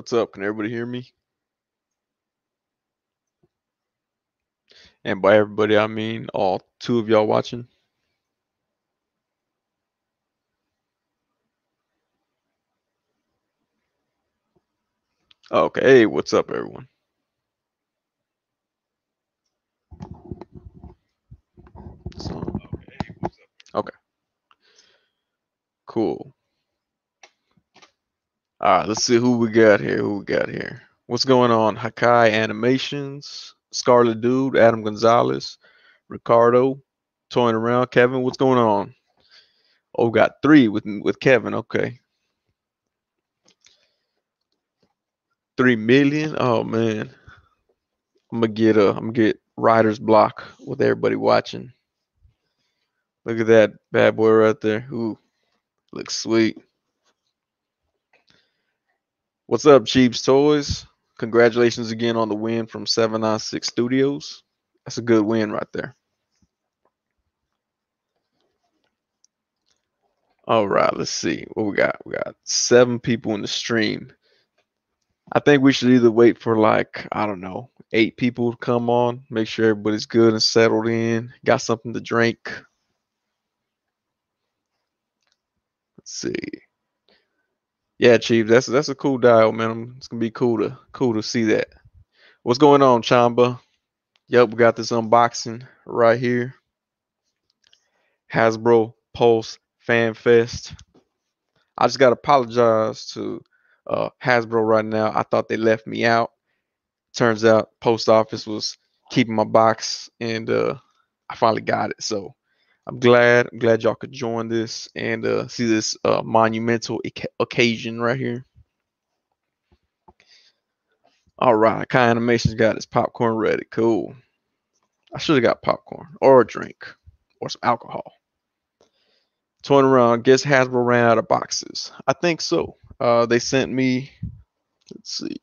What's up? Can everybody hear me? And by everybody, I mean all two of y'all watching. Okay, hey, what's up, everyone? So, okay, cool. All right, let's see who we got here. Who we got here? What's going on? Hakai Animations, Scarlet Dude, Adam Gonzalez, Ricardo, toying around. Kevin, what's going on? Oh, got three with with Kevin. Okay, three million. Oh man, I'm gonna get a. I'm gonna get writer's block with everybody watching. Look at that bad boy right there. Ooh, looks sweet. What's up, Cheaps Toys? Congratulations again on the win from 796 Studios. That's a good win right there. All right, let's see what we got. We got seven people in the stream. I think we should either wait for like, I don't know, eight people to come on, make sure everybody's good and settled in, got something to drink. Let's see. Yeah, Chief, that's that's a cool dial, man. It's gonna be cool to cool to see that. What's going on, Chamba? Yep, we got this unboxing right here. Hasbro Pulse Fan Fest. I just gotta apologize to uh, Hasbro right now. I thought they left me out. Turns out post office was keeping my box, and uh, I finally got it. So I'm glad. I'm glad y'all could join this and uh, see this uh, monumental occasion right here. All right, Kai Animations got his popcorn ready. Cool. I should have got popcorn or a drink or some alcohol. Toying around, guess Hasbro ran out of boxes. I think so. Uh, they sent me, let's see.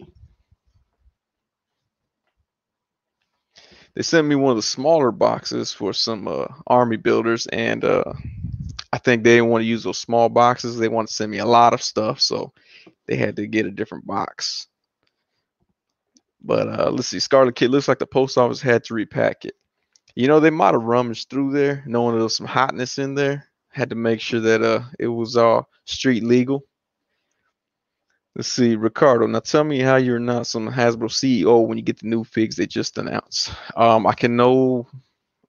They sent me one of the smaller boxes for some uh, army builders, and uh, I think they didn't want to use those small boxes. They want to send me a lot of stuff, so they had to get a different box. But uh, let's see, Scarlet Kid looks like the post office had to repack it. You know, they might have rummaged through there, knowing there was some hotness in there. Had to make sure that uh it was all street legal. Let's see, Ricardo. Now tell me how you're not some Hasbro CEO when you get the new figs they just announced. Um, I can know,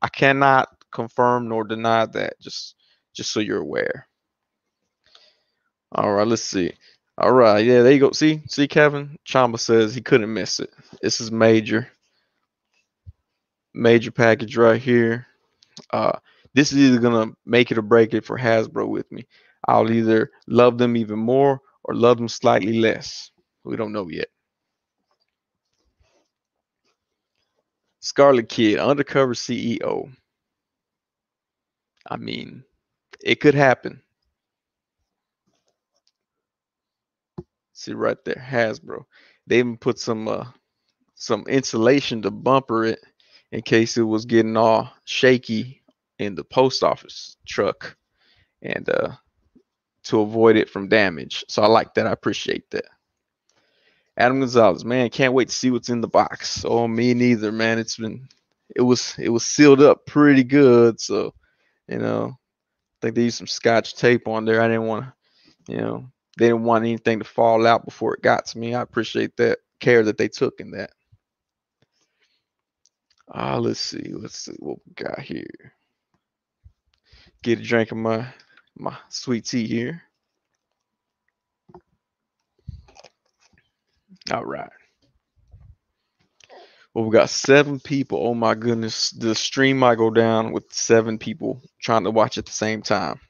I cannot confirm nor deny that. Just, just so you're aware. All right, let's see. All right, yeah, there you go. See, see, Kevin Chamba says he couldn't miss it. This is major, major package right here. Uh, this is either gonna make it or break it for Hasbro with me. I'll either love them even more or love them slightly less. We don't know yet. Scarlet Kid, undercover CEO. I mean, it could happen. See right there, Hasbro. They even put some uh, some insulation to bumper it in case it was getting all shaky in the post office truck. And uh, to avoid it from damage. So I like that. I appreciate that. Adam Gonzalez, man, can't wait to see what's in the box. Oh, me neither, man. It's been it was it was sealed up pretty good. So, you know, I think they used some scotch tape on there. I didn't want to, you know, they didn't want anything to fall out before it got to me. I appreciate that care that they took in that. Ah, uh, let's see. Let's see what we got here. Get a drink of my my sweet tea here. All right. Well, we got seven people. Oh my goodness. The stream might go down with seven people trying to watch at the same time.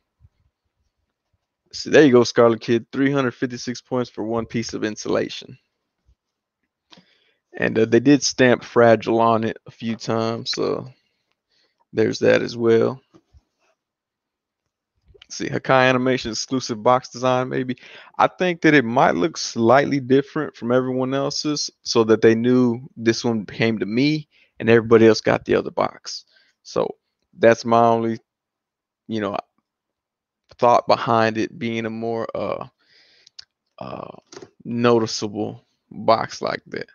So there you go, Scarlet Kid. 356 points for one piece of insulation. And uh, they did stamp fragile on it a few times. So there's that as well see Hakai Animation exclusive box design, maybe. I think that it might look slightly different from everyone else's so that they knew this one came to me and everybody else got the other box. So that's my only, you know, thought behind it being a more uh, uh, noticeable box like that.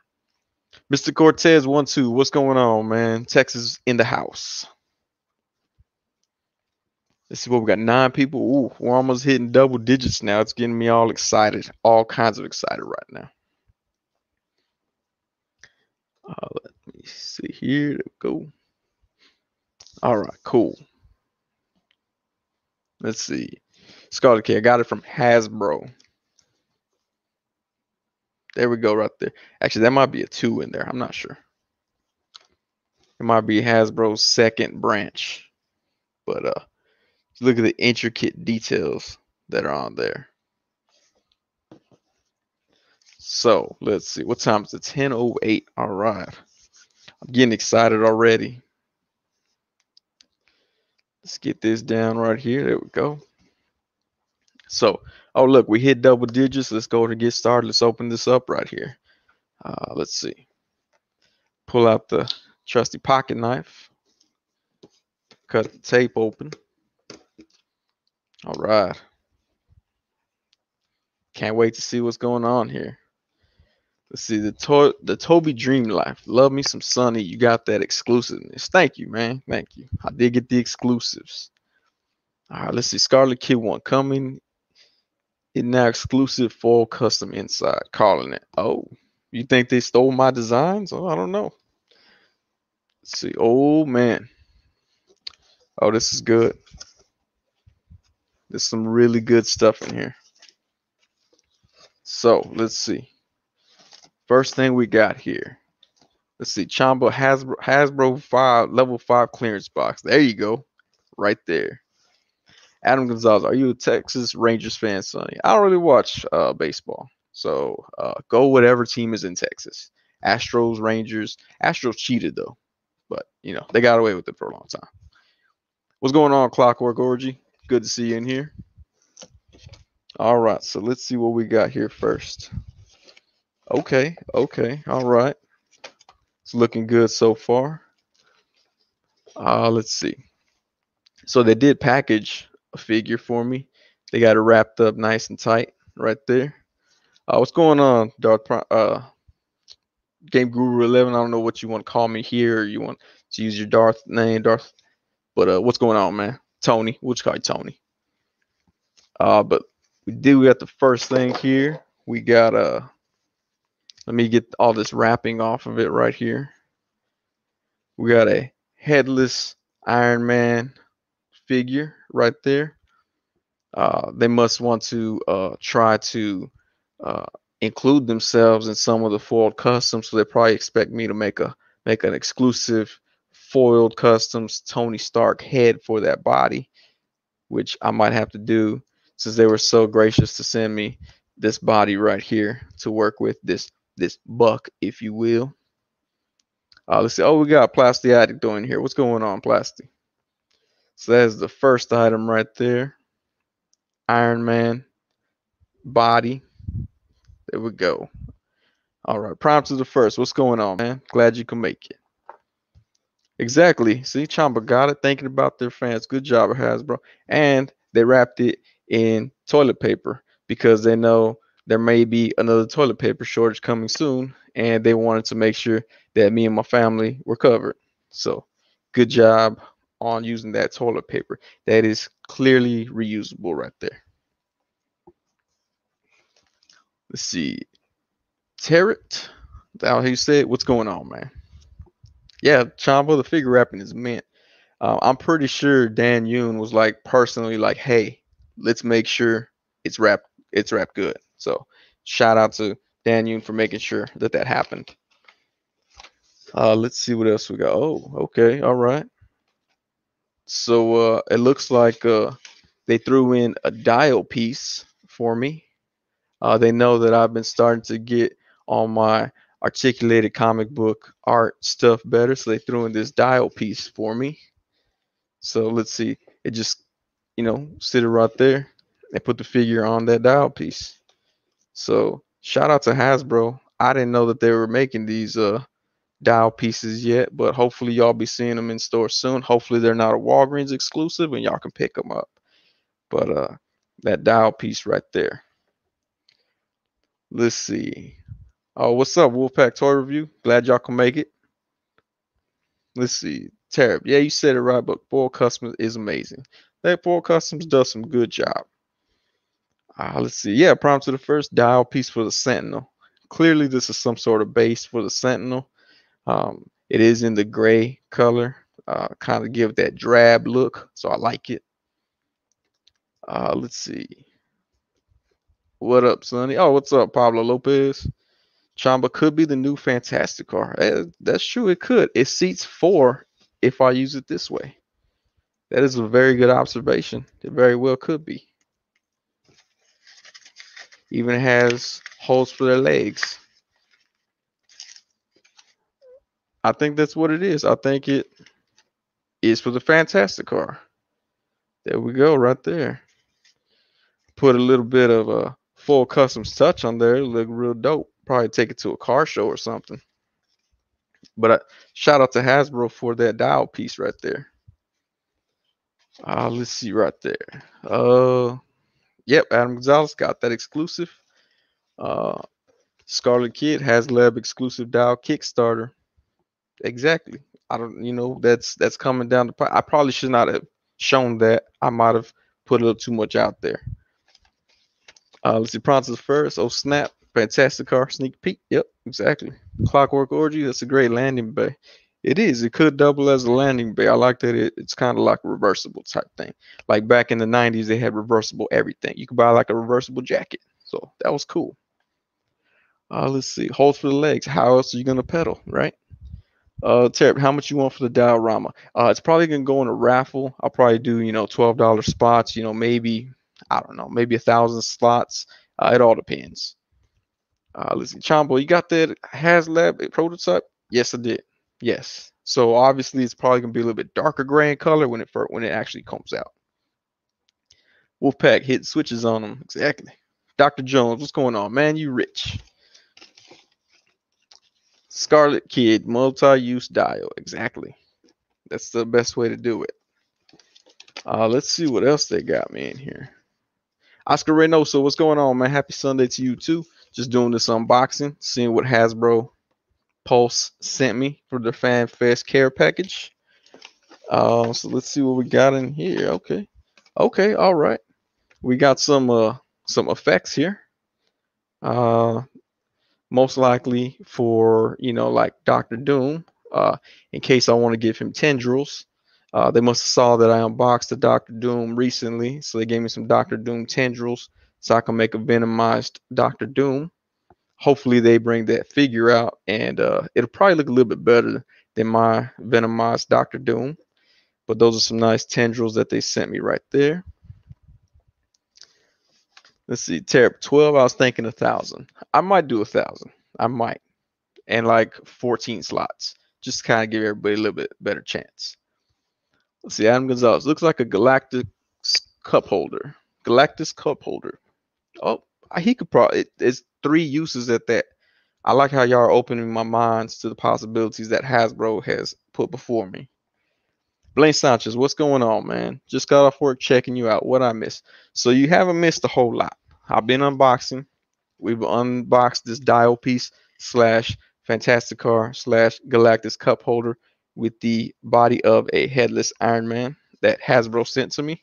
Mr. Cortez, one two. What's going on, man? Texas in the house. Let's see what we got. Nine people. Ooh, we're almost hitting double digits now. It's getting me all excited, all kinds of excited right now. Uh, let me see here. To go. All right, cool. Let's see. Scarlet Key. I got it from Hasbro. There we go, right there. Actually, that might be a two in there. I'm not sure. It might be Hasbro's second branch. But uh look at the intricate details that are on there. So let's see. What time is it? 10.08. All right. I'm getting excited already. Let's get this down right here. There we go. So, oh, look, we hit double digits. Let's go to get started. Let's open this up right here. Uh, let's see. Pull out the trusty pocket knife. Cut the tape open. All right. Can't wait to see what's going on here. Let's see the to- the Toby Dream Life. Love me some Sunny. You got that exclusiveness. Thank you, man. Thank you. I did get the exclusives. All right, let's see. Scarlet Kid one coming in now exclusive full custom inside. Calling it. Oh, you think they stole my designs? Oh, I don't know. Let's see. Oh man. Oh, this is good. There's some really good stuff in here. So let's see. First thing we got here. Let's see. Chamba Hasbro, Hasbro 5 level 5 clearance box. There you go. Right there. Adam Gonzalez, are you a Texas Rangers fan, Sonny? I don't really watch uh, baseball. So uh, go whatever team is in Texas. Astros, Rangers. Astros cheated though. But you know, they got away with it for a long time. What's going on, Clockwork Orgy? Good to see you in here. All right, so let's see what we got here first. Okay, okay, all right. It's looking good so far. Uh, let's see. So they did package a figure for me. They got it wrapped up nice and tight right there. Uh, what's going on, Darth? Uh, Game Guru 11. I don't know what you want to call me here. You want to use your Darth name, Darth. But uh, what's going on, man? Tony. We'll just call you Tony. Uh, but we do got the first thing here. We got uh let me get all this wrapping off of it right here. We got a headless Iron Man figure right there. Uh, they must want to uh, try to uh, include themselves in some of the foiled customs, so they probably expect me to make a make an exclusive foiled customs Tony Stark head for that body, which I might have to do since they were so gracious to send me this body right here to work with this this buck, if you will. Uh, let's see. Oh, we got Plastic Addict doing here. What's going on, Plastic? So that's the first item right there. Iron Man body. There we go. All right, prompt to the first. What's going on, man? Glad you can make it. Exactly. See, Chamba got it. Thinking about their fans. Good job, Hasbro. And they wrapped it in toilet paper because they know there may be another toilet paper shortage coming soon, and they wanted to make sure that me and my family were covered. So, good job on using that toilet paper. That is clearly reusable right there. Let's see. Tarot, how you say it? What's going on, man? Yeah, Chamba, the figure wrapping is mint. Uh, I'm pretty sure Dan Yoon was like personally like, hey, let's make sure it's wrapped, it's wrapped good. So shout out to Dan Yoon for making sure that that happened. Uh, let's see what else we got. Oh, okay, all right. So uh, it looks like uh, they threw in a dial piece for me. Uh, they know that I've been starting to get on my articulated comic book art stuff better, so they threw in this dial piece for me. So let's see. It just, you know, sit it right there. They put the figure on that dial piece. So shout out to Hasbro. I didn't know that they were making these uh dial pieces yet, but hopefully y'all be seeing them in store soon. Hopefully they're not a Walgreens exclusive and y'all can pick them up. But uh that dial piece right there. Let's see. Oh, what's up, Wolfpack Toy Review? Glad y'all can make it. Let's see. Terp, yeah, you said it right, but Boyle Customs is amazing. That Boyle Customs does some good job. Uh, let's see. Yeah, prompt to the first dial piece for the Sentinel. Clearly, this is some sort of base for the Sentinel. Um, it is in the gray color, uh, kind of give that drab look, so I like it. Uh, let's see. What up, Sonny? Oh, what's up, Pablo Lopez? Chamba could be the new fantastic car. Eh, that's true. It could. It seats four if I use it this way. That is a very good observation. It very well could be. Even has holes for their legs. I think that's what it is. I think it is for the fantastic car. There we go, right there. Put a little bit of a full customs touch on there. Look real dope. Probably take it to a car show or something. But uh, shout out to Hasbro for that dial piece right there. Uh, let's see right there. Uh, yep, Adam Gonzalez got that exclusive. Uh, Scarlet Kid has HasLab exclusive dial Kickstarter. Exactly. I don't, you know, that's that's coming down the pipe. I probably should not have shown that. I might have put a little too much out there. Uh, let's see, Pronto's first. Oh snap! Fantastic car sneak peek. Yep, exactly. Clockwork Orgy. That's a great landing bay. It is. It could double as a landing bay. I like that. It, it's kind of like a reversible type thing. Like back in the 90s, they had reversible everything. You could buy like a reversible jacket. So that was cool. Uh, let's see. Holes for the legs. How else are you gonna pedal, right? Uh, Terry, how much you want for the diorama? Uh, it's probably gonna go in a raffle. I'll probably do, you know, twelve dollars spots. You know, maybe I don't know, maybe a thousand slots. Uh, it all depends. Uh, see, Chombo, you got that HasLab prototype? Yes, I did. Yes. So obviously, it's probably gonna be a little bit darker gray in color when it when it actually comes out. Wolfpack hit switches on them exactly. Dr. Jones, what's going on, man? You rich? Scarlet Kid multi-use dial. Exactly. That's the best way to do it. Uh, let's see what else they got me in here. Oscar Reynoso, what's going on, man? Happy Sunday to you too. Just doing this unboxing, seeing what Hasbro Pulse sent me for the Fan Fest care package. Uh, so let's see what we got in here. Okay, okay, all right. We got some uh some effects here. Uh, most likely for you know like Doctor Doom. Uh, in case I want to give him tendrils. Uh, they must have saw that I unboxed the Doctor Doom recently, so they gave me some Doctor Doom tendrils so I can make a venomized Doctor Doom. Hopefully they bring that figure out, and uh, it'll probably look a little bit better than my venomized Doctor Doom. But those are some nice tendrils that they sent me right there. Let's see, Terp 12. I was thinking a thousand. I might do a thousand. I might. And like 14 slots. Just kind of give everybody a little bit better chance. Let's see, Adam Gonzalez. Looks like a Galactic cup holder. Galactus cup holder. Oh, he could probably it, it's three uses at that. I like how y'all are opening my minds to the possibilities that Hasbro has put before me. Blaine Sanchez, what's going on, man? Just got off work checking you out. What I missed? So you haven't missed a whole lot. I've been unboxing. We've unboxed this dial piece slash fantastic car slash Galactus cup holder with the body of a headless Iron Man that Hasbro sent to me.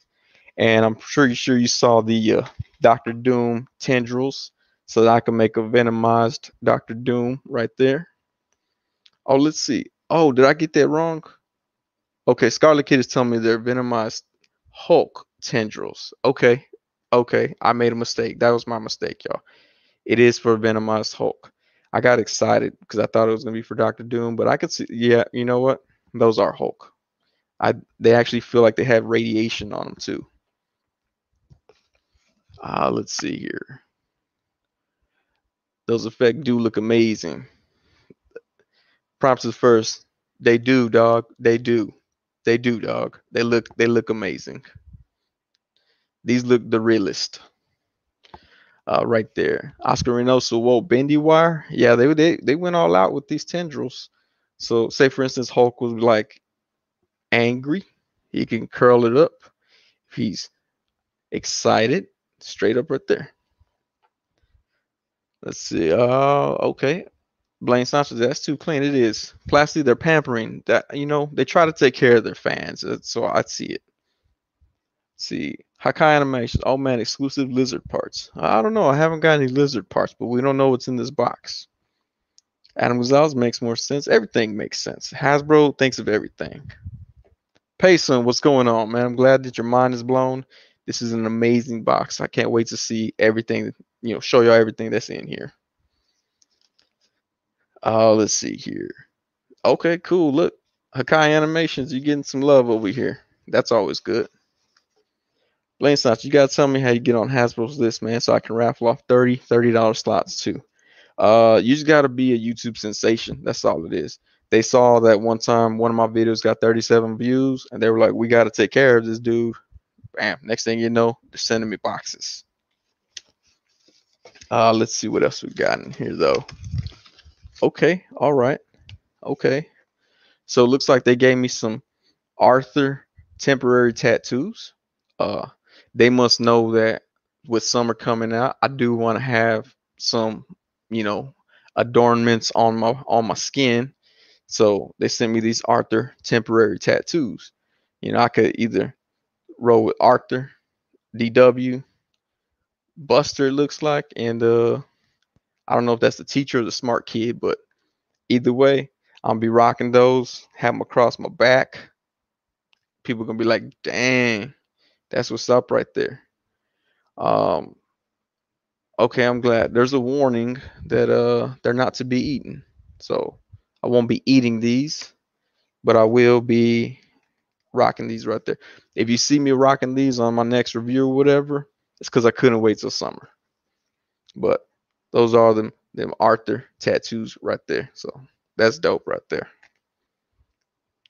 And I'm sure you sure you saw the uh, Doctor Doom tendrils so that I can make a venomized Doctor Doom right there. Oh, let's see. Oh, did I get that wrong? Okay, Scarlet Kid is telling me they're venomized Hulk tendrils. Okay, okay, I made a mistake. That was my mistake, y'all. It is for venomized Hulk. I got excited because I thought it was gonna be for Doctor Doom, but I could see. Yeah, you know what? Those are Hulk. I they actually feel like they have radiation on them too. Uh, let's see here. Those effects do look amazing. Prompts is first. They do, dog. They do. They do, dog. They look they look amazing. These look the realest. Uh, right there. Oscar Reynoso, whoa, bendy wire. Yeah, they they they went all out with these tendrils. So say for instance, Hulk was like angry, he can curl it up. If he's excited, straight up right there. Let's see. Uh, okay. Blaine Sanchez, that's too clean. It is. Plastic, they're pampering. That you know, they try to take care of their fans. So I see it. Let's see. Hakai Animations. Oh man, exclusive lizard parts. I don't know. I haven't got any lizard parts, but we don't know what's in this box. Adam Gonzalez makes more sense. Everything makes sense. Hasbro thinks of everything. Payson, what's going on, man? I'm glad that your mind is blown. This is an amazing box. I can't wait to see everything, you know, show y'all everything that's in here. Uh, let's see here. Okay, cool. Look, Hakai Animations, you're getting some love over here. That's always good. Blaine Slots, you gotta tell me how you get on Hasbro's list, man, so I can raffle off 30 $30 slots too. Uh, you just gotta be a YouTube sensation. That's all it is. They saw that one time one of my videos got 37 views, and they were like, "We gotta take care of this dude." Bam! Next thing you know, they're sending me boxes. Uh, let's see what else we got in here though. Okay, all right, okay. So it looks like they gave me some Arthur temporary tattoos. Uh, they must know that with summer coming out, I do want to have some, you know, adornments on my on my skin. So they sent me these Arthur temporary tattoos. You know, I could either roll with Arthur, DW, Buster looks like, and uh I don't know if that's the teacher or the smart kid, but either way, I'll be rocking those, have them across my back. People gonna be like, dang, that's what's up right there. Um, okay, I'm glad. There's a warning that uh they're not to be eaten. So I won't be eating these, but I will be rocking these right there. If you see me rocking these on my next review or whatever, it's because I couldn't wait till summer. But those are them them Arthur tattoos right there. So that's dope right there.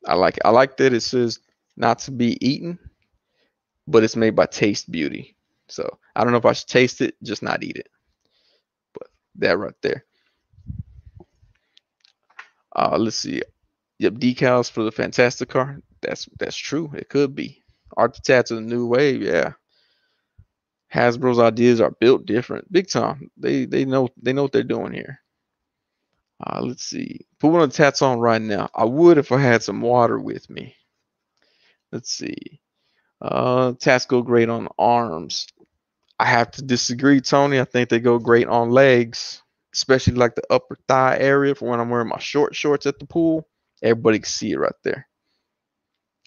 I like. I like that it says not to be eaten but it's made by Taste Beauty. So I don't know if I should taste it, just not eat it. But that right there. Uh, let's see. Yep, decals for the Fantastic car. That's that's true. It could be. Architects of the new wave. Yeah. Hasbro's ideas are built different, big time. They they know they know what they're doing here. Uh, let's see. Put one of the tats on right now. I would if I had some water with me. Let's see. Uh, tats go great on arms. I have to disagree, Tony. I think they go great on legs, especially like the upper thigh area for when I'm wearing my short shorts at the pool. Everybody can see it right there.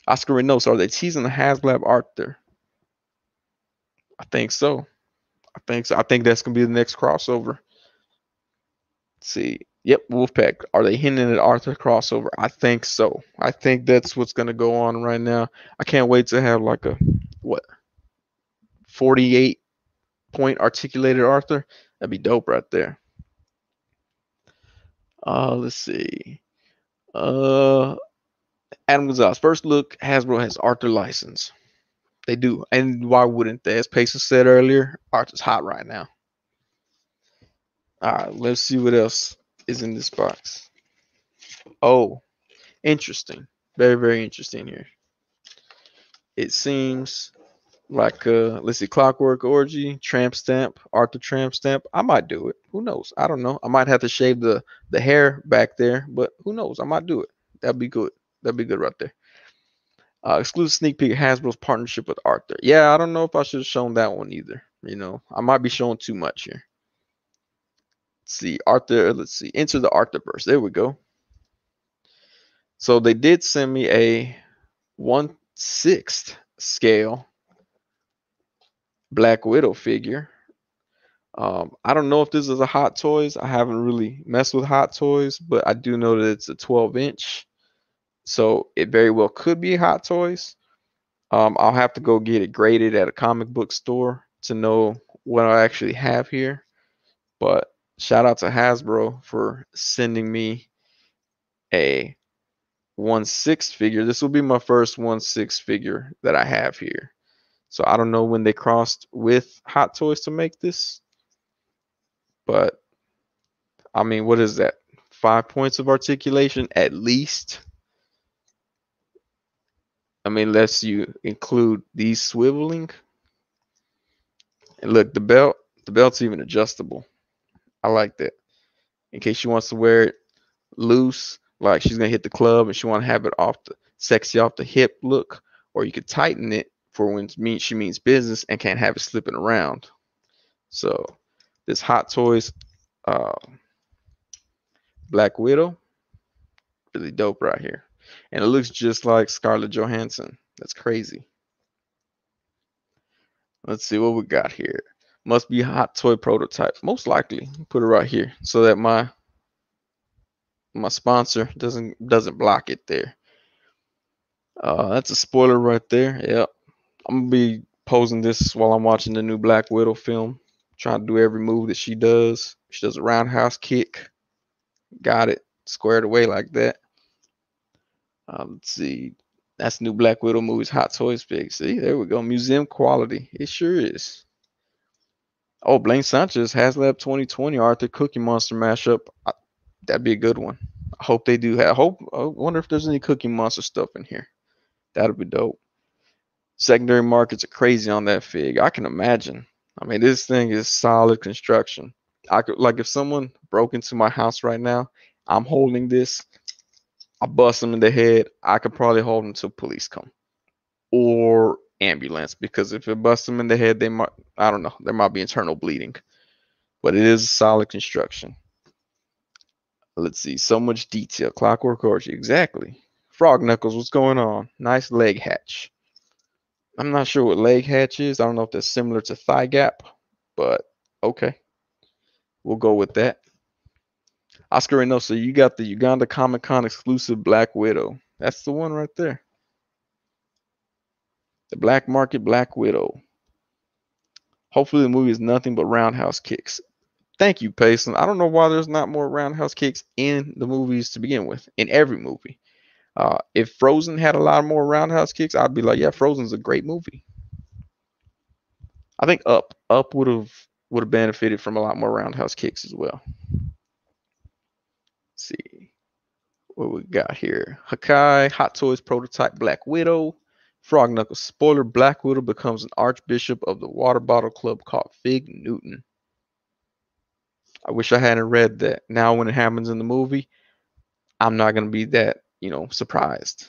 Oscar Reynoso, are they teasing the HasLab art there? I think so. I think so. I think that's gonna be the next crossover. Let's see. Yep, Wolfpack. Are they hinting at Arthur crossover? I think so. I think that's what's gonna go on right now. I can't wait to have like a what 48 point articulated Arthur. That'd be dope right there. Uh let's see. Uh Adam Gonzalez. First look, Hasbro has Arthur license. They do. And why wouldn't they? As Payson said earlier, Arthur's hot right now. All right, let's see what else is in this box. Oh, interesting. Very, very interesting here. It seems like uh let's see, Clockwork Orgy, Tramp Stamp, Arthur Tramp Stamp. I might do it. Who knows? I don't know. I might have to shave the the hair back there, but who knows? I might do it. That'd be good. That'd be good right there. Uh, exclusive sneak peek Hasbro's partnership with Arthur. Yeah, I don't know if I should have shown that one either. You know, I might be showing too much here. Let's see, Arthur, let's see, enter the Arthurverse. There we go. So they did send me a one sixth scale Black Widow figure. Um, I don't know if this is a Hot Toys. I haven't really messed with Hot Toys, but I do know that it's a 12 inch. So it very well could be Hot Toys. Um, I'll have to go get it graded at a comic book store to know what I actually have here. But shout out to Hasbro for sending me a one six figure. This will be my first one six figure that I have here. So I don't know when they crossed with Hot Toys to make this, but I mean, what is that? Five points of articulation at least. I mean, unless you include these swiveling. And look, the belt, the belt's even adjustable. I like that. In case she wants to wear it loose, like she's gonna hit the club and she want to have it off the sexy off the hip look, or you could tighten it for when she means business and can't have it slipping around. So this Hot Toys uh, Black Widow, really dope right here, and it looks just like Scarlett Johansson. That's crazy. Let's see what we got here. Must be hot toy prototype. Most likely. Put it right here so that my my sponsor doesn't doesn't block it there. Uh, that's a spoiler right there. Yep. I'm gonna be posing this while I'm watching the new Black Widow film. Trying to do every move that she does. She does a roundhouse kick. Got it squared away like that. Um, let's see. That's new Black Widow movies, Hot Toys Big. See, there we go. Museum quality. It sure is. Oh, Blaine Sanchez, HasLab 2020, Arthur Cookie Monster mashup. That'd be a good one. I hope they do have. Hope. I wonder if there's any Cookie Monster stuff in here. That'd be dope. Secondary markets are crazy on that fig. I can imagine. I mean, this thing is solid construction. I could like if someone broke into my house right now, I'm holding this. I bust them in the head. I could probably hold them until police come or ambulance because if it busts them in the head, they might. I don't know. There might be internal bleeding, but it is a solid construction. Let's see. So much detail. Clockwork orgy. Exactly. Frog knuckles. What's going on? Nice leg hatch. I'm not sure what leg hatch is. I don't know if that's similar to thigh gap, but okay. We'll go with that. Oscar Reynoso, you got the Uganda Comic Con exclusive Black Widow. That's the one right there. The Black Market Black Widow. Hopefully the movie is nothing but roundhouse kicks. Thank you, Payson. I don't know why there's not more roundhouse kicks in the movies to begin with, in every movie. Uh, if Frozen had a lot more roundhouse kicks, I'd be like, yeah, Frozen's a great movie. I think Up Up would have would have benefited from a lot more roundhouse kicks as well. Let's see what we got here. Hakai Hot Toys prototype Black Widow. Frog Knuckles spoiler: Black Widow becomes an archbishop of the Water Bottle Club called Fig Newton. I wish I hadn't read that. Now, when it happens in the movie, I'm not gonna be that you know, surprised.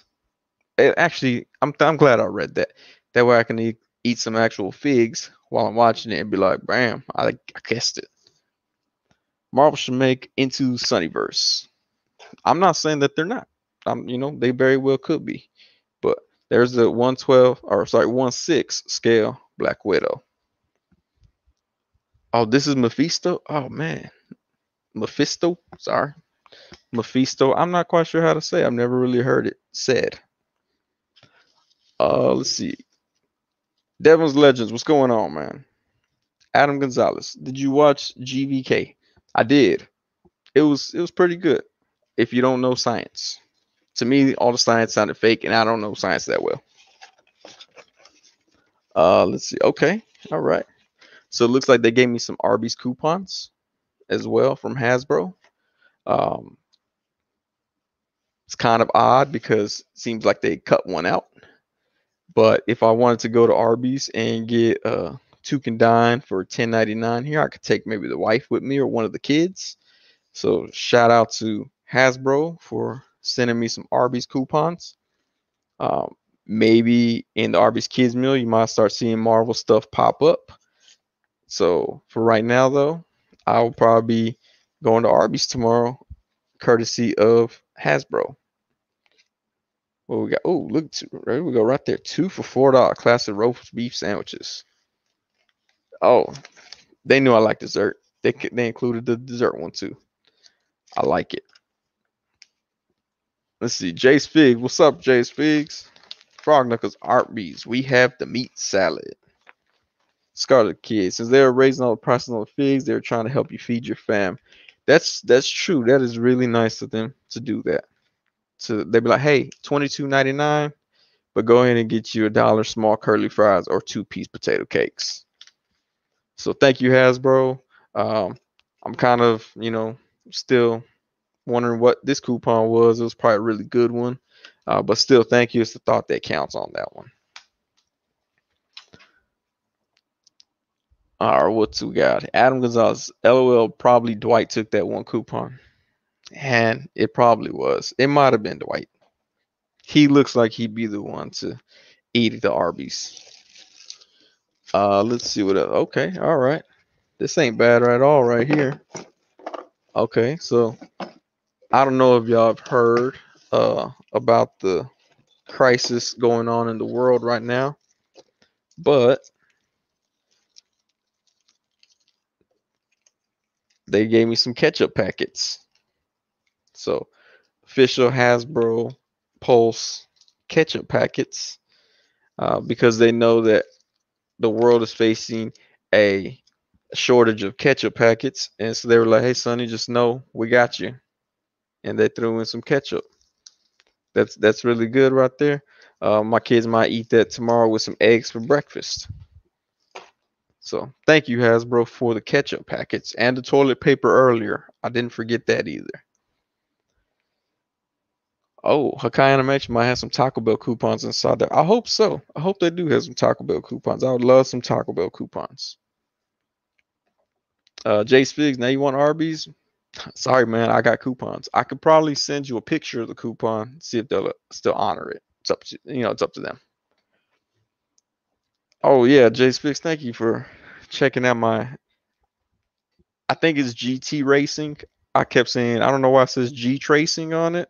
It actually, I'm I'm glad I read that. That way I can eat, eat some actual figs while I'm watching it and be like, bam, I, I guessed it. Marvel should make into Sunnyverse. I'm not saying that they're not. I'm, you know, they very well could be. But there's the 112 or sorry, 1/6 scale Black Widow. Oh, this is Mephisto. Oh man, Mephisto. Sorry, Mephisto. I'm not quite sure how to say. I've never really heard it said. Uh, let's see. Devin's Legends. What's going on, man? Adam Gonzalez. Did you watch GVK? I did. It was it was pretty good. If you don't know science, to me, all the science sounded fake, and I don't know science that well. Uh, let's see. Okay, all right. So it looks like they gave me some Arby's coupons as well from Hasbro. Um, it's kind of odd because it seems like they cut one out. But if I wanted to go to Arby's and get uh two can dine for 10.99 here, I could take maybe the wife with me or one of the kids. So shout out to Hasbro for sending me some Arby's coupons. Um, maybe in the Arby's kids meal, you might start seeing Marvel stuff pop up. So for right now, though, I will probably be going to Arby's tomorrow courtesy of Hasbro. What we got? Oh, look, there we go right there. Two for four dollar classic roast beef sandwiches. Oh, they knew I like dessert. They they included the dessert one too. I like it. Let's see, Jace Figs. What's up, Jace Figs? Frog Knuckles Arby's. We have the meat salad. Scarlet Kid. Since they're raising all the prices on the figs, they're trying to help you feed your fam that's that's true. That is really nice of them to do that. So they'd be like, hey, twenty two ninety nine, but go ahead and get you a dollar small curly fries or two piece potato cakes. So thank you, Hasbro. Um, I'm kind of you know still wondering what this coupon was. It was probably a really good one, uh, but still, thank you. It's the thought that counts on that one. All right, what's we got? Adam Gonzalez. LOL. Probably Dwight took that one coupon, and it probably was. It might have been Dwight. He looks like he'd be the one to eat the Arby's. Uh, let's see what else. Okay, all right. This ain't bad at all right here. Okay, so I don't know if y'all have heard uh about the crisis going on in the world right now, but they gave me some ketchup packets. So official Hasbro Pulse ketchup packets uh, because they know that the world is facing a shortage of ketchup packets. And so they were like, hey, Sonny, just know we got you. And they threw in some ketchup. That's that's really good right there. Uh, my kids might eat that tomorrow with some eggs for breakfast. So thank you, Hasbro, for the ketchup packets and the toilet paper earlier. I didn't forget that either. Oh, Hakai Animation might have some Taco Bell coupons inside there. I hope so. I hope they do have some Taco Bell coupons. I would love some Taco Bell coupons. Uh, Jace Figs, now you want Arby's? Sorry, man, I got coupons. I could probably send you a picture of the coupon, see if they'll still honor it. It's up to you know, it's up to them. Oh yeah, Jace Figs, thank you for checking out my. I think it's GT Racing. I kept saying I don't know why it says G Tracing on it,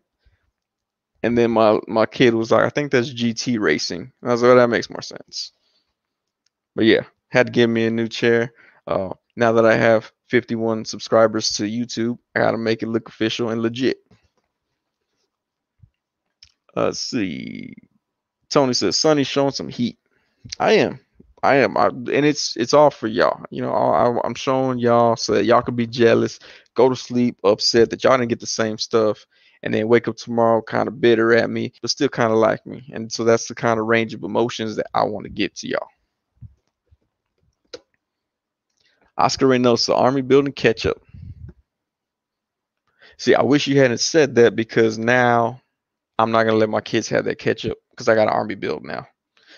and then my my kid was like, I think that's GT Racing. And I was like, oh, that makes more sense. But yeah, had to give me a new chair. Uh, now that I have 51 subscribers to YouTube, I gotta make it look official and legit. Let's see. Tony says, Sonny's showing some heat. I am. I am. I, and it's it's all for y'all. You know, I, am showing y'all so that y'all can be jealous, go to sleep upset that y'all didn't get the same stuff, and then wake up tomorrow kind of bitter at me, but still kind of like me. And so that's the kind of range of emotions that I want to get to y'all. Oscar Reynoso, Army building ketchup. See, I wish you hadn't said that because now I'm not gonna let my kids have that ketchup because I got an army build now.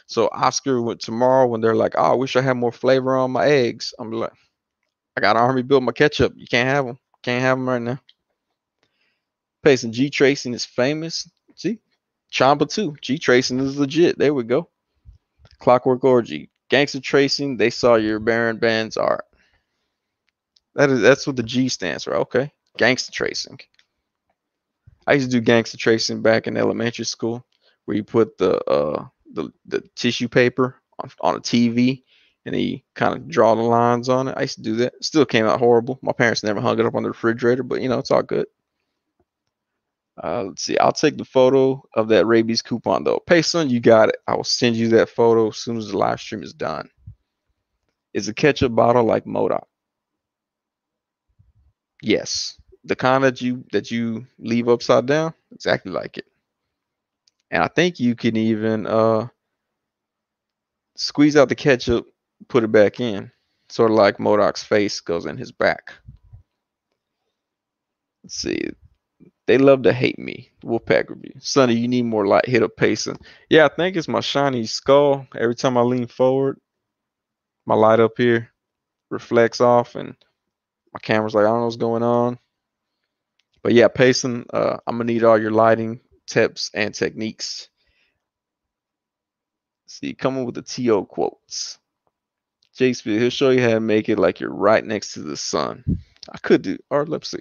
So Oscar went tomorrow when they're like, "Oh, I wish I had more flavor on my eggs." I'm like, "I got an army build my ketchup. You can't have them. Can't have them right now." G tracing is famous. See, Chamba too. G tracing is legit. There we go. Clockwork Orgy, Gangster Tracing. They saw your Baron Band's art. That is that's what the G stands for. Okay, Gangster Tracing. I used to do gangster tracing back in elementary school, where you put the uh, the, the tissue paper on, on a TV and he kind of draw the lines on it. I used to do that. Still came out horrible. My parents never hung it up on the refrigerator, but you know it's all good. Uh, let's see. I'll take the photo of that rabies coupon though. Payson, you got it. I will send you that photo as soon as the live stream is done. Is a ketchup bottle like MODOK? Yes the kind that you that you leave upside down, exactly like it. And I think you can even uh squeeze out the ketchup, put it back in, sort of like MODOK's face goes in his back. Let's see. They love to hate me. Wolfpack review. Sonny, you need more light. Hit up Payson. Yeah, I think it's my shiny skull. Every time I lean forward, my light up here reflects off, and my camera's like, I don't know what's going on. But yeah, Payson, uh, I'm gonna need all your lighting tips and techniques. See, coming with the TO quotes. Shakespeare, he'll show you how to make it like you're right next to the sun. I could do, or let's see.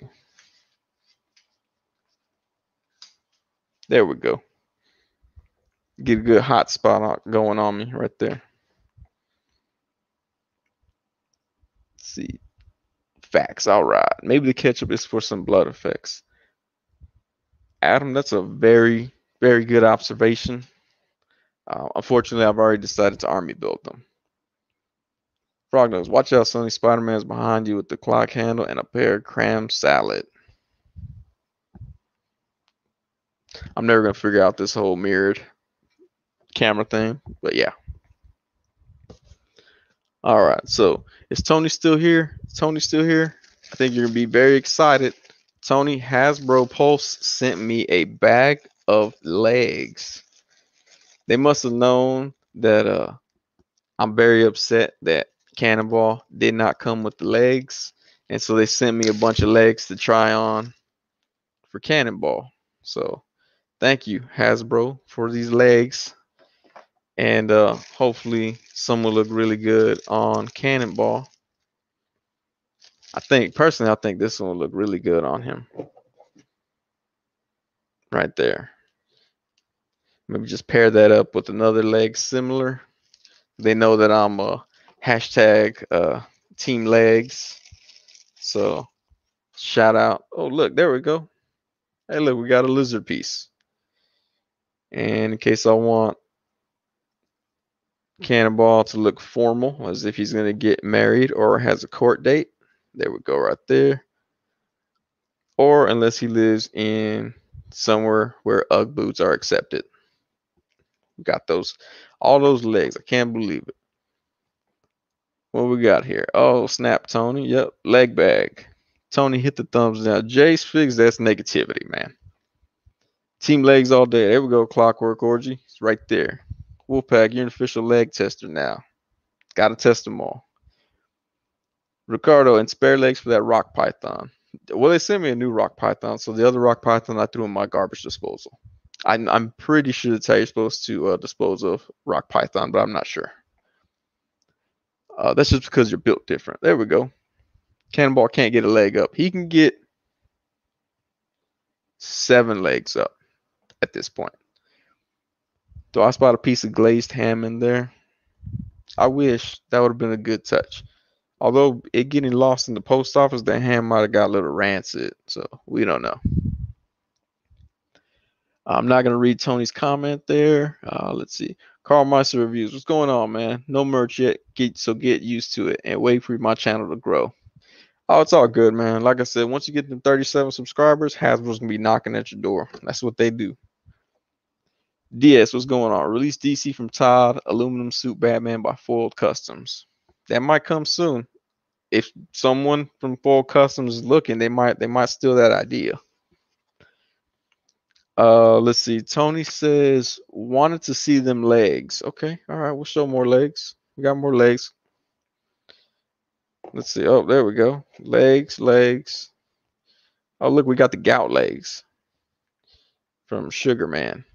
There we go. Get a good hot spot going on me right there. Let's see facts. All right. Maybe the ketchup is for some blood effects. Adam, that's a very, very good observation. Uh, unfortunately, I've already decided to army build them. Frog nose, watch out, Sonny. Spider Man's behind you with the clock handle and a pair of cram salad. I'm never to figure out this whole mirrored camera thing, but yeah. All right, so is Tony still here? Is Tony still here? I think you're gonna be very excited. Tony Hasbro Pulse sent me a bag of legs. They must have known that uh, I'm very upset that Cannonball did not come with the legs. And so they sent me a bunch of legs to try on for Cannonball. So thank you, Hasbro, for these legs. And uh, hopefully some will look really good on Cannonball. I think personally, I think this one will look really good on him. Right there. Maybe just pair that up with another leg similar. They know that I'm a hashtag uh, team legs. So shout out. Oh, look, there we go. Hey, look, we got a lizard piece. And in case I want Cannonball to look formal, as if he's going to get married or has a court date, there we go, right there. Or unless he lives in somewhere where Ugg boots are accepted. Got those, all those legs. I can't believe it. What we got here? Oh, snap, Tony. Yep, leg bag. Tony hit the thumbs down. Jace Figs, that's negativity, man. Team legs all day. There we go, Clockwork Orgy. It's right there. Wolfpack, you're an official leg tester now. Got to test them all. Ricardo, and spare legs for that rock python. Well, they sent me a new rock python, so the other rock python I threw in my garbage disposal. I'm, I'm pretty sure that's how you're supposed to uh, dispose of rock python, but I'm not sure. Uh, that's just because you're built different. There we go. Cannonball can't get a leg up. He can get seven legs up at this point. Do I spot a piece of glazed ham in there? I wish that would have been a good touch. Although it getting lost in the post office, that ham might have got a little rancid. So we don't know. I'm not gonna read Tony's comment there. Uh, let's see. Carl Meister reviews. What's going on, man? No merch yet. Get so get used to it and wait for my channel to grow. Oh, it's all good, man. Like I said, once you get to 37 subscribers, Hasbro's gonna be knocking at your door. That's what they do. DS, what's going on? Release DC from Todd, aluminum suit Batman by Foiled Customs. That might come soon. If someone from Foiled Customs is looking, they might they might steal that idea. Uh, let's see. Tony says wanted to see them legs. Okay, all right. We'll show more legs. We got more legs. Let's see. Oh, there we go. Legs, legs. Oh, look, we got the gout legs from Sugar Man.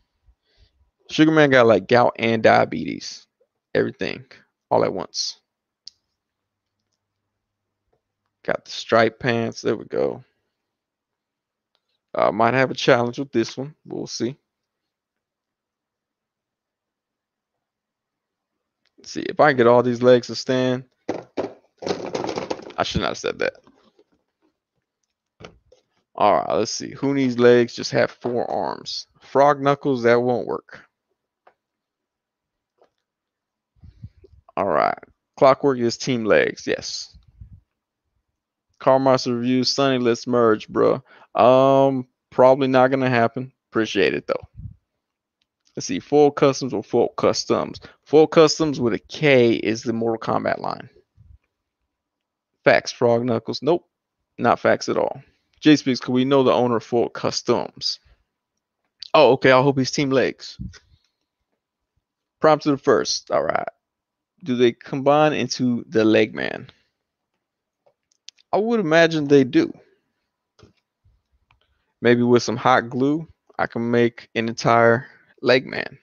Sugar Man got like gout and diabetes, everything all at once. Got the striped pants. There we go. I uh, might have a challenge with this one. We'll see. Let's see if I can get all these legs to stand. I should not have said that. All right, let's see. Who needs legs? Just have four arms. Frog knuckles, that won't work. All right. Clockwork is team legs. Yes. Master reviews Sonny, let's merge, bro. Um, probably not gonna happen. Appreciate it though. Let's see, Full Customs or Full Customs. Full Customs with a K is the Mortal Kombat line. Facts, Frog Knuckles. Nope, not facts at all. Jace Figs, can we know the owner of Foiled Customs? Oh, okay. I hope he's Team Legs. Prompt to the first. All right. Do they combine into the Leg Man? I would imagine they do. Maybe with some hot glue, I can make an entire leg man.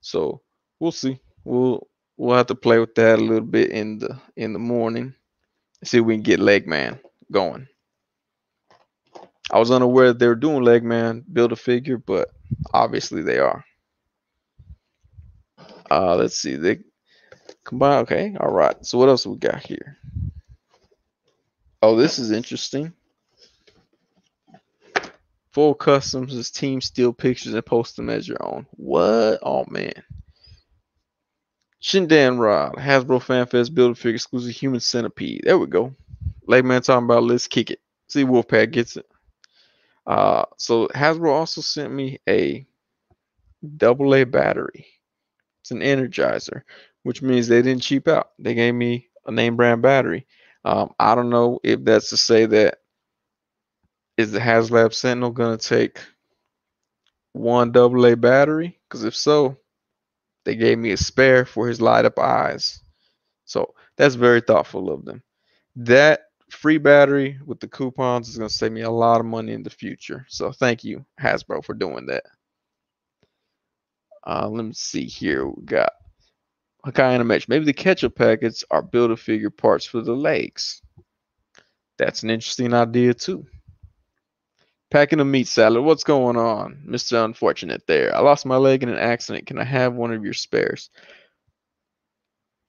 So we'll see. We'll we'll have to play with that a little bit in the in the morning. See if we can get leg man going. I was unaware they were doing leg man build a figure, but obviously they are. Uh let's see. They combine okay, all right. So what else we got here? Oh, this is interesting. Full customs is team steal pictures and post them as your own. What? Oh man. Shindan Rod, Hasbro FanFest build a figure exclusive human centipede. There we go. Late man talking about let's kick it. See Wolfpack gets it. Uh so Hasbro also sent me a double A battery. It's an energizer, which means they didn't cheap out. They gave me a name brand battery. Um, I don't know if that's to say that is the HasLab Sentinel going to take one double A battery? Because if so, they gave me a spare for his light up eyes. So That's very thoughtful of them. That free battery with the coupons is going to save me a lot of money in the future. So thank you, Hasbro, for doing that. Uh, let me see here. We got Hakai Animation. Maybe the ketchup packets are Build-A-Figure parts for the legs. That's an interesting idea, too. Packing a meat salad. What's going on, Mr. Unfortunate there? I lost my leg in an accident. Can I have one of your spares?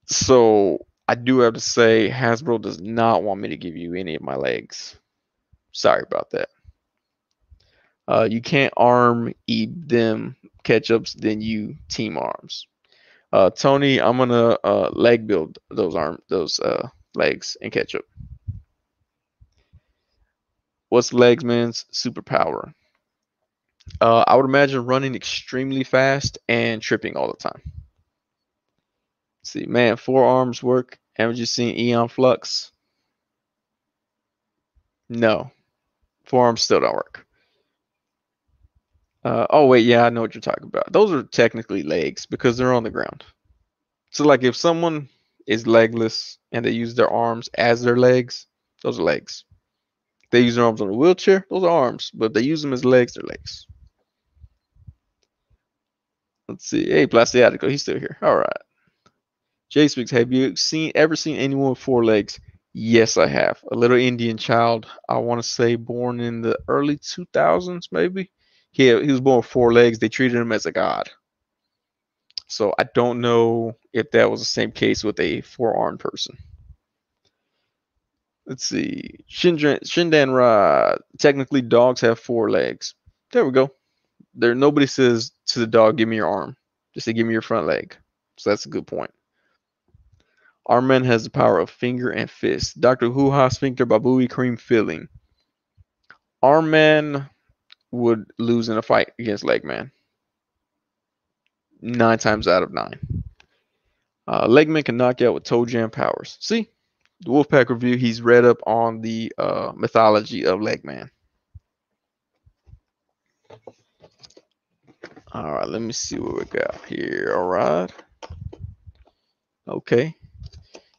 So I do have to say Hasbro does not want me to give you any of my legs. Sorry about that. Uh, you can't arm eat them ketchups, then you team arms. Uh, Tony, I'm gonna uh, leg build those arm those uh, legs and ketchup. What's Legsman's superpower? Uh, I would imagine running extremely fast and tripping all the time. Let's see, man, forearms work. Haven't you seen Aeon Flux? No, forearms still don't work. Uh, oh wait, yeah, I know what you're talking about. Those are technically legs because they're on the ground. So like if someone is legless and they use their arms as their legs, those are legs. They use their arms on a wheelchair, those are arms. But if they use them as legs, they're legs. Let's see. Hey, Plastiatico, he's still here. All right. Jace Figs. Have you seen ever seen anyone with four legs? Yes, I have. A little Indian child. I want to say born in the early 2000s, maybe. He he was born with four legs. They treated him as a god. So I don't know if that was the same case with a four-armed person. Let's see. Shindan, Shindan Ra. Technically, dogs have four legs. There we go. There, nobody says to the dog, "Give me your arm." Just say, "Give me your front leg." So that's a good point. Our Armman has the power of finger and fist. Doctor Hoo-Ha Sphincter Babui Cream Filling. Our Armman would lose in a fight against Leg Man. Nine times out of nine. Uh, Legman can knock out with toe jam powers. See, the Wolfpack review, he's read up on the uh, mythology of Legman. All right, let me see what we got here. All right. Okay.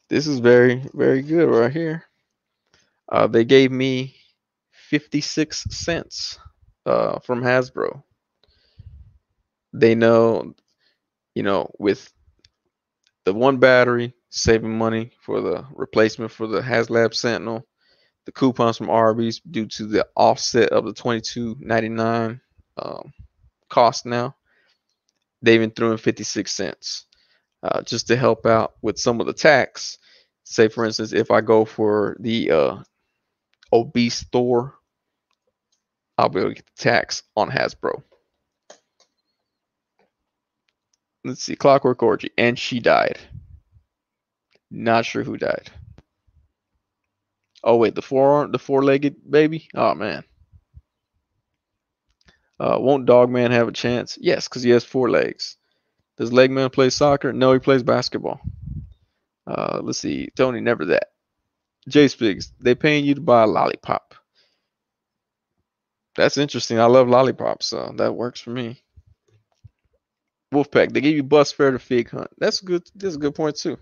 This is very, very good right here. Uh, they gave me 56 cents uh, from Hasbro. They know, you know, with the one battery, saving money for the replacement for the HasLab Sentinel, the coupons from Arby's due to the offset of the 22.99 um, cost now. They even threw in 56 cents uh, just to help out with some of the tax. Say, for instance, if I go for the uh, obese Thor I'll be able to get the tax on Hasbro. Let's see, Clockwork Orgy, and she died. Not sure who died. Oh wait, the four the four-legged baby. Oh man. Uh, won't Dogman have a chance? Yes, because he has four legs. Does Legman play soccer? No, he plays basketball. Uh, let's see, Tony, never that. Jace Figs, they paying you to buy a lollipop. That's interesting. I love lollipops, so that works for me. Wolfpack, they give you bus fare to fig hunt. That's good. That's a good point too.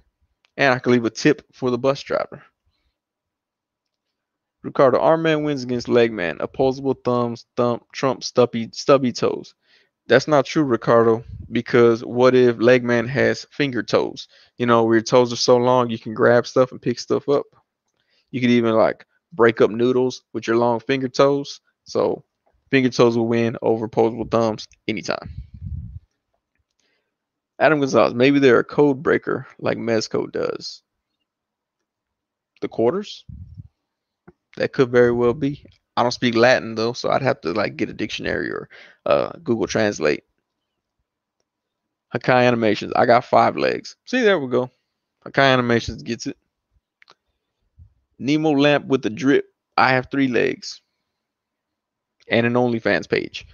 And I can leave a tip for the bus driver. Ricardo, Armman wins against Legman. Opposable thumbs, thumb, Trump stubby, stubby toes. That's not true, Ricardo, because what if Legman has finger toes? You know, where your toes are so long you can grab stuff and pick stuff up. You could even like break up noodles with your long finger toes. So finger toes will win over opposable thumbs anytime. Adam Gonzalez, maybe they're a code breaker like Mezco does. The quarters? That could very well be. I don't speak Latin though, so I'd have to like get a dictionary or uh, Google Translate. Hakai Animations. I got five legs. See, there we go. Hakai Animations gets it. Nemo lamp with the drip. I have three legs and an OnlyFans page.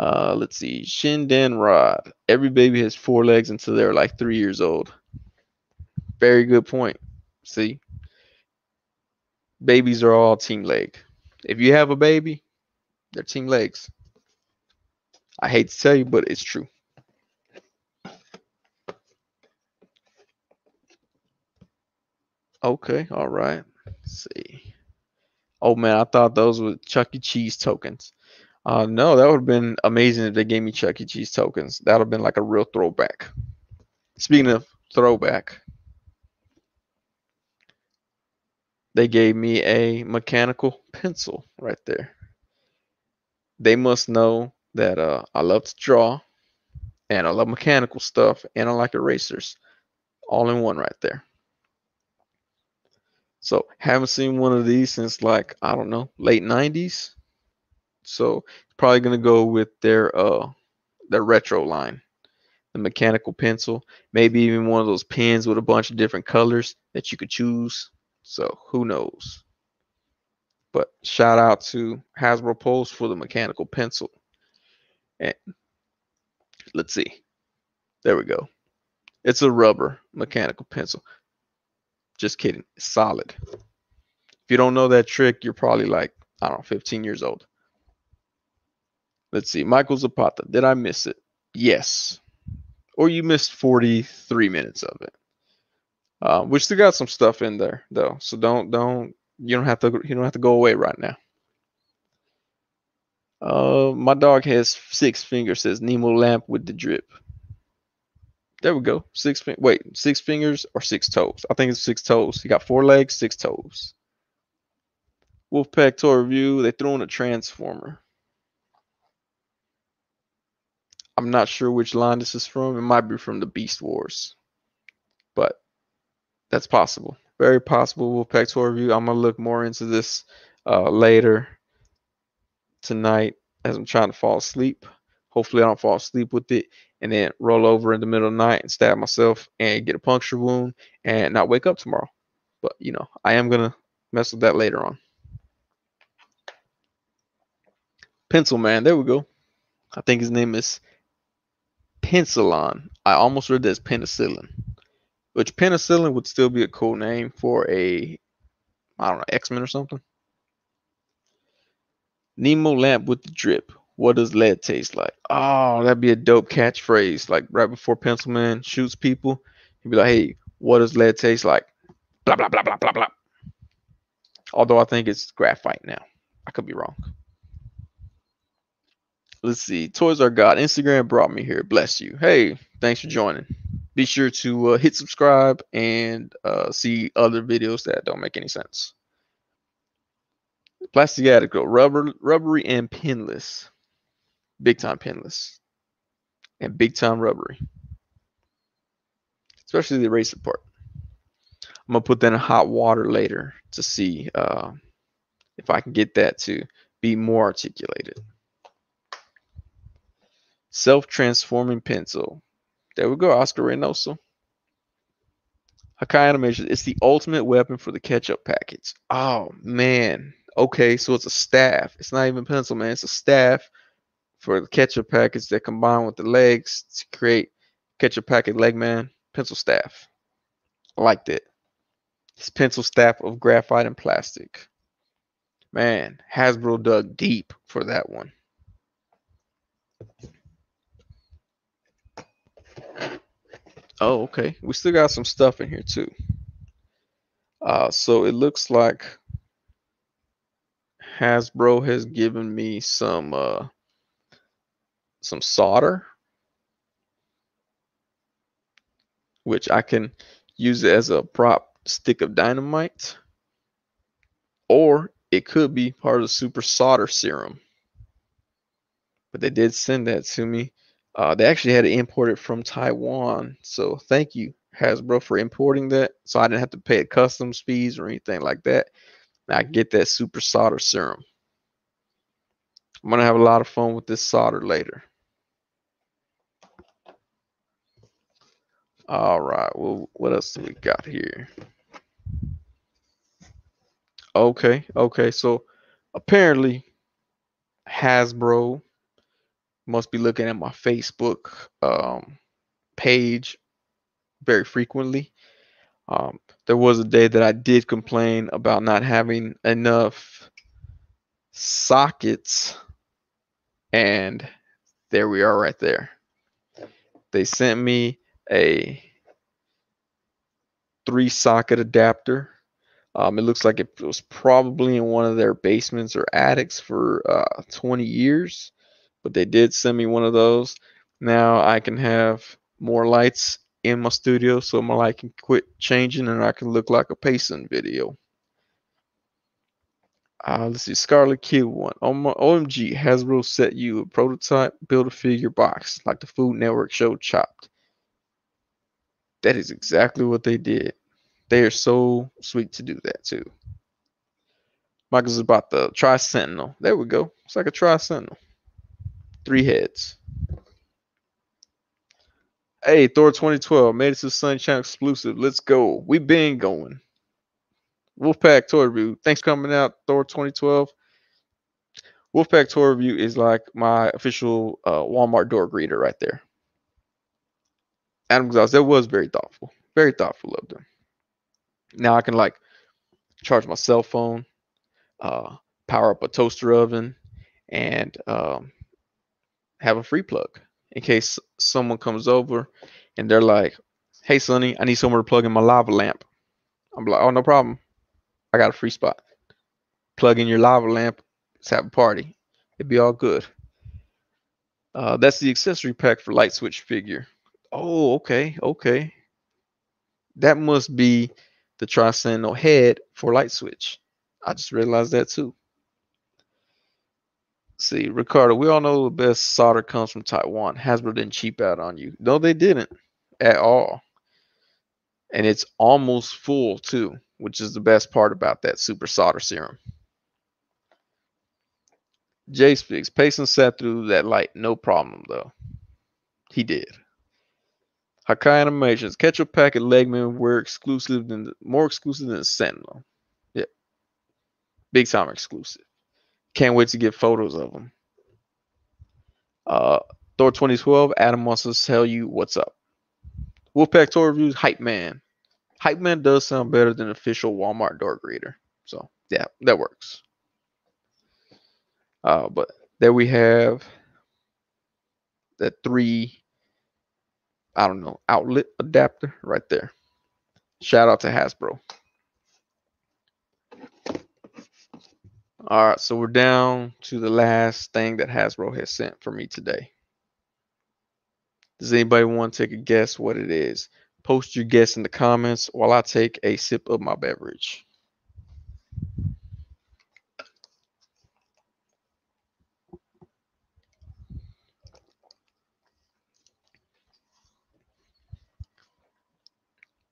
Uh, let's see, Shindan Rod. Every baby has four legs until they're like three years old. Very good point. See, babies are all team leg. If you have a baby, they're team legs. I hate to tell you, but it's true. Okay, all right. Let's see. Oh man, I thought those were Chuck E. Cheese tokens. Uh, no, that would have been amazing if they gave me Chuck E. Cheese tokens. That would have been like a real throwback. Speaking of throwback, they gave me a mechanical pencil right there. They must know that uh, I love to draw and I love mechanical stuff and I like erasers all in one right there. So haven't seen one of these since like I don't know late 90s. So it's probably gonna go with their uh their retro line, the mechanical pencil, maybe even one of those pens with a bunch of different colors that you could choose. So who knows? But shout out to Hasbro Pulse for the mechanical pencil. And let's see. There we go. It's a rubber mechanical pencil. Just kidding. Solid. If you don't know that trick, you're probably like, I don't know, 15 years old. Let's see. Michael Zapata. Did I miss it? Yes. Or you missed 43 minutes of it. Uh, we still got some stuff in there though, so don't don't you don't have to you don't have to go away right now. Uh, my dog has six fingers. Says Nemo lamp with the drip. There we go. Six wait, six fingers or six toes? I think it's six toes. He got four legs, six toes. Wolfpack toy review. They threw in a transformer. I'm not sure which line this is from. It might be from the Beast Wars, but that's possible. Very possible. Wolfpack toy review. I'm gonna look more into this uh, later tonight as I'm trying to fall asleep. Hopefully, I don't fall asleep with it and then roll over in the middle of the night and stab myself and get a puncture wound and not wake up tomorrow. But you know, I am gonna mess with that later on. Pencil Man, there we go. I think his name is Penicillin. I almost read that as penicillin, which penicillin would still be a cool name for a, I don't know, X Men or something. Nemo lamp with the drip. What does lead taste like? Oh, that'd be a dope catchphrase. Like right before Pencilman shoots people, he'd be like, "Hey, what does lead taste like?" Blah blah blah blah blah blah. Although I think it's graphite now. I could be wrong. Let's see. Toys Are God. Instagram brought me here. Bless you. Hey, thanks for joining. Be sure to uh, hit subscribe and uh, see other videos that don't make any sense. Plastic Addict, rubber, rubbery and pinless. Big time pinless. And big time rubbery. Especially the eraser part. I'm gonna put that in hot water later to see uh, if I can get that to be more articulated. Self-transforming pencil. There we go, Oscar Reynoso. Hakai Animation. It's the ultimate weapon for the ketchup packets. Oh man. Okay, so it's a staff. It's not even pencil, man. It's a staff for the ketchup packets that combine with the legs to create ketchup packet leg man pencil staff. I liked it. It's pencil staff of graphite and plastic. Man, Hasbro dug deep for that one. Oh, okay. We still got some stuff in here too. Uh, so it looks like Hasbro has given me some uh, some solder, which I can use it as a prop stick of dynamite, or it could be part of the super solder serum. But they did send that to me. Uh, they actually had to import it from Taiwan. So thank you, Hasbro, for importing that. So I didn't have to pay customs fees or anything like that. I get that super solder serum. I'm going to have a lot of fun with this solder later. All right. Well, what else do we got here? Okay. Okay. So apparently Hasbro must be looking at my Facebook um, page very frequently. Um, there was a day that I did complain about not having enough sockets, and there we are right there. They sent me a three socket adapter. Um, it looks like it was probably in one of their basements or attics for uh, 20 years, but they did send me one of those. Now I can have more lights in my studio so my light can quit changing and I can look like a pacing video. Uh, let's see, Scarlet Kid one. On my OMG, Hasbro set you a prototype build a figure box like the Food Network show Chopped. That is exactly what they did. They are so sweet to do that too. Michael's about the Tri Sentinel. There we go. It's like a Tri Sentinel. Three heads. Hey, Thor 2012 made it to Sunshine exclusive. Let's go. We've been going. Wolfpack Toy Review. Thanks for coming out, Thor 2012. Wolfpack Toy Review is like my official uh, Walmart door greeter right there. Adam Gonzalez, that was very thoughtful. Very thoughtful of them. Now I can like charge my cell phone, uh, power up a toaster oven, and um, have a free plug in case someone comes over and they're like, "Hey, Sonny, I need somewhere to plug in my lava lamp." I'm like, "Oh, no problem. I got a free spot. Plug in your lava lamp. Let's have a party. It'd be all good." Uh, that's the accessory pack for light switch figure. Oh, okay, okay. That must be the Tri Sentinel head for light switch. I just realized that too. See, Ricardo, we all know the best solder comes from Taiwan. Hasbro didn't cheap out on you. No, they didn't at all. And it's almost full too, which is the best part about that super solder serum. Jace Figs. Payson sat through that light, no problem though. He did. Hakai Animations. catch Ketchup Packet Legman were exclusive than more exclusive than Sentinel. Yeah. Big time exclusive. Can't wait to get photos of them. Uh Thor 2012, Adam wants to tell you what's up. Wolfpack Toy Reviews, Hype Man. Hype Man does sound better than official Walmart door greeter. So yeah, that works. Uh, but there we have that three I don't know, outlet adapter right there. Shout out to Hasbro. All right, so we're down to the last thing that Hasbro has sent for me today. Does anybody want to take a guess what it is? Post your guess in the comments while I take a sip of my beverage.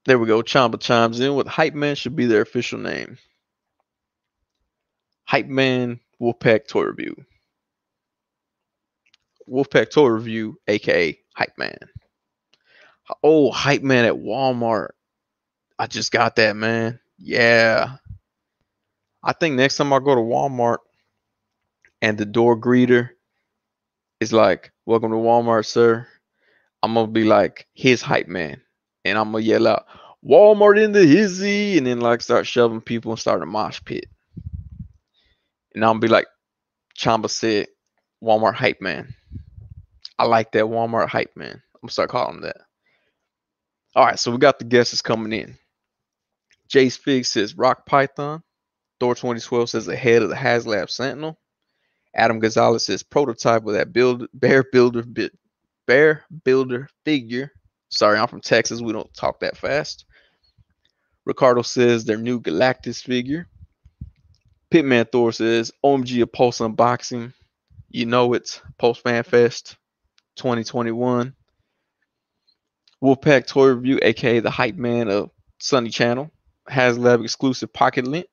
There we go. Chamba chimes in with Hype Man should be their official name. Hype Man Wolfpack Toy Review. Wolfpack Toy Review, aka Hype Man. Oh, Hype Man at Walmart. I just got that, man. Yeah. I think next time I go to Walmart and the door greeter is like, Welcome to Walmart, sir. I'm going to be like his hype man and I'm gonna yell out Walmart in the hizzy and then like start shoving people and start a mosh pit. And I'm be like Chamba said, Walmart hype man. I like that Walmart hype man. I'm gonna start calling that. All right, so we got the guesses coming in. Jace Fig says Rock Python. Thor 2012 says the head of the HasLab Sentinel. Adam Gonzalez says prototype with that build bear builder bit bear builder figure Sorry, I'm from Texas. We don't talk that fast. Ricardo says their new Galactus figure. Pitman Thor says OMG a Pulse unboxing. You know it's Pulse Fan Fest 2021. Wolfpack Toy Review, aka the hype man of Sonny Channel, has HasLab exclusive pocket lint.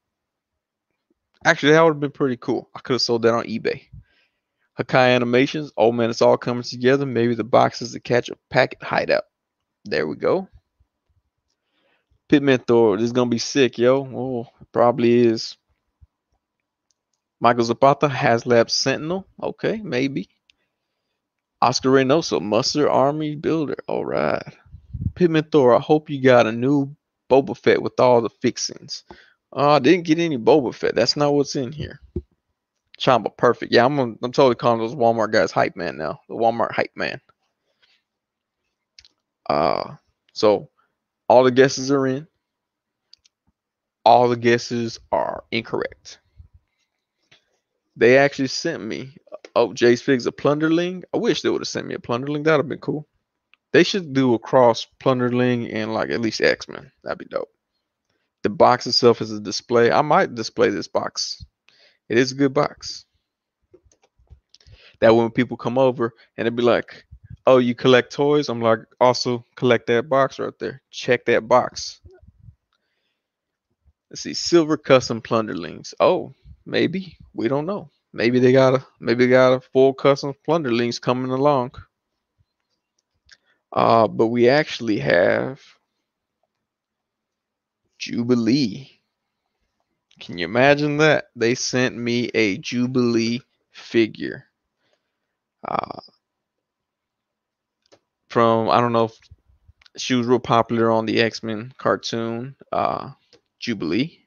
Actually, that would have been pretty cool. I could have sold that on eBay. Hakai Animations. Oh man, it's all coming together. Maybe the boxes to catch a packet hideout. There we go. Pitman Thor. This is gonna be sick, yo. Oh, probably is. Michael Zapata HasLab Sentinel. Okay, maybe. Oscar Reynoso, Mustard Army Builder. All right. Pitman Thor, I hope you got a new Boba Fett with all the fixings. Uh, I didn't get any Boba Fett. That's not what's in here. Chamba, perfect. Yeah, I'm, I'm totally calling those Walmart guys hype man now. The Walmart hype man. Uh, so all the guesses are in. all the guesses are incorrect. They actually sent me uh, oh Jace Figs a Plunderling. I wish they would have sent me a Plunderling. That'd have been cool. They should do a cross Plunderling and like at least X Men. That'd be dope. The box itself is a display. I might display this box. It is a good box. That when people come over and they'd be like, "Oh, you collect toys?" I'm like, "Also collect that box right there. Check that box." Let's see, silver custom plunderlings. Oh, maybe we don't know. Maybe they got a maybe they got a full custom plunderlings coming along. Uh, but we actually have Jubilee. Can you imagine that? They sent me a Jubilee figure. Uh, from I don't know if she was real popular on the X Men cartoon. Uh, Jubilee.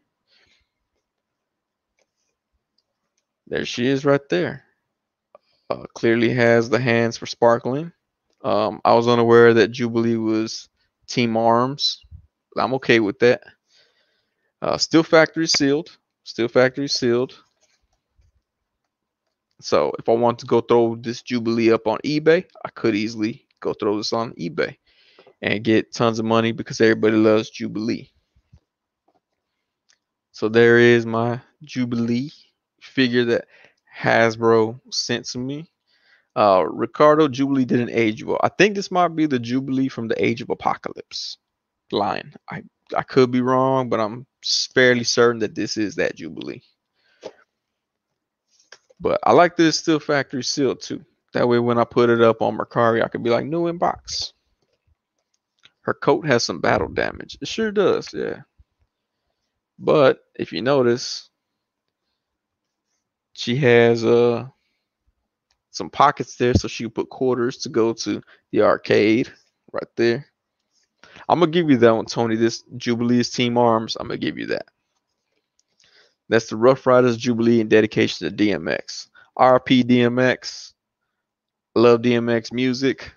There she is right there. Uh, clearly has the hands for sparkling. Um, I was unaware that Jubilee was Team Arms. I'm okay with that. Uh, still factory sealed. Still factory sealed. So if I want to go throw this Jubilee up on eBay, I could easily go throw this on eBay and get tons of money because everybody loves Jubilee. So there is my Jubilee figure that Hasbro sent to me. Uh, Ricardo Jubilee didn't age well. I think this might be the Jubilee from the Age of Apocalypse line. I I could be wrong, but I'm fairly certain that this is that Jubilee. But I like this still factory sealed too. That way, when I put it up on Mercari, I could be like new in box. Her coat has some battle damage. It sure does, yeah. But if you notice, she has uh some pockets there so she can put quarters to go to the arcade right there. I'm gonna give you that one, Tony. This Jubilee's Team Arms. I'm gonna give you that. That's the Ruff Ryders Jubilee and dedication to DMX. RP DMX. love DMX music.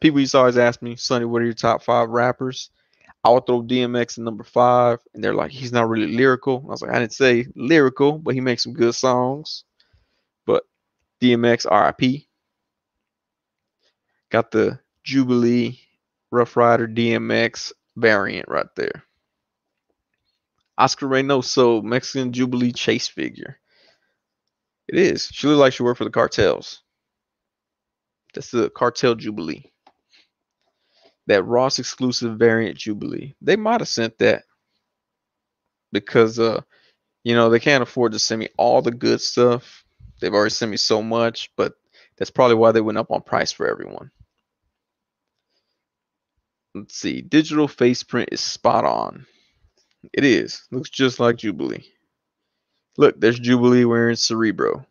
People used to always ask me, Sonny, what are your top five rappers? I would throw DMX in number five, and they're like, he's not really lyrical. I was like, I didn't say lyrical, but he makes some good songs. But DMX RIP. Got the Jubilee Ruff Ryder DMX variant right there. Oscar Reynoso Mexican Jubilee chase figure. It is. She looks like she worked for the cartels. That's the cartel Jubilee that Ross exclusive variant Jubilee. They might have sent that because uh you know they can't afford to send me all the good stuff. They've already sent me so much, but that's probably why they went up on price for everyone. Let's see. Digital face print is spot on. It is. Looks just like Jubilee. Look, there's Jubilee wearing Cerebro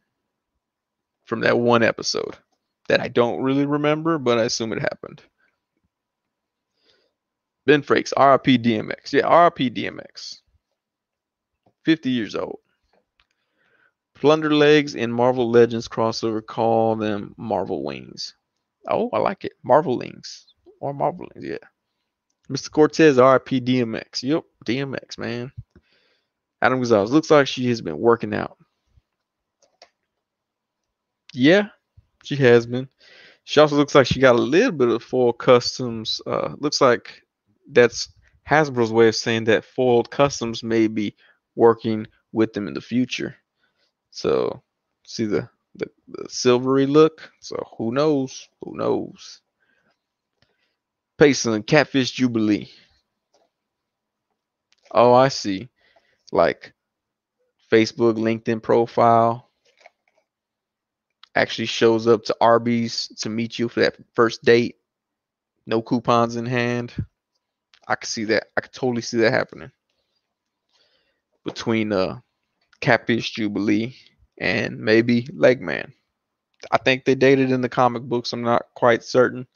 from that one episode that I don't really remember, but I assume it happened. Ben Frakes, RIP DMX. Yeah, RIP DMX. 50 years old. Plunder legs in Marvel Legends crossover call them Marvel Wings. Oh, I like it. Marvel Wings. Or Marvel Wings, yeah. Mr. Cortez, RIP DMX. Yep, DMX, man. Adam Gonzalez. Looks like she has been working out. Yeah, she has been. She also looks like she got a little bit of full customs. Uh, looks like that's Hasbro's way of saying that foiled customs may be working with them in the future. So see the, the, the silvery look. So who knows? Who knows? Payson Catfish Jubilee. Oh, I see. Like Facebook, LinkedIn profile actually shows up to Arby's to meet you for that first date. No coupons in hand. I can see that. I can totally see that happening between uh Catfish Jubilee and maybe Legman. I think they dated in the comic books. I'm not quite certain.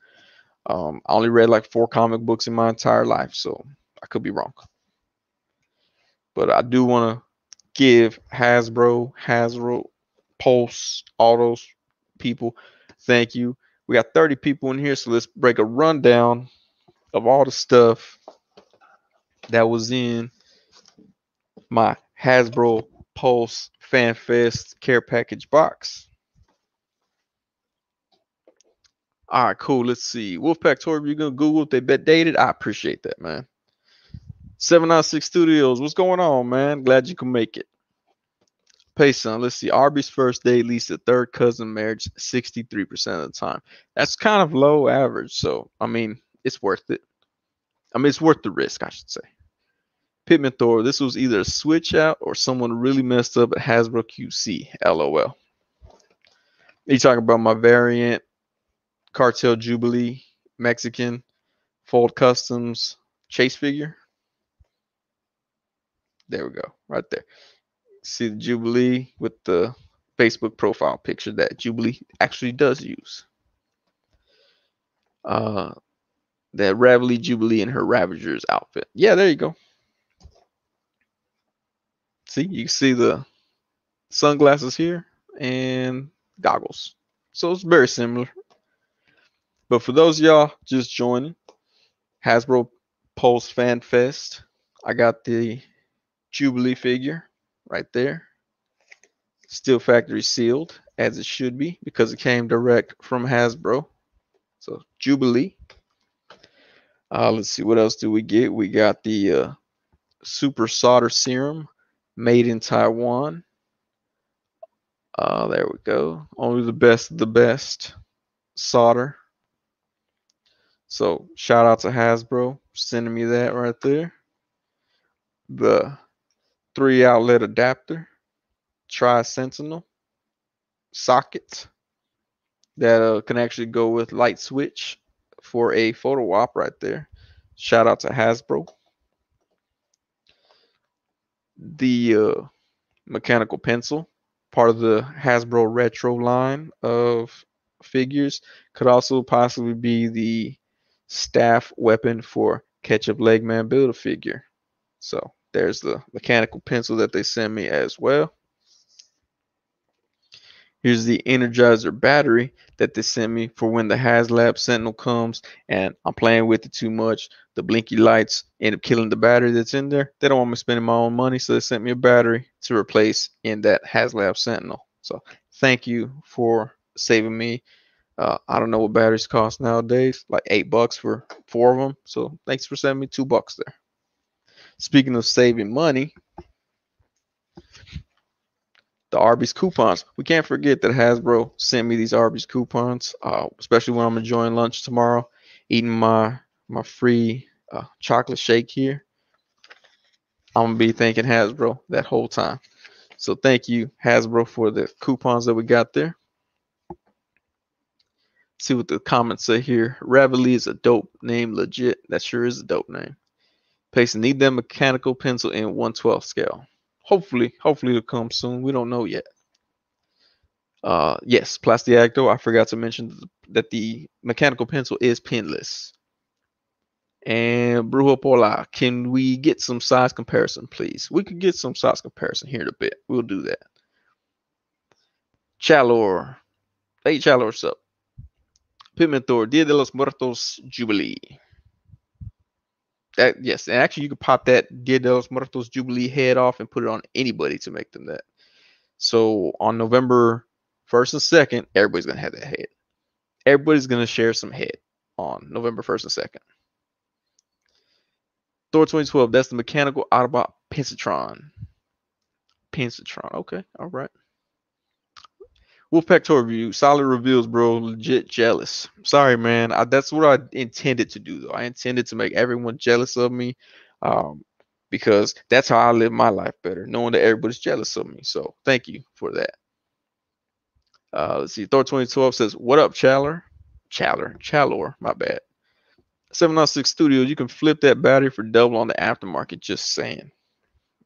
Um, I only read like four comic books in my entire life, so I could be wrong. But I do want to give Hasbro, Hasbro, Pulse, all those people, thank you. We got 30 people in here, so let's break a rundown of all the stuff that was in my Hasbro Pulse FanFest care package box. All right, cool. Let's see. Wolfpack Toy, you're gonna Google if they bet dated. I appreciate that, man. 796 Studios, what's going on, man? Glad you can make it. Payson, let's see. Arby's first day leads third cousin marriage 63% of the time. That's kind of low average. So, I mean, it's worth it. I mean, it's worth the risk, I should say. Pittman Thor, this was either a switch out or someone really messed up at Hasbro QC. LOL. You talking about my variant Cartel Jubilee Mexican Fold Customs chase figure? There we go, right there. See the Jubilee with the Facebook profile picture that Jubilee actually does use. Uh, that Ravelry Jubilee in her Ravagers outfit. Yeah, there you go. See, you see the sunglasses here and goggles. So it's very similar. But for those y'all just joining, Hasbro Pulse Fan Fest, I got the Jubilee figure right there. Still factory sealed as it should be because it came direct from Hasbro. So Jubilee. Uh, let's see what else do we get. We got the uh, Super Solder Serum made in Taiwan. Uh, there we go. Only the best of the best solder. So shout out to Hasbro sending me that right there. The three outlet adapter, Tri Sentinel socket that uh, can actually go with light switch for a photo op right there. Shout out to Hasbro the uh, mechanical pencil, part of the Hasbro Retro line of figures, could also possibly be the staff weapon for Ketchup Legman Build a figure. So there's the mechanical pencil that they sent me as well. Here's the Energizer battery that they sent me for when the HasLab Sentinel comes and I'm playing with it too much. The blinky lights end up killing the battery that's in there. They don't want me spending my own money, so they sent me a battery to replace in that HasLab Sentinel. So thank you for saving me. Uh, I don't know what batteries cost nowadays, like eight bucks for four of them. So thanks for sending me two bucks there. Speaking of saving money, the Arby's coupons. We can't forget that Hasbro sent me these Arby's coupons, uh, especially when I'm enjoying lunch tomorrow, eating my my free uh, chocolate shake here. I'm gonna be thanking Hasbro that whole time. So thank you, Hasbro, for the coupons that we got there. See what the comments say here. Ravelry is a dope name, legit. That sure is a dope name. Payson need that mechanical pencil in 112 scale. Hopefully, hopefully it'll come soon. We don't know yet. Uh, yes, Plastiacto. I forgot to mention that the mechanical pencil is pinless. And Brujo Pola, can we get some size comparison, please? We could get some size comparison here in a bit. We'll do that. Chalor. Hey, Chalor, what's up? Pimentor, Dia de los Muertos Jubilee. That yes, and actually you could pop that Dia de los Muertos Jubilee head off and put it on anybody to make them that. So on November first and second, everybody's gonna have that head. Everybody's gonna share some head on November first and second. Thor 2012, that's the mechanical Autobot Pensatron. Pensatron, okay, all right. Wolfpack Toy Review, solid reveals, bro. Legit jealous. Sorry, man. I, that's what I intended to do, though. I intended to make everyone jealous of me, um, because that's how I live my life better, knowing that everybody's jealous of me. So thank you for that. Uh, let's see. Thor 2012 says, "What up, Challer? Challer, Chalor. My bad. 706 Studios. You can flip that battery for double on the aftermarket. Just saying.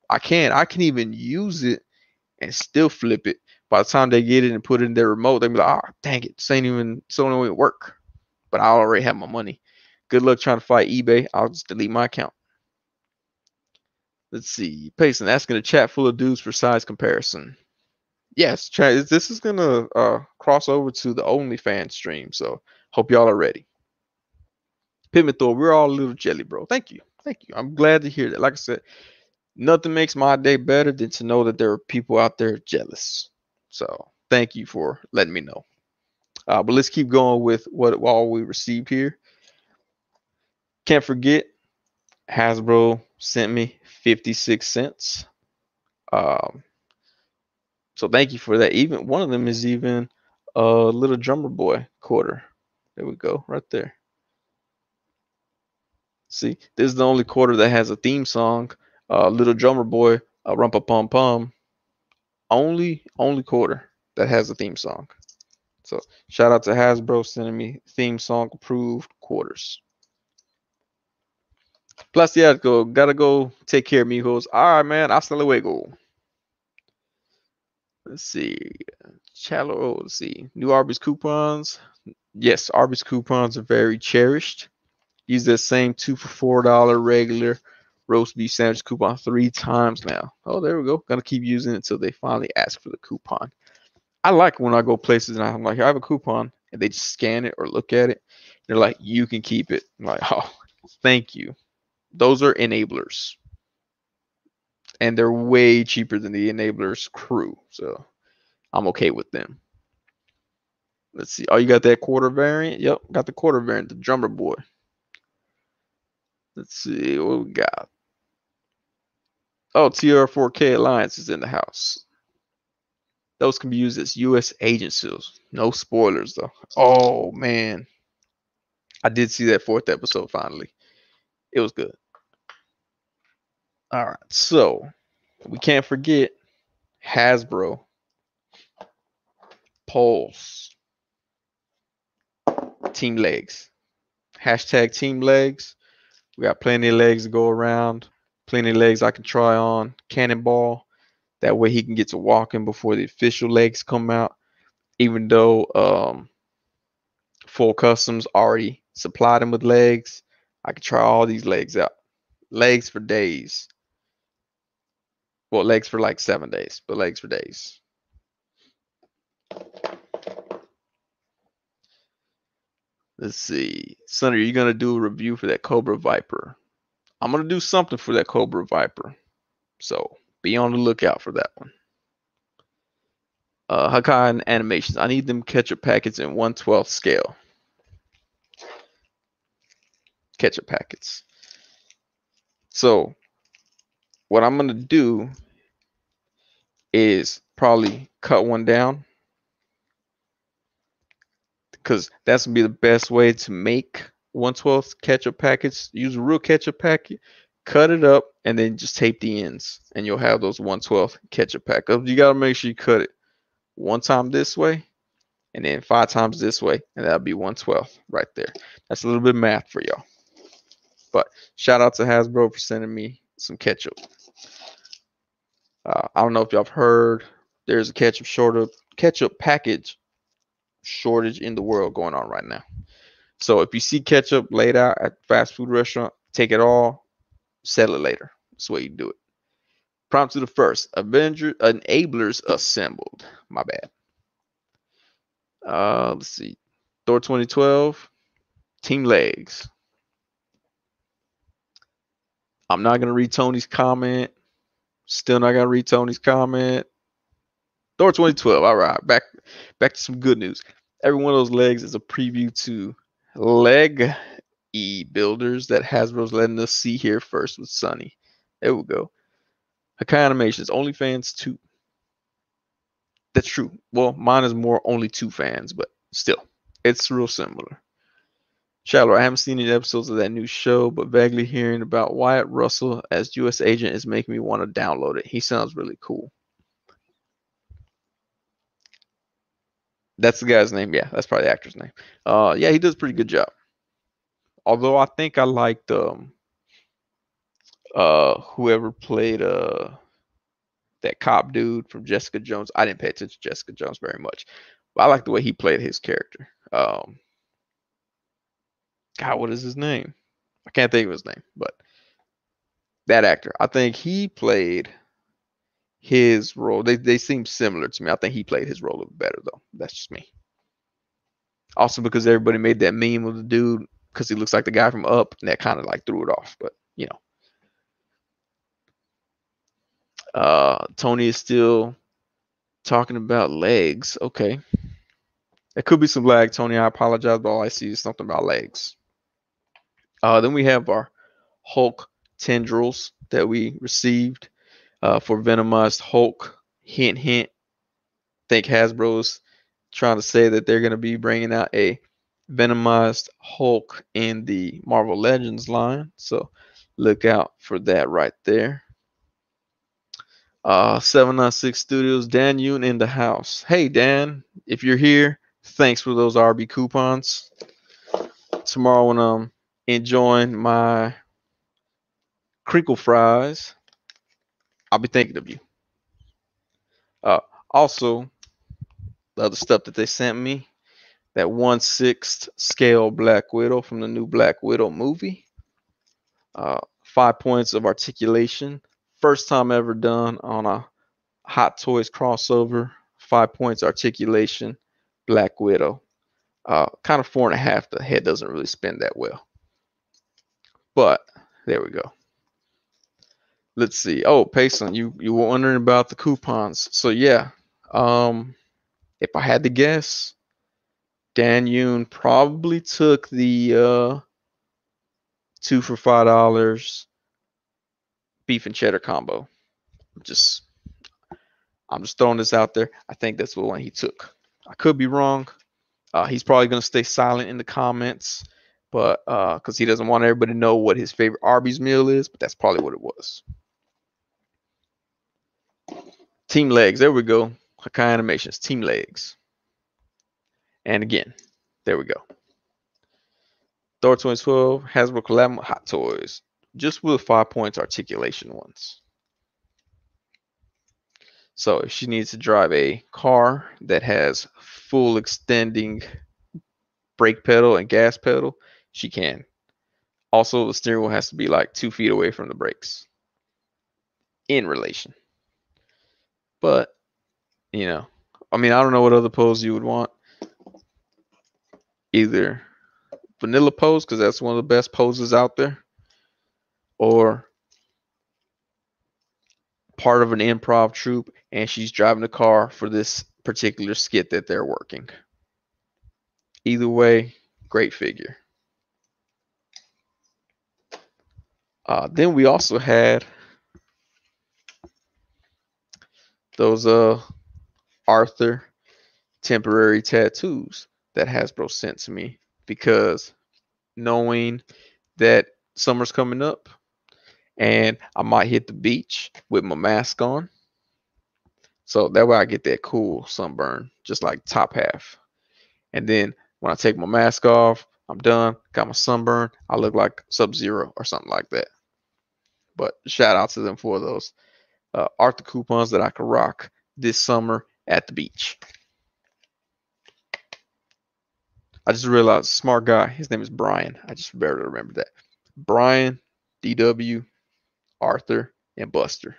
I can. I can even use it and still flip it by the time they get it and put it in their remote, they'll be like, oh, dang it, this ain't even, so don't even work. But I already have my money. Good luck trying to fight eBay. I'll just delete my account. Let's see. Payson asking a chat full of dudes for size comparison. Yes. This is gonna uh, cross over to the OnlyFans stream, so hope y'all are ready. Pimentor, we're all a little jelly, bro. Thank you, thank you. I'm glad to hear that. Like I said, nothing makes my day better than to know that there are people out there jealous. So thank you for letting me know. Uh, but let's keep going with what all we received here. Can't forget, Hasbro sent me 56 cents. Um, so thank you for that. Even one of them is even a little drummer boy quarter. There we go, right there. See, this is the only quarter that has a theme song. Uh, little drummer boy, uh, rumpa pum pum. Only, only quarter that has a theme song. So shout out to Hasbro sending me theme song approved quarters. Plus, yeah, go gotta go take care of mijos. All right, man. I Hasta luego. Let's see. Shallow. Let's see. New Arby's coupons. Yes, Arby's coupons are very cherished. Use that same two for four dollar regular roast beef sandwich coupon three times now. Oh, there we go. Gonna keep using it until they finally ask for the coupon. I like when I go places and I'm like, I have a coupon, and they just scan it or look at it. They're like, you can keep it. I'm like, oh, thank you. Those are enablers. And they're way cheaper than the enablers crew. So I'm okay with them. Let's see. Oh, you got that quarter variant? Yep, got the quarter variant, the drummer boy. Let's see what we got. Oh, TR4K Alliance is in the house. Those can be used as U.S. agencies. No spoilers though. Oh man, I did see that fourth episode finally. It was good. All right, so we can't forget Hasbro, Pulse, Team Legs, hashtag Team Legs. We got plenty of legs to go around, plenty of legs I can try on. Cannonball, that way he can get to walking before the official legs come out. Even though um, Full Customs already supplied him with legs, I can try all these legs out. Legs for days. Well, legs for like seven days, but legs for days. Let's see. Sonny, are you going to do a review for that Cobra Viper? I'm going to do something for that Cobra Viper. So be on the lookout for that one. Uh, Hakai animations. I need them ketchup packets in 112 scale. Ketchup packets. So, what I'm going to do is probably cut one down because that's gonna be the best way to make 112th ketchup packets. Use a real ketchup packet, cut it up, and then just tape the ends, and you'll have those 112th ketchup packets. You gotta make sure you cut it one time this way, and then five times this way, and that'll be 112th right there. That's a little bit math for y'all. But shout out to Hasbro for sending me some ketchup. Uh, I don't know if y'all have heard. There's a ketchup shortage, ketchup package shortage in the world going on right now. So if you see ketchup laid out at fast food restaurant, take it all, sell it later. That's the way you do it. Prompt to the first. Avenger enablers assembled. My bad. Uh let's see. Thor 2012. Team legs. I'm not gonna read Tony's comment. Still not gonna read Tony's comment. Thor 2012. All right, back back to some good news. Every one of those legs is a preview to leg e builders that Hasbro's letting us see here first with Sonny. There we go. Hakai Animations, OnlyFans 2. That's true. Well, mine is more only two fans, but still, it's real similar. Shallow, I haven't seen any episodes of that new show, but vaguely hearing about Wyatt Russell as U.S. agent is making me want to download it. He sounds really cool. That's the guy's name. Yeah, that's probably the actor's name. Uh, yeah, he does a pretty good job. Although I think I liked um, uh, whoever played uh, that cop dude from Jessica Jones. I didn't pay attention to Jessica Jones very much, but I like the way he played his character. Um, God, what is his name? I can't think of his name, but that actor. I think he played his role. They they seem similar to me. I think he played his role a little better though. That's just me. Also because everybody made that meme of the dude because he looks like the guy from Up, and that kind of like threw it off. But you know. Uh, Tony is still talking about legs. Okay. It could be some lag, Tony. I apologize, but all I see is something about legs. Uh, then we have our Hulk tendrils that we received uh, for Venomized Hulk. Hint, hint. Think Hasbro's trying to say that they're going to be bringing out a Venomized Hulk in the Marvel Legends line. So look out for that right there. Uh, 796 Studios, Dan Yoon in the house. Hey, Dan, if you're here, thanks for those Arby coupons. Tomorrow, when I'm enjoying my crinkle fries, I'll be thinking of you. Uh, also, the other stuff that they sent me, that one sixth scale Black Widow from the new Black Widow movie. Uh, five points of articulation. First time ever done on a Hot Toys crossover. Five points articulation, Black Widow. Uh, kind of four and a half. The head doesn't really spin that well. But there we go. Let's see. Oh, Payson, you you were wondering about the coupons. So yeah, um, if I had to guess, Dan Yoon probably took the uh, two for five dollars beef and cheddar combo. Just I'm just throwing this out there. I think that's the one he took. I could be wrong. Uh, he's probably gonna stay silent in the comments, but because uh, he doesn't want everybody to know what his favorite Arby's meal is, but that's probably what it was. Team legs. There we go. Hakai Animations. Team legs. And again, there we go. Thor 2012, Hasbro Collab Hot Toys. Just with five points articulation ones. So if she needs to drive a car that has full extending brake pedal and gas pedal, she can. Also, the steering wheel has to be like two feet away from the brakes in relation. But, you know, I mean, I don't know what other pose you would want. Either vanilla pose because that's one of the best poses out there or part of an improv troupe and she's driving the car for this particular skit that they're working. Either way great figure. Uh, then we also had those uh arthur temporary tattoos that Hasbro sent to me because knowing that summer's coming up and I might hit the beach with my mask on. So that way I get that cool sunburn, just like top half. And then when I take my mask off, I'm done, got my sunburn, I look like Sub Zero or something like that. But shout out to them for those uh, Arthur coupons that I could rock this summer at the beach. I just realized, smart guy. His name is Brian. I just barely remember that. Brian, DW, Arthur, and Buster.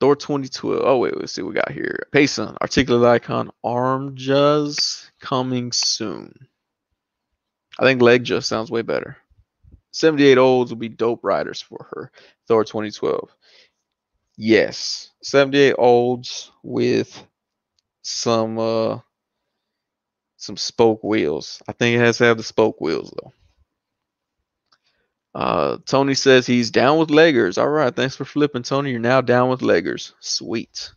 Thor 2012. Oh, wait, let's see what we got here. Payson, articulate icon, arm just coming soon. I think leg just sounds way better. 78 olds will be dope riders for her. Thor 2012. Yes, 78 olds with some uh some spoke wheels. I think it has to have the spoke wheels though. Uh, Tony says he's down with leggers. All right, thanks for flipping, Tony. You're now down with leggers. Sweet.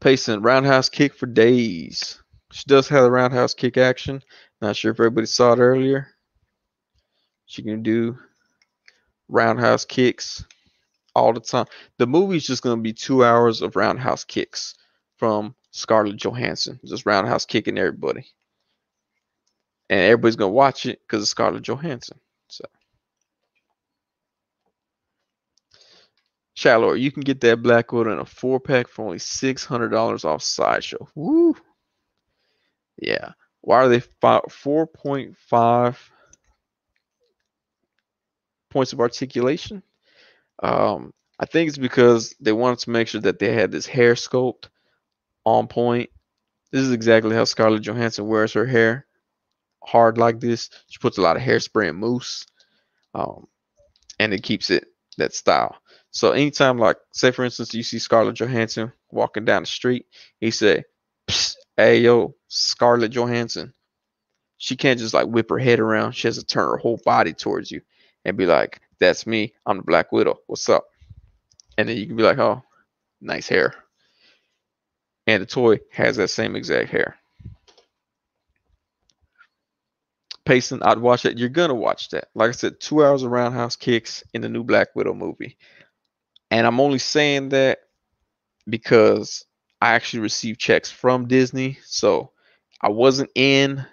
Payson, roundhouse kick for days. She does have a roundhouse kick action. Not sure if everybody saw it earlier. She can do roundhouse kicks all the time. The movie's just going to be two hours of roundhouse kicks from Scarlett Johansson, just roundhouse kicking everybody. And everybody's gonna watch it because of Scarlett Johansson. So Shallow, you can get that Black Widow in a four pack for only six hundred dollars off Sideshow. Woo! Yeah. Why are they four point five points of articulation? Um, I think it's because they wanted to make sure that they had this hair sculpt on point. This is exactly how Scarlett Johansson wears her hair. Hard like this. She puts a lot of hairspray and mousse. Um, and it keeps it that style. So anytime, like, say for instance, you see Scarlett Johansson walking down the street, he say, "Hey yo, Scarlett Johansson." She can't just like whip her head around. She has to turn her whole body towards you and be like, "That's me. I'm the Black Widow. What's up?" And then you can be like, "Oh, nice hair." And the toy has that same exact hair. Payson, I'd watch it. You're gonna watch that. Like I said, two hours of roundhouse kicks in the new Black Widow movie. And I'm only saying that because I actually received checks from Disney. So I wasn't in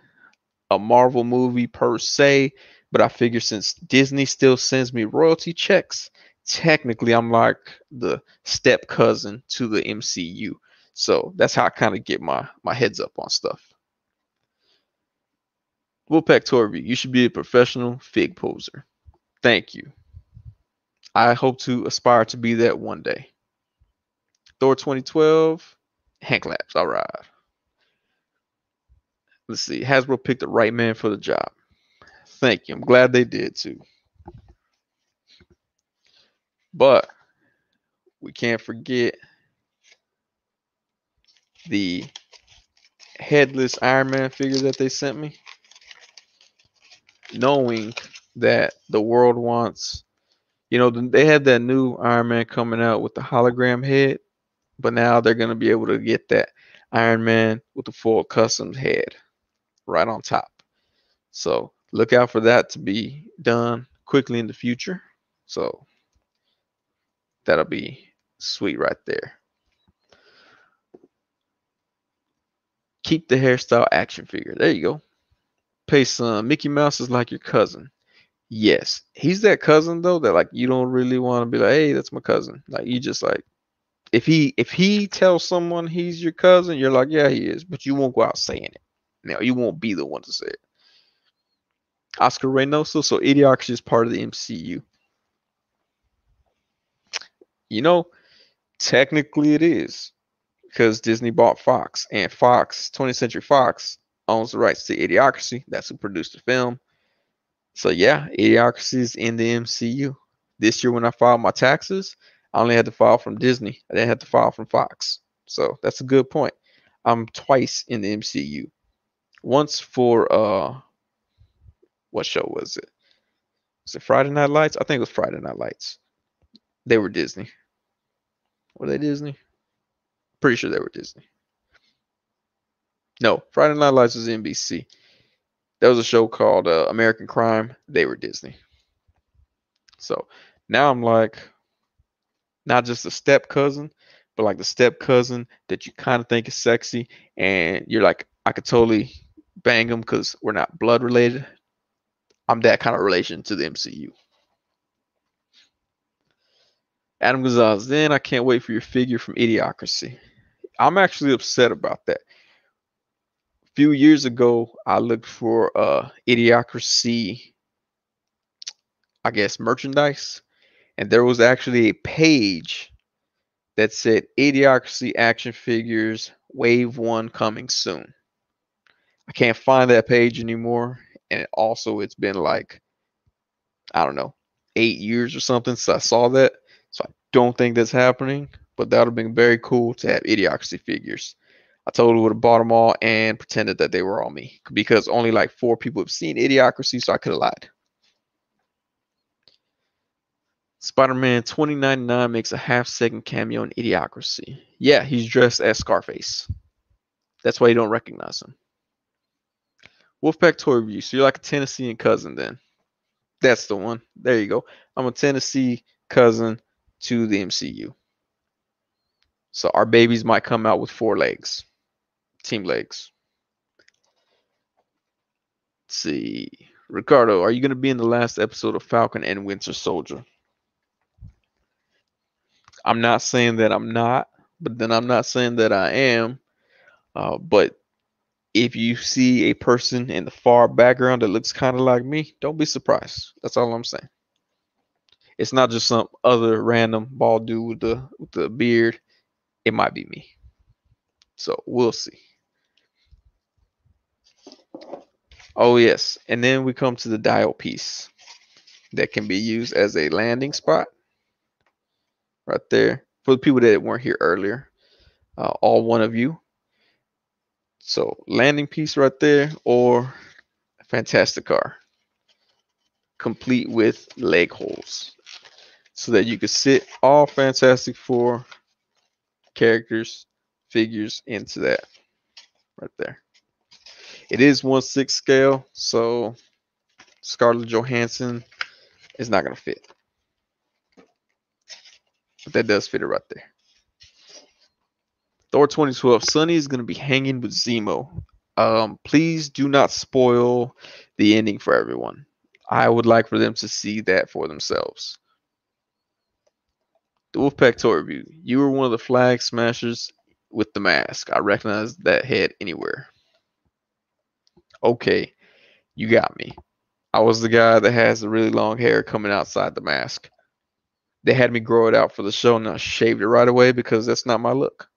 a Marvel movie per se, but I figure since Disney still sends me royalty checks, technically I'm like the step cousin to the MCU. So that's how I kind of get my my heads up on stuff. Wolfpack Torby, you should be a professional fig poser. Thank you. I hope to aspire to be that one day. Thor 2012, hand claps. All right. Let's see. Hasbro picked the right man for the job. Thank you. I'm glad they did too. But we can't forget the headless Iron Man figure that they sent me knowing that the world wants, you know, they had that new Iron Man coming out with the hologram head, but now they're going to be able to get that Iron Man with the full custom head right on top. So look out for that to be done quickly in the future. So that'll be sweet right there. Keep the hairstyle action figure. There you go Payson. Mickey Mouse is like your cousin. Yes, he's that cousin though that like you don't really want to be like, hey, that's my cousin. Like you just like if he if he tells someone he's your cousin, you're like, yeah, he is, but you won't go out saying it. Now you won't be the one to say it. Oscar Reynoso, so Idiocracy is part of the MCU. You know, technically it is because Disney bought Fox, and Fox, 20th Century Fox, owns the rights to Idiocracy. That's who produced the film. So yeah, Idiocracy is in the MCU. This year when I filed my taxes, I only had to file from Disney. I didn't have to file from Fox. So that's a good point. I'm twice in the MCU. Once for uh what show was it? Was it Friday Night Lights? I think it was Friday Night Lights. They were Disney. Were they Disney? Pretty sure they were Disney. No, Friday Night Lights was NBC. There was a show called uh, American Crime. They were Disney. So now I'm like, not just a step cousin, but like the step cousin that you kind of think is sexy, and you're like, I could totally bang him because we're not blood related. I'm that kind of relation to the MCU. Adam Gonzalez, then I can't wait for your figure from Idiocracy. I'm actually upset about that A few years ago, I looked for uh, Idiocracy, I guess, merchandise, and there was actually a page that said Idiocracy action figures wave one coming soon. I can't find that page anymore, and also it's been like I don't know eight years or something since I saw that, so I don't think that's happening. But that would have been very cool to have Idiocracy figures. I totally would have bought them all and pretended that they were all me because only like four people have seen Idiocracy, so I could have lied. Spider Man 2099 makes a half second cameo in Idiocracy. Yeah, he's dressed as Scarface. That's why you don't recognize him. Wolfpack Toy Review. So you're like a Tennessee cousin then. That's the one. There you go. I'm a Tennessee cousin to the MCU. So our babies might come out with four legs. Team legs. Let's see. Ricardo, are you going to be in the last episode of Falcon and Winter Soldier? I'm not saying that I'm not, but then I'm not saying that I am. Uh, but if you see a person in the far background that looks kind of like me, don't be surprised. That's all I'm saying. It's not just some other random bald dude with the with the beard. It might be me. So we'll see. Oh, yes. And then we come to the dial piece that can be used as a landing spot right there. For the people that weren't here earlier, uh, all one of you. So landing piece right there or fantastic car. Complete with leg holes. So that you could sit all Fantastic Four characters, figures into that right there. It is 1 6 scale, so Scarlett Johansson is not going to fit. But that does fit it right there. Thor 2012. Sonny is going to be hanging with Zemo. Um, please do not spoil the ending for everyone. I would like for them to see that for themselves. The Wolfpack toy review. You were one of the flag smashers with the mask. I recognize that head anywhere. Okay, you got me. I was the guy that has the really long hair coming outside the mask. They had me grow it out for the show and I shaved it right away because that's not my look.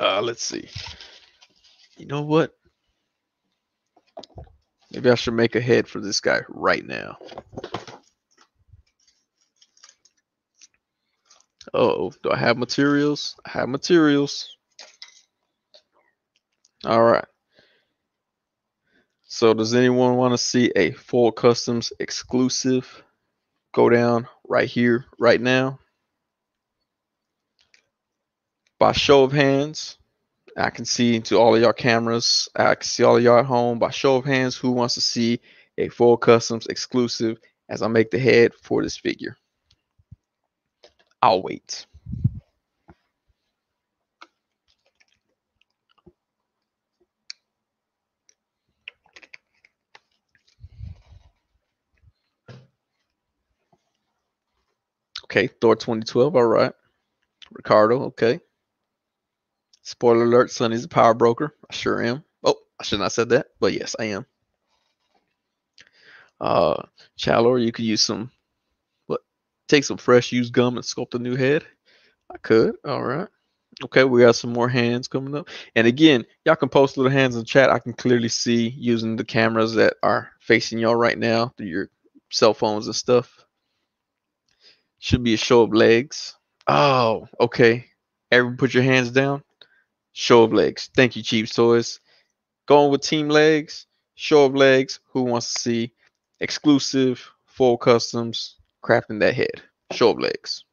Uh, let's see. You know what? Maybe I should make a head for this guy right now. oh, do I have materials? I have materials. All right. So does anyone want to see a full customs exclusive go down right here, right now? By show of hands, I can see into all of y'all cameras. I can see all of y'all at home. By show of hands, who wants to see a full customs exclusive as I make the head for this figure? I'll wait. Okay, Thor 2012. All right. Ricardo. Okay. Spoiler alert, Sonny's a power broker. I sure am. Oh, I should not have said that, but yes, I am. Uh Chalor, you could use some what take some fresh used gum and sculpt a new head. I could. All right. Okay, we got some more hands coming up. And again, y'all can post little hands in chat. I can clearly see using the cameras that are facing y'all right now through your cell phones and stuff. Should be a show of legs. Oh, okay. Everyone put your hands down. Show of legs. Thank you, Cheap Toys. Going with team legs. Show of legs. Who wants to see exclusive full customs crafting that head? Show of legs.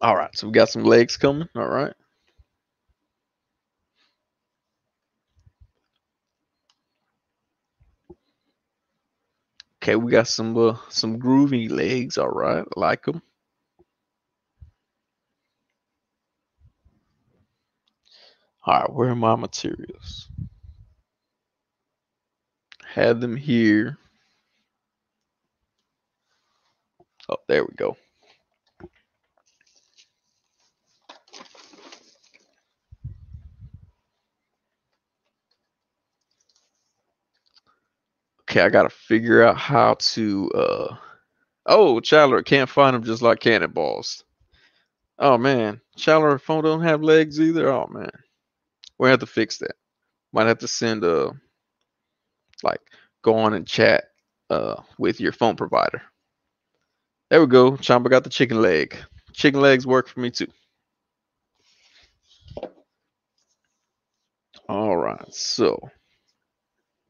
All right, so we got some legs coming. All right. Okay, we got some uh, some groovy legs. All right, I like them. All right, where are my materials? Had them here. Oh, there we go. Okay, I gotta figure out how to uh oh Chandler can't find them just like cannonballs. Oh man. Chandler phone don't have legs either. Oh man. We have to fix that. Might have to send a like go on and chat uh with your phone provider. There we go. Chamba got the chicken leg. Chicken legs work for me too. All right, so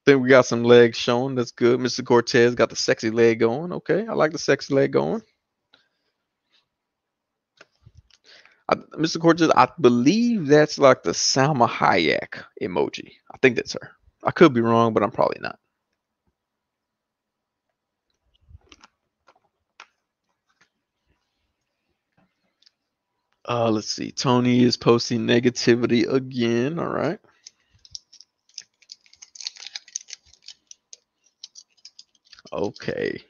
think we got some legs showing. That's good. Mr. Cortez got the sexy leg going. Okay, I like the sexy leg going. I, Mr. Cortez, I believe that's like the Salma Hayek emoji. I think that's her. I could be wrong, but I'm probably not. Uh, let's see. Tony is posting negativity again. All right. Okay.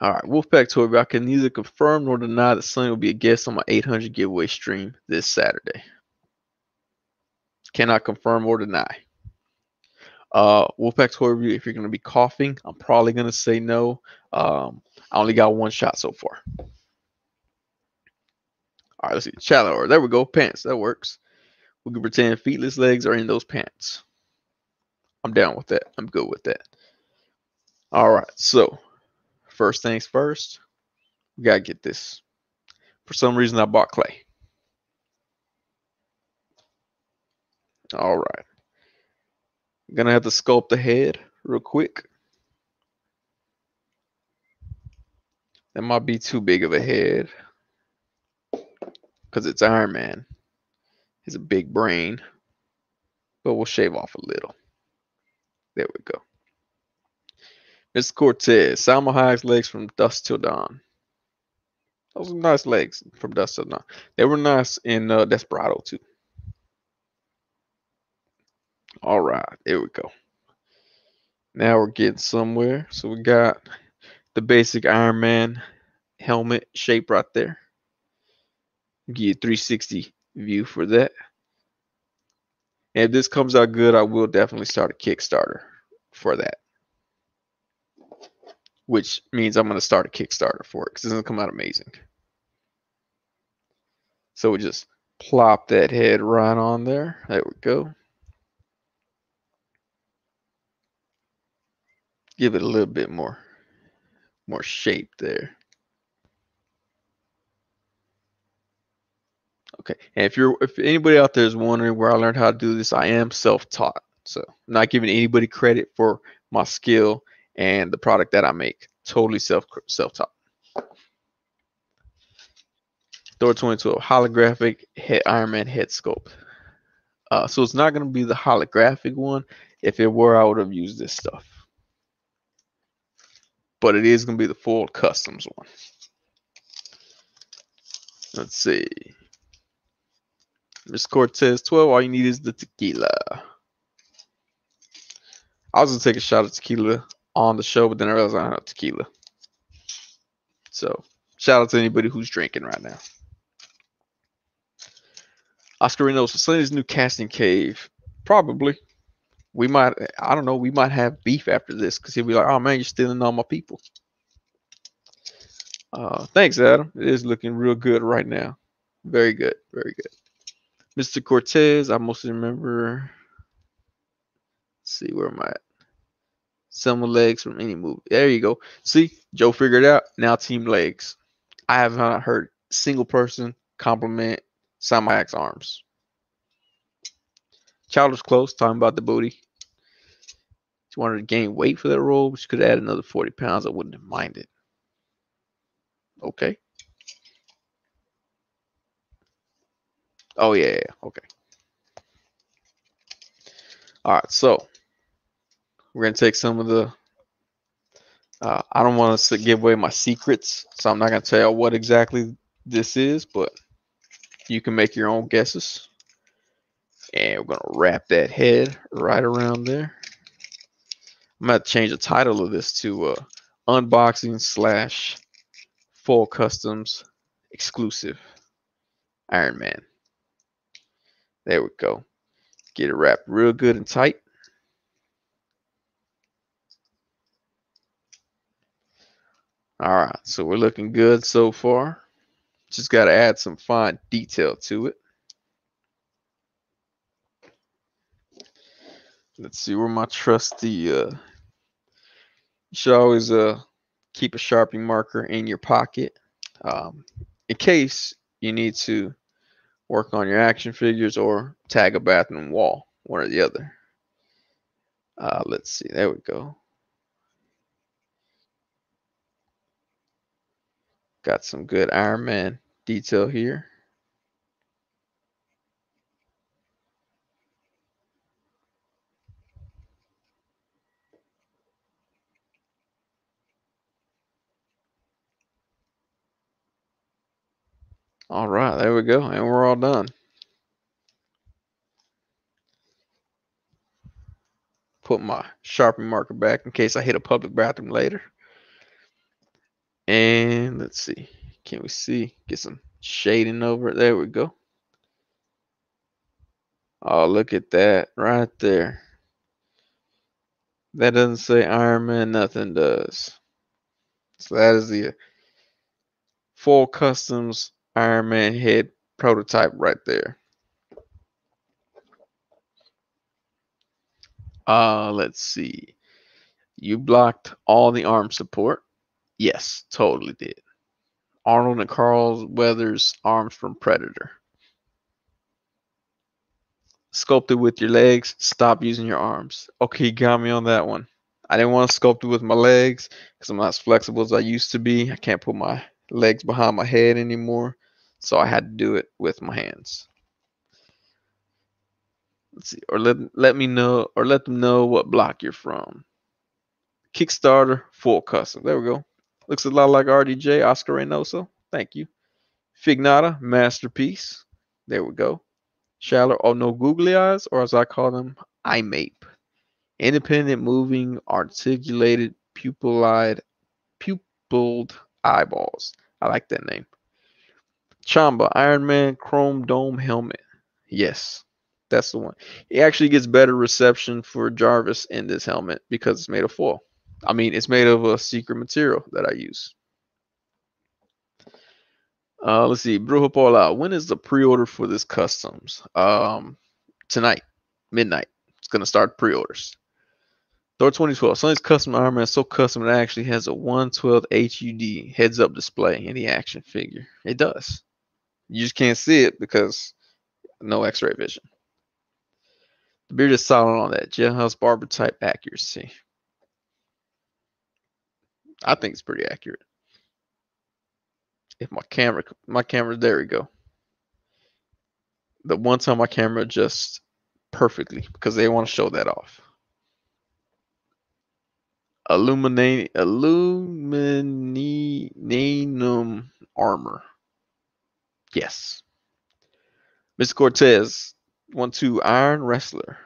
All right, Wolfpack Toy. I can neither confirm nor deny that Sonny will be a guest on my 800 giveaway stream this Saturday. Cannot confirm or deny. Uh, Wolfpack toy review. If you're gonna be coughing, I'm probably gonna say no. Um, I only got one shot so far. All right, let's see. Shallower. There we go. Pants. That works. We can pretend feetless legs are in those pants. I'm down with that. I'm good with that. All right. So, first things first, we got to get this. For some reason, I bought clay. All right. I'm going to have to sculpt the head real quick. That might be too big of a head because it's Iron Man. He's a big brain, but we'll shave off a little. There we go. Mr. Cortez, Salma Hayek's legs from Dusk Till Dawn. Those are nice legs from Dusk Till Dawn. They were nice in uh, Desperado too. All right, there we go. Now we're getting somewhere. So we got the basic Iron Man helmet shape right there. Give you 360 view for that. And if this comes out good, I will definitely start a Kickstarter for that. Which means I'm going to start a Kickstarter for it because it's going to come out amazing. So we just plop that head right on there. There we go. Give it a little bit more, more shape there. Okay. And if you're if anybody out there is wondering where I learned how to do this, I am self-taught. So I'm not giving anybody credit for my skill and the product that I make. Totally self self-taught. Thor 2012 holographic head Iron Man head sculpt. Uh, so it's not going to be the holographic one. If it were, I would have used this stuff. But it is going to be the full customs one. Let's see. Miss Cortez 12, all you need is the tequila. I was gonna take a shot of tequila on the show, but then I realized I don't have tequila. So shout out to anybody who's drinking right now. Oscar Reynoso, Slendy's new casting cave. Probably. We might I don't know, we might have beef after this because he'll be like, oh man, you're stealing all my people. Uh thanks, Adam. It is looking real good right now. Very good, very good. Mr. Cortez, I mostly remember. See where am I at? Legs from any movie. There you go. See, Joe figured out. Now team legs. I have not heard single person compliment Salma Hayek's arms. Child was close, talking about the booty. She wanted to gain weight for that role, she could add another 40 pounds. I wouldn't have minded. Okay. Oh yeah, okay. All right, so we're gonna take some of the. Uh, I don't want to give away my secrets, so I'm not gonna tell what exactly this is, but you can make your own guesses. And we're gonna wrap that head right around there. I'm gonna change the title of this to uh, unboxing slash full customs exclusive Iron Man. There we go. Get it wrapped real good and tight. All right, so we're looking good so far. Just got to add some fine detail to it. Let's see where my trusty. Uh, you should always uh, keep a Sharpie marker in your pocket um, in case you need to work on your action figures or tag a bathroom wall, one or the other. Uh, let's see, there we go. Got some good Iron Man detail here. All right, there we go. And we're all done. Put my Sharpie marker back in case I hit a public bathroom later. And let's see. Can we see? Get some shading over. There we go. Oh, look at that right there. That doesn't say Iron Man, nothing does. So that is the full customs Iron Man head prototype right there. Uh, let's see. You blocked all the arm support. Yes, totally did. Arnold and Carl Weathers arms from Predator. Sculpt it with your legs. Stop using your arms. Okay, you got me on that one. I didn't want to sculpt it with my legs because I'm not as flexible as I used to be. I can't put my legs behind my head anymore. So I had to do it with my hands. Let's see, or let let me know, or let them know what block you're from. Kickstarter full custom. There we go. Looks a lot like RDJ Oscar Reynoso. Thank you. Fignata masterpiece. There we go. Shallow or no googly eyes, or as I call them, IMAPE. Independent moving articulated pupilled pupilled eyeballs. I like that name. Chamba Iron Man Chrome Dome helmet. Yes, that's the one. It actually gets better reception for Jarvis in this helmet because it's made of foil. I mean, it's made of a secret material that I use. Uh, let's see, Brujo Paula. When is the pre-order for this customs? Um, tonight, midnight. It's gonna start pre-orders. Thor 2012. Sonny's custom Iron Man is so custom it actually has a 112 HUD heads-up display in the action figure. It does. You just can't see it because no X-ray vision. The beard is solid on that jailhouse barber type accuracy. I think it's pretty accurate. If my camera, my camera, there we go. The one time my camera just perfectly because they want to show that off. Illuminate, illuminanium armor. Yes. Mr. Cortez, one two Iron Wrestler.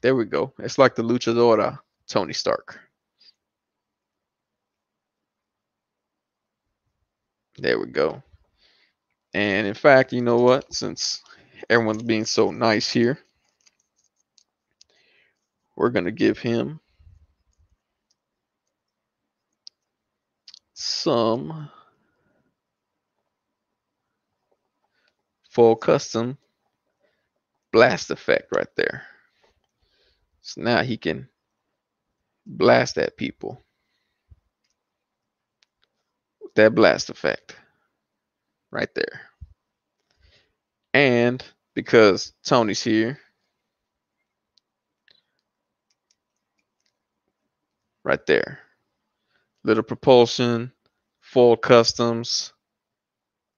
There we go. It's like the Luchadora Tony Stark. There we go. And in fact, you know what? Since everyone's being so nice here, we're going to give him some full custom blast effect right there. So now he can blast at people that blast effect right there. And because Tony's here, right there. Little propulsion, full customs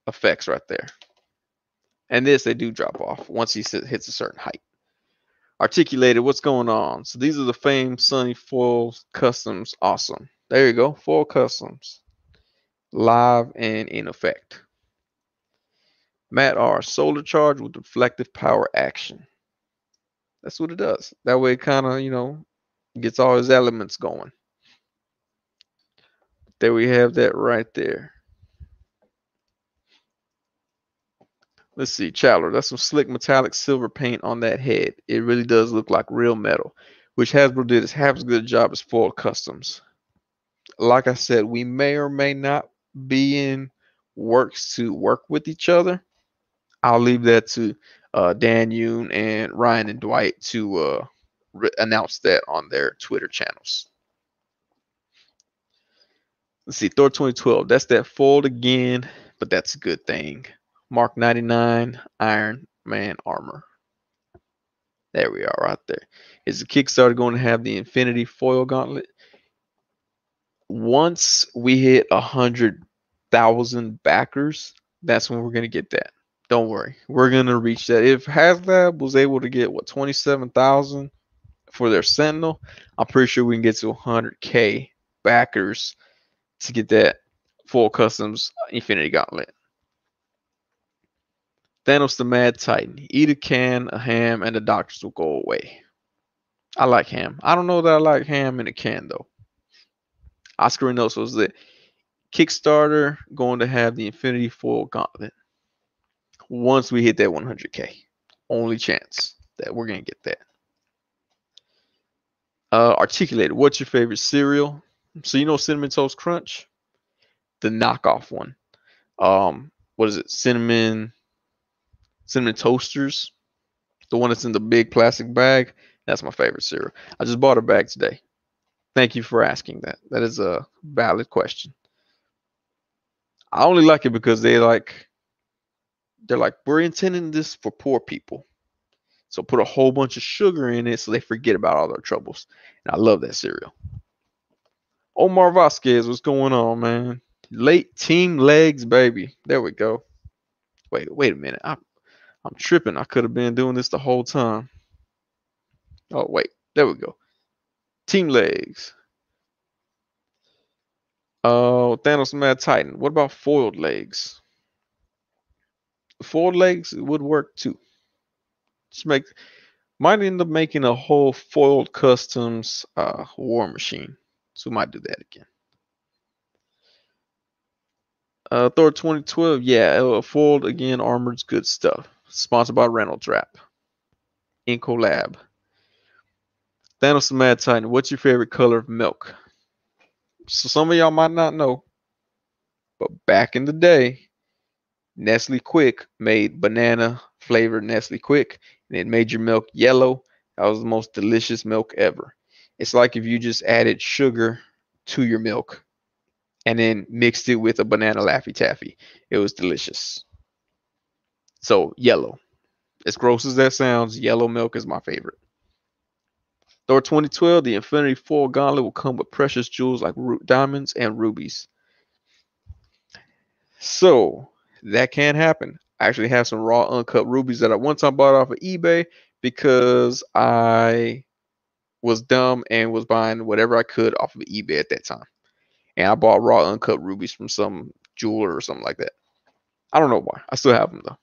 effects right there. And this, they do drop off once he hits a certain height. Articulated, what's going on? So these are the famed Sonny Foil Customs. Awesome. There you go. Foil Customs. Live and in effect. Matt R. Solar charge with reflective power action. That's what it does. That way it kind of, you know, gets all his elements going. There we have that right there. Let's see, Chandler. That's some slick metallic silver paint on that head. It really does look like real metal, which Hasbro did as half as good a job as Foil Customs. Like I said, we may or may not be in works to work with each other. I'll leave that to uh, Dan Yoon and Ryan and Dwight to uh, re- announce that on their Twitter channels. Let's see, Thor 2012. That's that fold again, but that's a good thing. Mark 99 Iron Man armor. There we are, right there. Is the Kickstarter going to have the Infinity Foil Gauntlet? Once we hit a hundred thousand backers, that's when we're gonna get that. Don't worry, we're gonna reach that. If HasLab was able to get what twenty-seven thousand for their Sentinel, I'm pretty sure we can get to 100k backers to get that full customs Infinity Gauntlet. Thanos the Mad Titan. Eat a can, a ham, and the doctors will go away. I like ham. I don't know that I like ham in a can though. Oscar is the Kickstarter going to have the Infinity Foil Gauntlet. Once we hit that 100k, only chance that we're gonna get that. Uh, articulated. What's your favorite cereal? So you know cinnamon toast crunch, the knockoff one. Um, what is it? Cinnamon, cinnamon toasters. The one that's in the big plastic bag. That's my favorite cereal. I just bought a bag today. Thank you for asking that. That is a valid question. I only like it because they like they're like we're intending this for poor people. So put a whole bunch of sugar in it so they forget about all their troubles. And I love that cereal. Omar Vasquez, what's going on, man? Late team legs, baby. There we go. Wait, wait a minute. I, I'm tripping. I could have been doing this the whole time. Oh, wait. There we go. Team legs. Oh, uh, Thanos Mad Titan. What about foiled legs? Foiled legs would work too. Just make might end up making a whole foiled customs uh, war machine. So we might do that again. Uh, Thor 2012, yeah, uh, foiled again, armored's good stuff. Sponsored by Reynolds Wrap. In collab. Thanos the Mad Titan, what's your favorite color of milk? So some of y'all might not know, but back in the day, Nestle Quick made banana flavored Nestle Quick, and it made your milk yellow. That was the most delicious milk ever. It's like if you just added sugar to your milk and then mixed it with a banana Laffy Taffy. It was delicious. So, yellow. As gross as that sounds, yellow milk is my favorite. Thor 2012, the Infinity Foil Gauntlet will come with precious jewels like diamonds and rubies. So, that can happen. I actually have some raw uncut rubies that I once I bought off of eBay because I was dumb and was buying whatever I could off of eBay at that time. And I bought raw uncut rubies from some jeweler or something like that. I don't know why. I still have them though.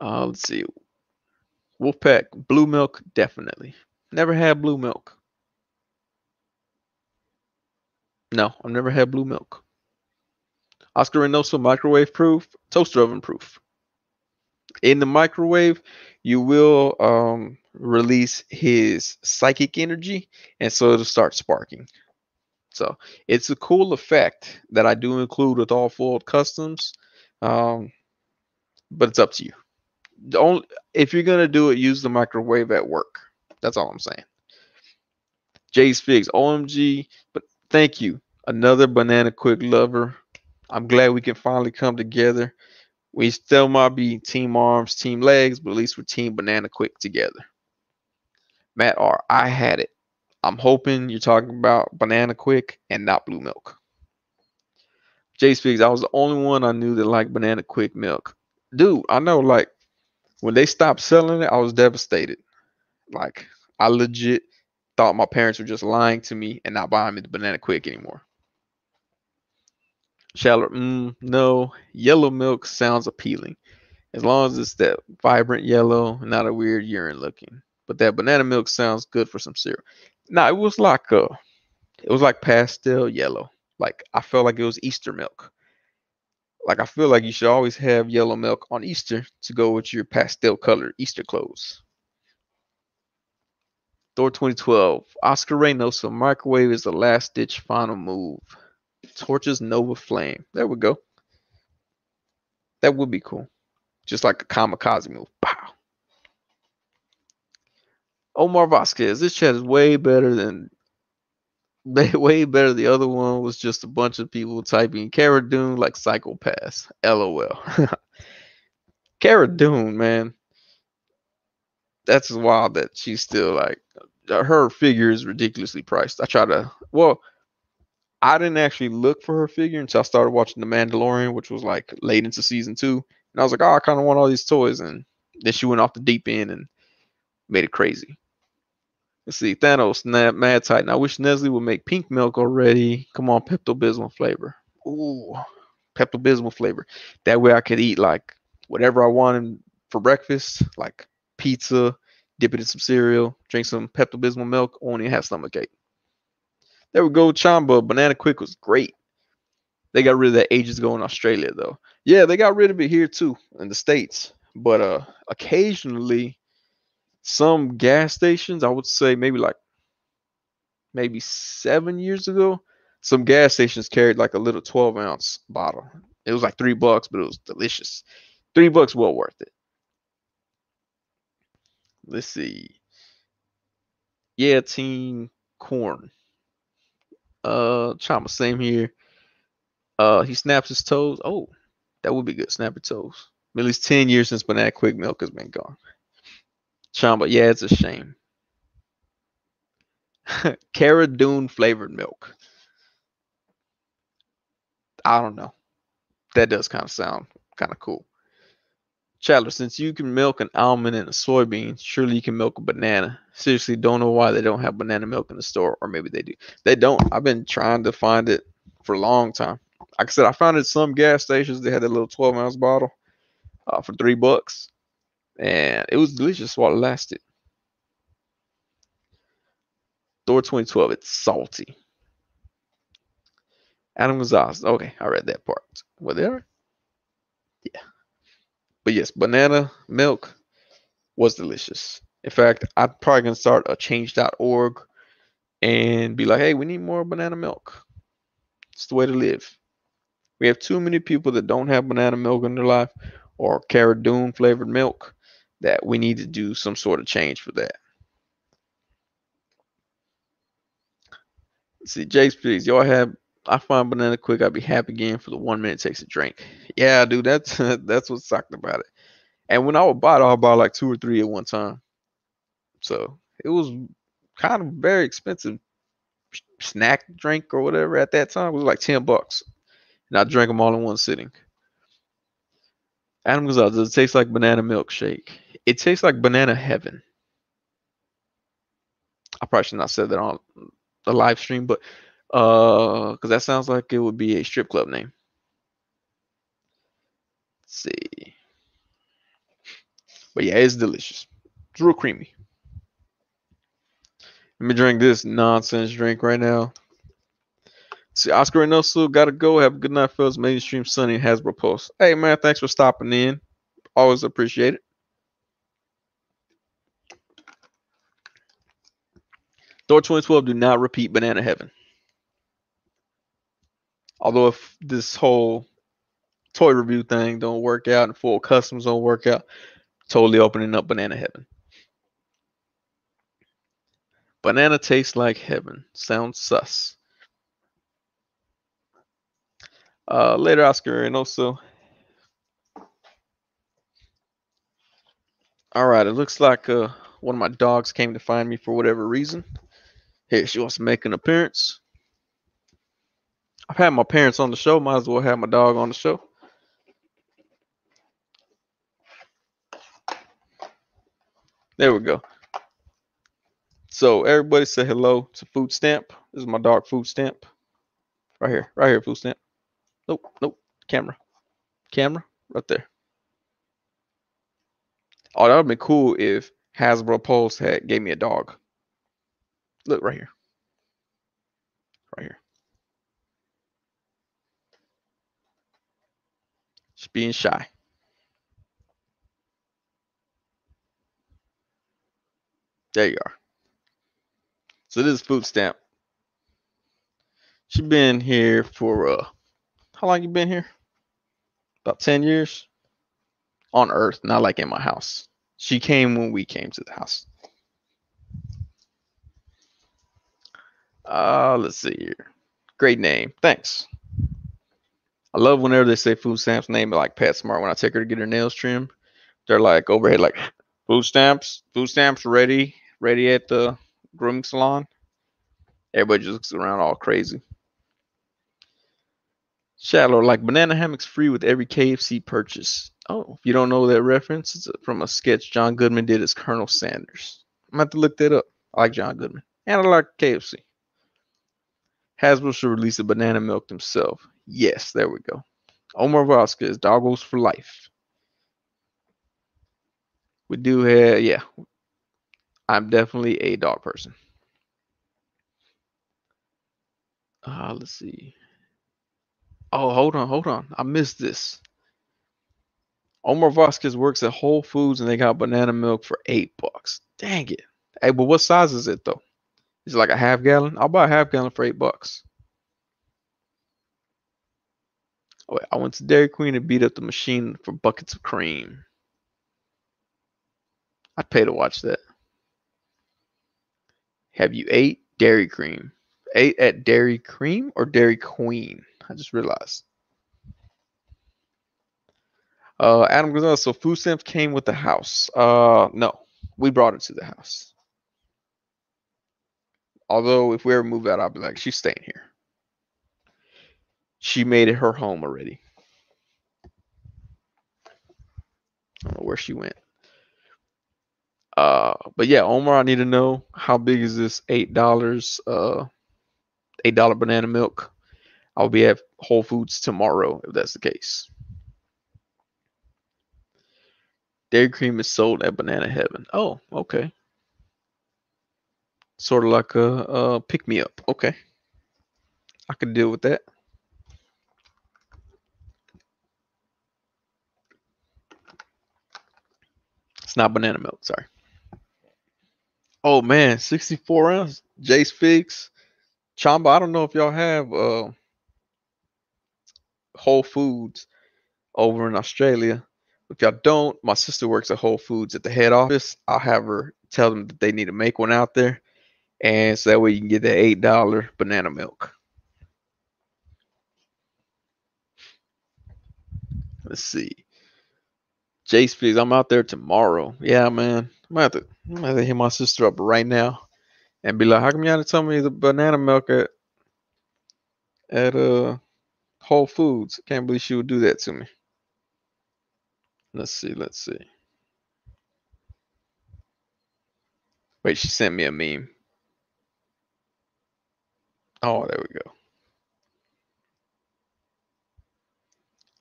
Uh, let's see. Wolfpack, blue milk, definitely. Never had blue milk. No, I've never had blue milk. Oscar Reynoso microwave proof, toaster oven proof. In the microwave, you will um, release his psychic energy, and so it'll start sparking. So it's a cool effect that I do include with all foiled customs, um, but it's up to you. Only if you're gonna do it, use the microwave at work. That's all I'm saying. Jace Figs, OMG, but thank you. Another banana quick lover I'm glad we can finally come together. We still might be team arms, team legs, but at least we're team banana quick together. Matt R, I had it. I'm hoping you're talking about banana quick and not blue milk. Jace Figs, I was the only one I knew that liked banana quick milk. Dude, I know like when they stopped selling it, I was devastated. Like I legit thought my parents were just lying to me and not buying me the banana quick anymore. Shallow, mm, no. Yellow milk sounds appealing. As long as it's that vibrant yellow, not a weird urine looking. But that banana milk sounds good for some cereal. Nah, it was like a, it was like pastel yellow. Like I felt like it was Easter milk. Like I feel like you should always have yellow milk on Easter to go with your pastel colored Easter clothes. Thor 2012. Oscar Reynoso microwave is the last ditch final move. Torches Nova Flame. There we go. That would be cool. Just like a kamikaze move. Pow. Omar Vasquez. This chat is way better than way better. The other one was just a bunch of people typing Cara Dune like psychopaths. LOL. Cara Dune, man. That's wild that she's still like uh, her figure is ridiculously priced. I try to well, I didn't actually look for her figure until I started watching The Mandalorian, which was like late into season two. And I was like, oh, I kind of want all these toys. And then she went off the deep end and made it crazy. Let's see. Thanos, Snap, Mad Titan. I wish Nestle would make pink milk already. Come on, Pepto Bismol flavor. Ooh, Pepto Bismol flavor. That way I could eat like whatever I wanted for breakfast, like pizza, dip it in some cereal, drink some Pepto Bismol milk, only have stomach ache. There we go, Chamba. Banana Quick was great. They got rid of that ages ago in Australia, though. Yeah, they got rid of it here too in the states. But uh, occasionally, some gas stations, I would say maybe like maybe seven years ago, some gas stations carried like a little 12 ounce bottle. It was like three bucks, but it was delicious. Three bucks, well worth it. Let's see. Yeah, team corn. Uh, Chamba, same here. Uh, he snaps his toes. Oh, that would be good. Snap toes. At least 10 years since banana quick milk has been gone. Chamba, yeah, it's a shame. Cara Dune flavored milk. I don't know. That does kind of sound kind of cool. Chandler, since you can milk an almond and a soybean, surely you can milk a banana. Seriously, don't know why they don't have banana milk in the store, or maybe they do. They don't. I've been trying to find it for a long time. Like I said, I found it at some gas stations. They had a little 12 ounce bottle uh, for three bucks, and it was delicious while it lasted. Thor 2012, it's salty. Adam Gonzalez. Okay, I read that part. There? Yeah. But yes, banana milk was delicious. In fact, I'm probably gonna start a change.org and be like, hey, we need more banana milk. It's the way to live. We have too many people that don't have banana milk in their life or Cara Dune flavored milk that we need to do some sort of change for that. See, Jake's please. Y'all have I find banana quick, I'd be happy again for the one minute takes a drink. Yeah, dude, that's that's what sucked about it. And when I would buy it, I would buy like two or three at one time. So it was kind of very expensive snack drink or whatever at that time. It was like 10 bucks. And I drank them all in one sitting. Adam Gonzalez, does it taste like banana milkshake? It tastes like banana heaven. I probably should not said that on the live stream, but uh, because that sounds like it would be a strip club name. Let's see. But yeah, it's delicious. It's real creamy. Let me drink this nonsense drink right now. See, Oscar and Reynoso, gotta go. Have a good night, fellas. Mainstream Sonny Hasbro Post. Hey, man, thanks for stopping in. Always appreciate it. Thor 2012 do not repeat Banana Heaven. Although if this whole toy review thing don't work out and full customs don't work out, totally opening up Banana Heaven. Banana tastes like heaven. Sounds sus. Uh, later, Oscar, and also. All right, it looks like uh, one of my dogs came to find me for whatever reason. Hey, she wants to make an appearance. I've had my parents on the show. Might as well have my dog on the show. There we go. So everybody say hello to Food Stamp. This is my dog Food Stamp. Right here. Right here, Food Stamp. Nope, nope. Camera. Camera. Right there. Oh, that would be cool if Hasbro Pulse had gave me a dog. Look right here. Right here. Just being shy. There you are. So this is food stamp. She's been here for uh how long you been here? About 10 years? On Earth, not like in my house. She came when we came to the house. Uh let's see here. Great name. Thanks. I love whenever they say food stamps name like PetSmart when I take her to get her nails trimmed. They're like overhead like food stamps, food stamps ready, ready at the grooming salon. Everybody just looks around all crazy. Shallow, like banana hammocks free with every KFC purchase. Oh, if you don't know that reference, it's from a sketch John Goodman did as Colonel Sanders. I'm about to look that up. I like John Goodman. And I like KFC. Hasbro should release a banana milk themselves. Yes, there we go. Omar Vasquez, doggos for life. We do have, yeah. I'm definitely a dog person. Uh, let's see. Oh, hold on, hold on. I missed this. Omar Vasquez works at Whole Foods and they got banana milk for eight bucks. Dang it. Hey, but what size is it though? Is it like a half gallon? I'll buy a half gallon for eight bucks. Oh, I went to Dairy Queen and beat up the machine for buckets of cream. I'd pay to watch that. Have you ate Dairy Cream? Ate at Dairy Cream or Dairy Queen? I just realized. Uh, Adam Gonzalez. So food stamps came with the house. Uh, no, we brought it to the house. Although if we ever move out, I'll be like, she's staying here. She made it her home already. I don't know where she went. Uh, but yeah, Omar, I need to know how big is this eight dollars, uh, eight dollar banana milk. I'll be at Whole Foods tomorrow if that's the case. Dairy cream is sold at Banana Heaven. Oh, okay. Sort of like a, a pick me up. Okay. I can deal with that. It's not banana milk, sorry. Oh man, 64 ounce Jace Figs, Chamba, I don't know if y'all have uh Whole Foods over in Australia. If y'all don't, my sister works at Whole Foods at the head office. I'll have her tell them that they need to make one out there. And so that way you can get that eight dollar banana milk. Let's see. Jace Figs, I'm out there tomorrow. Yeah, man. I'm have to I'm gonna have to hit my sister up right now and be like, how come had to tell me the banana milk at at uh Whole Foods? Can't believe she would do that to me. Let's see, let's see. Wait, she sent me a meme. Oh, there we go.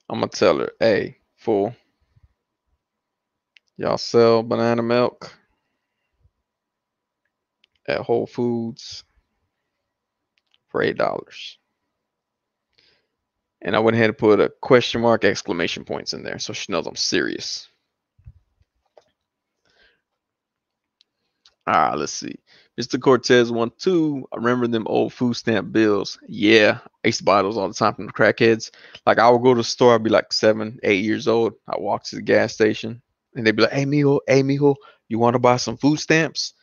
I'm gonna tell her, hey, fool. Y'all sell banana milk at Whole Foods for eight dollars. And I went ahead and put a question mark exclamation points in there so she knows I'm serious. Ah, let's see. Mr. Cortez one two. I remember them old food stamp bills. Yeah, I used to buy those all the time from the crackheads. Like I would go to the store, I'd be like seven, eight years old. I walk to the gas station and they'd be like, Hey mijo, hey mijo, you want to buy some food stamps?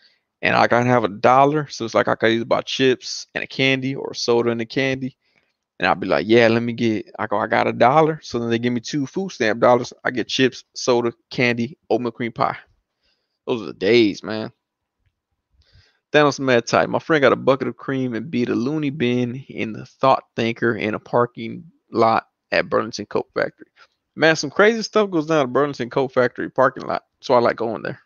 And I gotta have a dollar. So it's like I could either buy chips and a candy or soda and a candy. And I'll be like, yeah, let me get, I go, I got a dollar. So then they give me two food stamp dollars. I get chips, soda, candy, oatmeal cream pie. Those are the days, man. Thanos mad type. My friend got a bucket of cream and beat a loony bin in the thought thinker in a parking lot at Burlington Coat Factory. Man, some crazy stuff goes down at Burlington Coat Factory parking lot. So I like going there.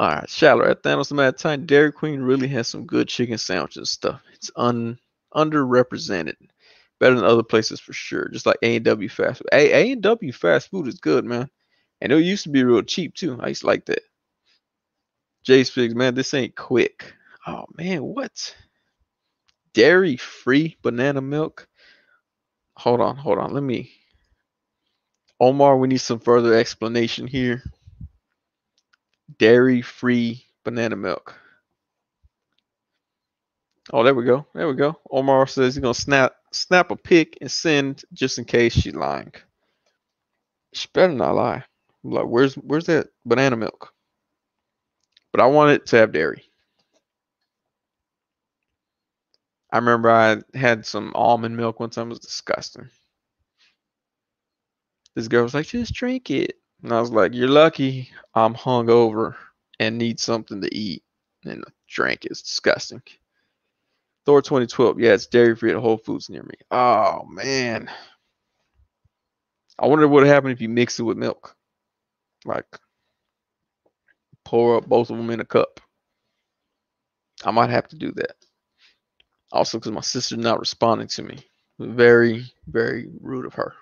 All right, shallow at Thanos Mad Titan. Dairy Queen really has some good chicken sandwiches and stuff. It's un underrepresented, better than other places for sure. Just like A and W fast food. A and W fast food is good, man, and it used to be real cheap too. I used to like that. Jace Figs, man, this ain't quick. Oh man, what? Dairy free banana milk. Hold on, hold on. Let me. Omar, we need some further explanation here dairy free banana milk. Oh, there we go. There we go. Omar says he's gonna snap snap a pic and send just in case she's lying. She better not lie. I'm like, where's where's that banana milk? But I want it to have dairy. I remember I had some almond milk one time. It was disgusting. This girl was like, just drink it. And I was like, You're lucky I'm hungover and need something to eat. And the drink is disgusting. Thor 2012. Yeah, it's dairy free at Whole Foods near me. Oh, man. I wonder what would happen if you mix it with milk. Like, pour up both of them in a cup. I might have to do that. Also, because my sister's not responding to me. Very, very rude of her.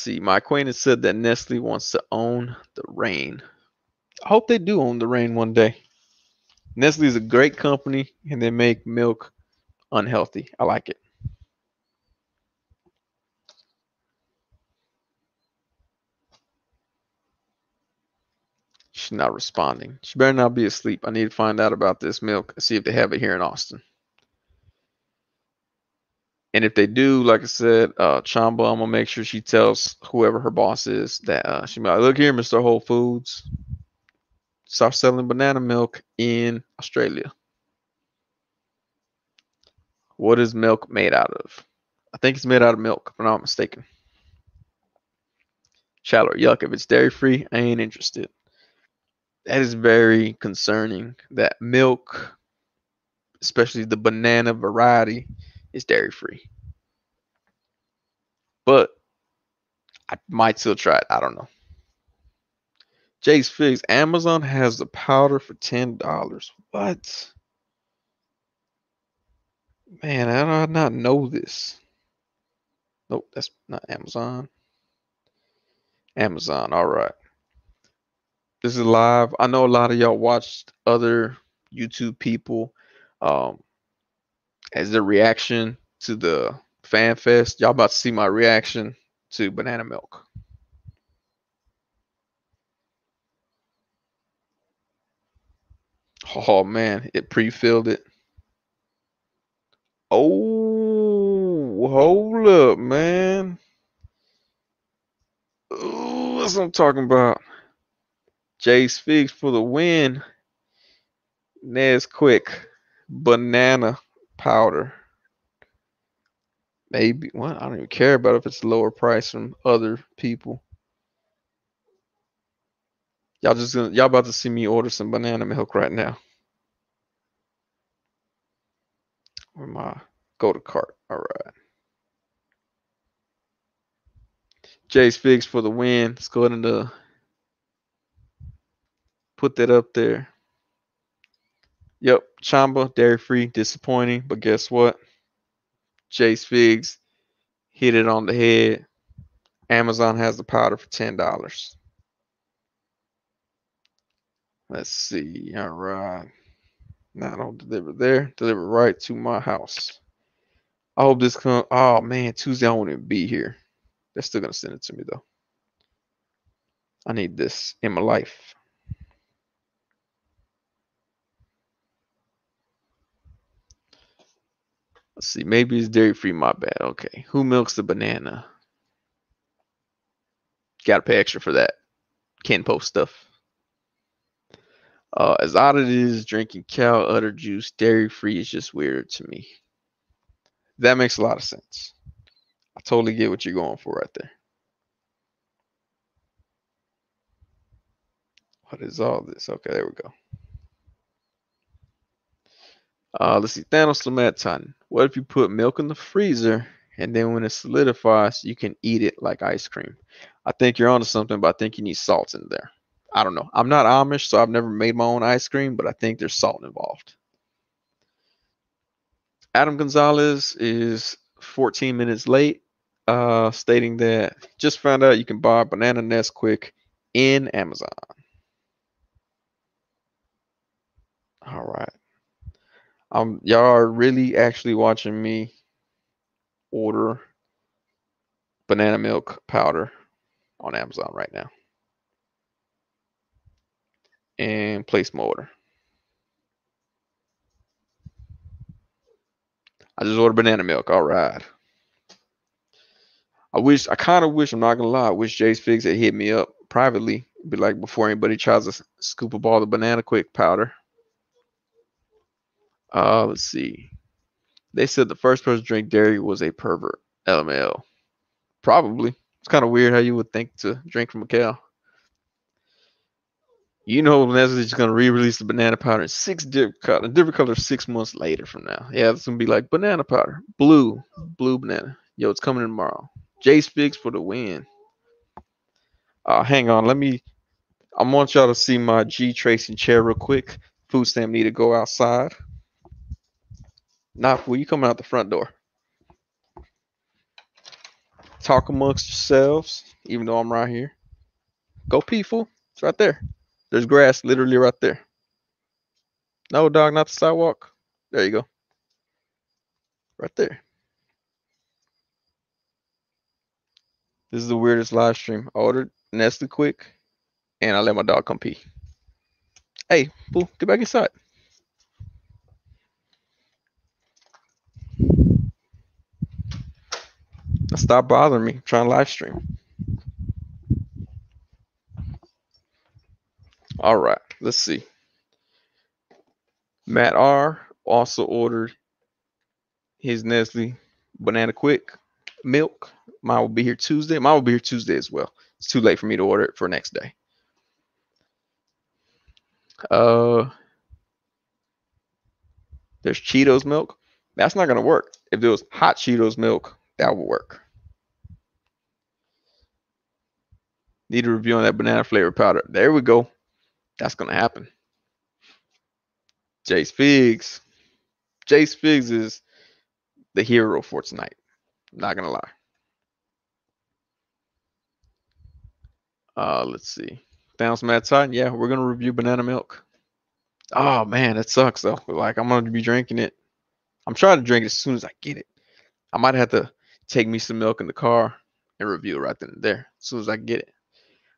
See, my acquaintance said that Nestle wants to own the rain. I hope they do own the rain one day. Nestle is a great company and they make milk unhealthy. I like it. She's not responding. She better not be asleep. I need to find out about this milk see if they have it here in Austin. And if they do, like I said, uh, Chamba, I'm gonna make sure she tells whoever her boss is that uh, she might look here, Mr. Whole Foods, start selling banana milk in Australia. What is milk made out of? I think it's made out of milk, if I'm not mistaken. Shallow, yuck. If it's dairy free, I ain't interested. That is very concerning. That milk, especially the banana variety, is dairy free. But I might still try it. I don't know. Jace Figs, Amazon has the powder for ten dollars. What? Man, I did not know this. Nope, that's not Amazon. Amazon, all right. This is live. I know a lot of y'all watched other YouTube people um, as their reaction to the fan fest. Y'all about to see my reaction to banana milk. Oh man, it pre-filled it. Oh, hold up, man. Ooh, that's what I'm talking about. Jace Figs for the win. Nesquik banana powder. Maybe well, I don't even care about if it's lower price from other people. Y'all just gonna y'all about to see me order some banana milk right now. Where my go to cart. All right. Jace Figs for the win. Let's go ahead and uh, put that up there. Yep, Chamba, dairy free, disappointing, but guess what? Jace Figs hit it on the head. Amazon has the powder for ten dollars. Let's see. All right. Now don't deliver there. Deliver right to my house. I hope this come. Oh man, Tuesday I won't even be here. They're still gonna send it to me though. I need this in my life. Let's see. Maybe it's dairy free. My bad. Okay. Who milks the banana? Got to pay extra for that. Can't post stuff. Uh, as odd as it is, drinking cow udder juice dairy free is just weird to me. That makes a lot of sense. I totally get what you're going for right there. What is all this? Okay, there we go. Uh, let's see. Thanos Lamet What if you put milk in the freezer and then when it solidifies, you can eat it like ice cream? I think you're onto something, but I think you need salt in there. I don't know. I'm not Amish, so I've never made my own ice cream, but I think there's salt involved. Adam Gonzalez is 14 minutes late, uh, stating that just found out you can buy banana Nesquik in Amazon. All right. Um, y'all are really actually watching me order banana milk powder on Amazon right now and place my order. I just ordered banana milk. All right. I wish, I kind of wish, I'm not going to lie, I wish Jace Figs had hit me up privately, be like before anybody tries to scoop up all the banana quick powder. Uh, let's see. They said the first person to drink dairy was a pervert. LML. Probably. It's kind of weird how you would think to drink from a cow. You know Nestle is going to re-release the banana powder in six different colors, different colors six months later from now. Yeah, it's going to be like banana powder, blue, blue banana. Yo, it's coming tomorrow. Jace Figs for the win. Uh, hang on, let me. I want y'all to see my G tracing chair real quick. Food stamp need to go outside. Not well, you coming out the front door. Talk amongst yourselves, even though I'm right here. Go pee, fool. It's right there. There's grass literally right there. No, dog, not the sidewalk. There you go. Right there. This is the weirdest live stream. I ordered Nestle Quick and I let my dog come pee. Hey, boo, get back inside. Stop bothering me. I'm trying to live stream. All right, let's see. Matt R also ordered his Nestle Banana Quick milk. Mine will be here Tuesday. Mine will be here Tuesday as well. It's too late for me to order it for next day. Uh, there's Cheetos milk. That's not gonna work. If there was hot Cheetos milk, that would work. Need a review on that banana flavor powder. There we go. That's gonna happen. Jace Figs. Jace Figs is the hero for tonight. Not gonna lie. Uh, let's see. Thanos Mad Titan. Yeah, we're gonna review banana milk. Oh man, it sucks though. Like I'm gonna be drinking it. I'm trying to drink it as soon as I get it. I might have to take me some milk in the car and review it right then and there as soon as I get it.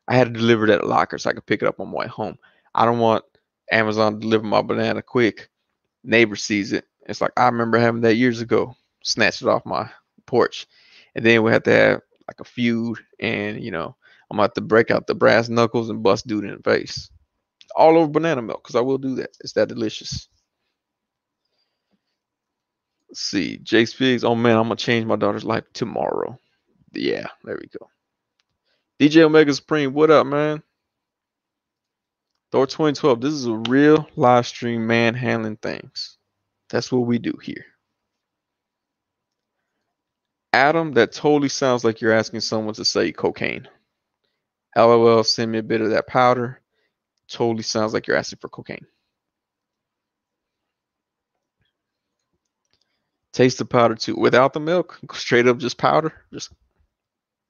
I had to deliver it at a locker so I could pick it up on my way home. I don't want Amazon to deliver my banana quick. Neighbor sees it. It's like I remember having that years ago. Snatched it off my porch, and then we had to have like a feud, and you know I'm about to break out the brass knuckles and bust dude in the face, all over banana milk because I will do that. It's that delicious. Let's see, Jace Figs. Oh man, I'm gonna change my daughter's life tomorrow. Yeah, there we go. DJ Omega Supreme, what up, man? Thor 2012. This is a real live stream manhandling things. That's what we do here. Adam, that totally sounds like you're asking someone to say cocaine. LOL, send me a bit of that powder. Totally sounds like you're asking for cocaine. Taste the powder too. Without the milk, straight up just powder. Just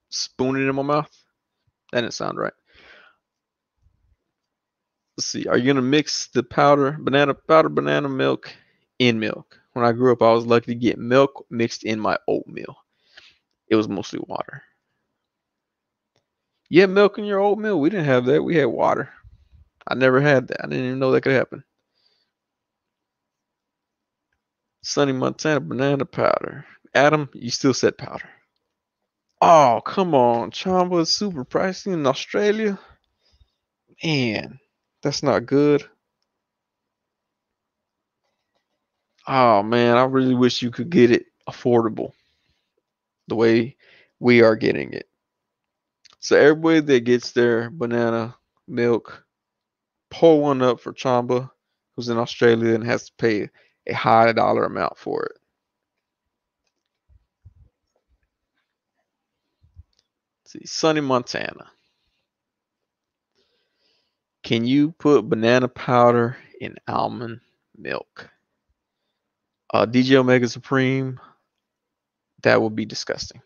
spoon it in my mouth. That didn't sound right. Let's see. Are you gonna mix the powder, banana powder, banana milk in milk? When I grew up, I was lucky to get milk mixed in my oatmeal. It was mostly water. Had milk in your oatmeal? We didn't have that. We had water. I never had that. I didn't even know that could happen. Sunny Montana banana powder. Adam, you still said powder. Oh, come on. Chamba is super pricey in Australia. Man, that's not good. Oh man, I really wish you could get it affordable the way we are getting it. So everybody that gets their banana milk, pull one up for Chamba, who's in Australia and has to pay a high dollar amount for it. See, Sunny Montana. Can you put banana powder in almond milk? Uh, DJ Omega Supreme, that would be disgusting.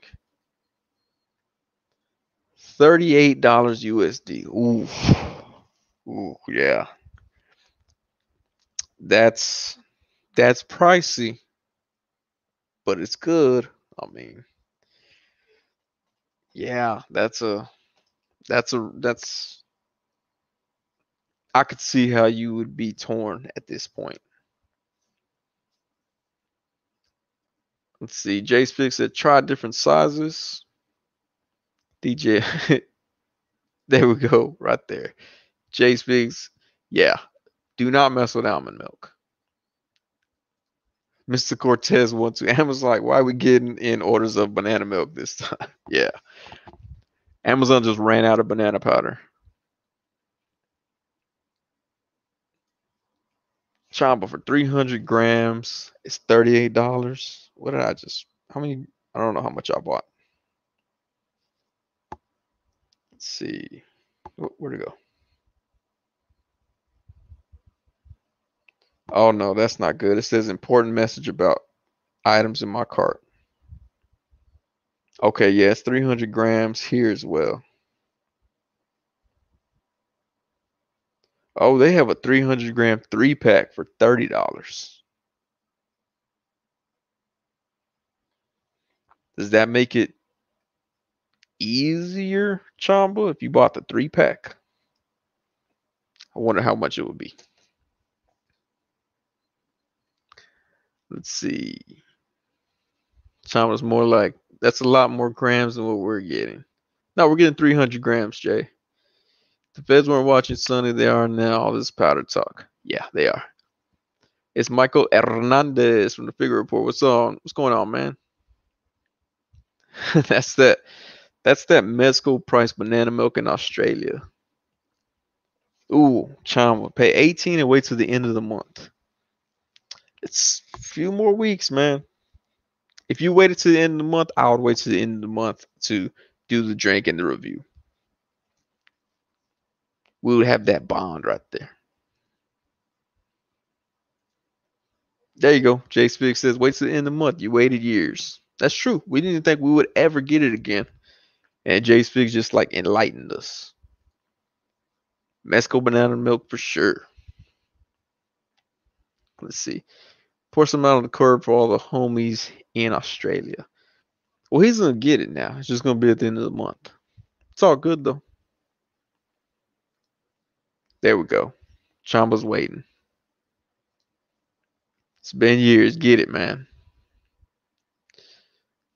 $38 USD. Ooh. Ooh, yeah. That's that's pricey, but it's good. I mean, yeah, that's a that's a that's I could see how you would be torn at this point. Let's see. Jace Figs said try different sizes. DJ. there we go, right there. Jace Figs. Yeah. Do not mess with almond milk. Mr. Cortez wants to. Amazon's like, why are we getting in orders of banana milk this time? yeah. Amazon just ran out of banana powder. Chamba for 300 grams is $38. What did I just, how many, I don't know how much I bought. Let's see. Where'd it go? Oh no, that's not good. It says important message about items in my cart. Okay, yeah, 300 grams here as well. Oh, they have a 300 gram three pack for $30. Does that make it easier, Chamba, if you bought the three pack? I wonder how much it would be. Let's see. Chamba's more like that's a lot more grams than what we're getting. No, we're getting 300 grams, Jay. The feds weren't watching Sonny. They are now. All this powder talk. Yeah, they are. It's Michael Hernandez from the Figure Report. What's on? What's going on, man? that's that. That's that mezcal price banana milk in Australia. Ooh, Chamba. Pay 18 and wait till the end of the month. It's a few more weeks, man. If you waited to the end of the month, I would wait to the end of the month to do the drink and the review. We would have that bond right there. There you go. Jace Figs says, wait to the end of the month. You waited years. That's true. We didn't think we would ever get it again. And Jace Figs just like enlightened us. Mesco banana milk for sure. Let's see. Pour some out on the curb for all the homies in Australia. Well, he's gonna get it now. It's just gonna be at the end of the month. It's all good though. There we go. Chamba's waiting. It's been years. Get it, man.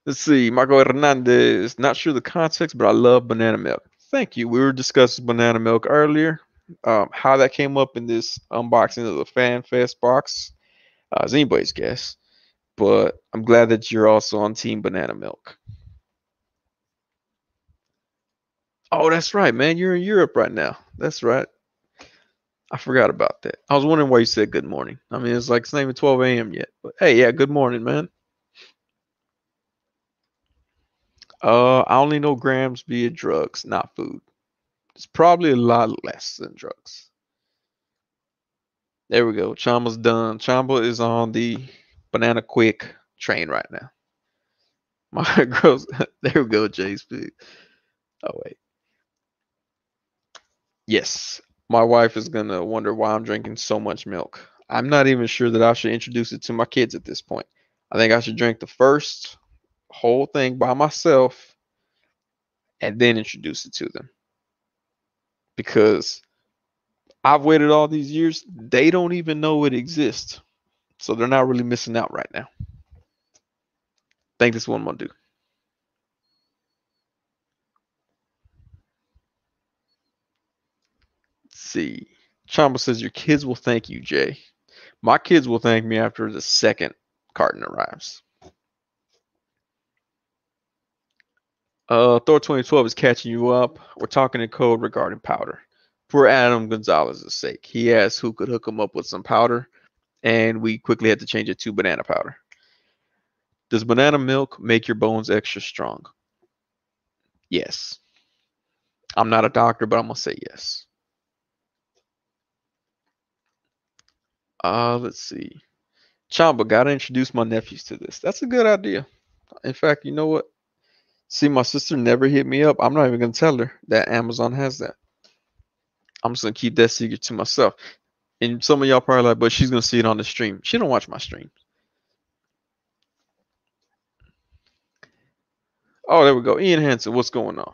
Let's see. Marco Hernandez. Not sure the context, but I love banana milk. Thank you. We were discussing banana milk earlier. Um, how that came up in this unboxing of the Fan Fest box uh, is anybody's guess. But I'm glad that you're also on Team Banana Milk. Oh, that's right, man. You're in Europe right now. That's right. I forgot about that. I was wondering why you said good morning. I mean, it's like it's not even 12 a.m. yet. But hey, yeah, good morning, man. Uh, I only know grams via drugs, not food. It's probably a lot less than drugs. There we go. Chamba's done. Chamba is on the banana quick train right now. My girls, there we go, Jay's Speed. Oh wait. Yes, my wife is gonna wonder why I'm drinking so much milk. I'm not even sure that I should introduce it to my kids at this point. I think I should drink the first whole thing by myself and then introduce it to them. Because I've waited all these years, they don't even know it exists. So they're not really missing out right now. Think this is what I'm gonna do. see. Chamba says your kids will thank you, Jay. My kids will thank me after the second carton arrives. Uh, Thor 2012 is catching you up. We're talking in code regarding powder. For Adam Gonzalez's sake, he asked who could hook him up with some powder, and we quickly had to change it to banana powder. Does banana milk make your bones extra strong? Yes. I'm not a doctor, but I'm going to say yes. Uh, let's see. Chamba, gotta introduce my nephews to this. That's a good idea. In fact, you know what? See, my sister never hit me up. I'm not even gonna tell her that Amazon has that. I'm just gonna keep that secret to myself. And some of y'all probably like, but she's gonna see it on the stream. She don't watch my streams. Oh, there we go. Ian Hansen, what's going on?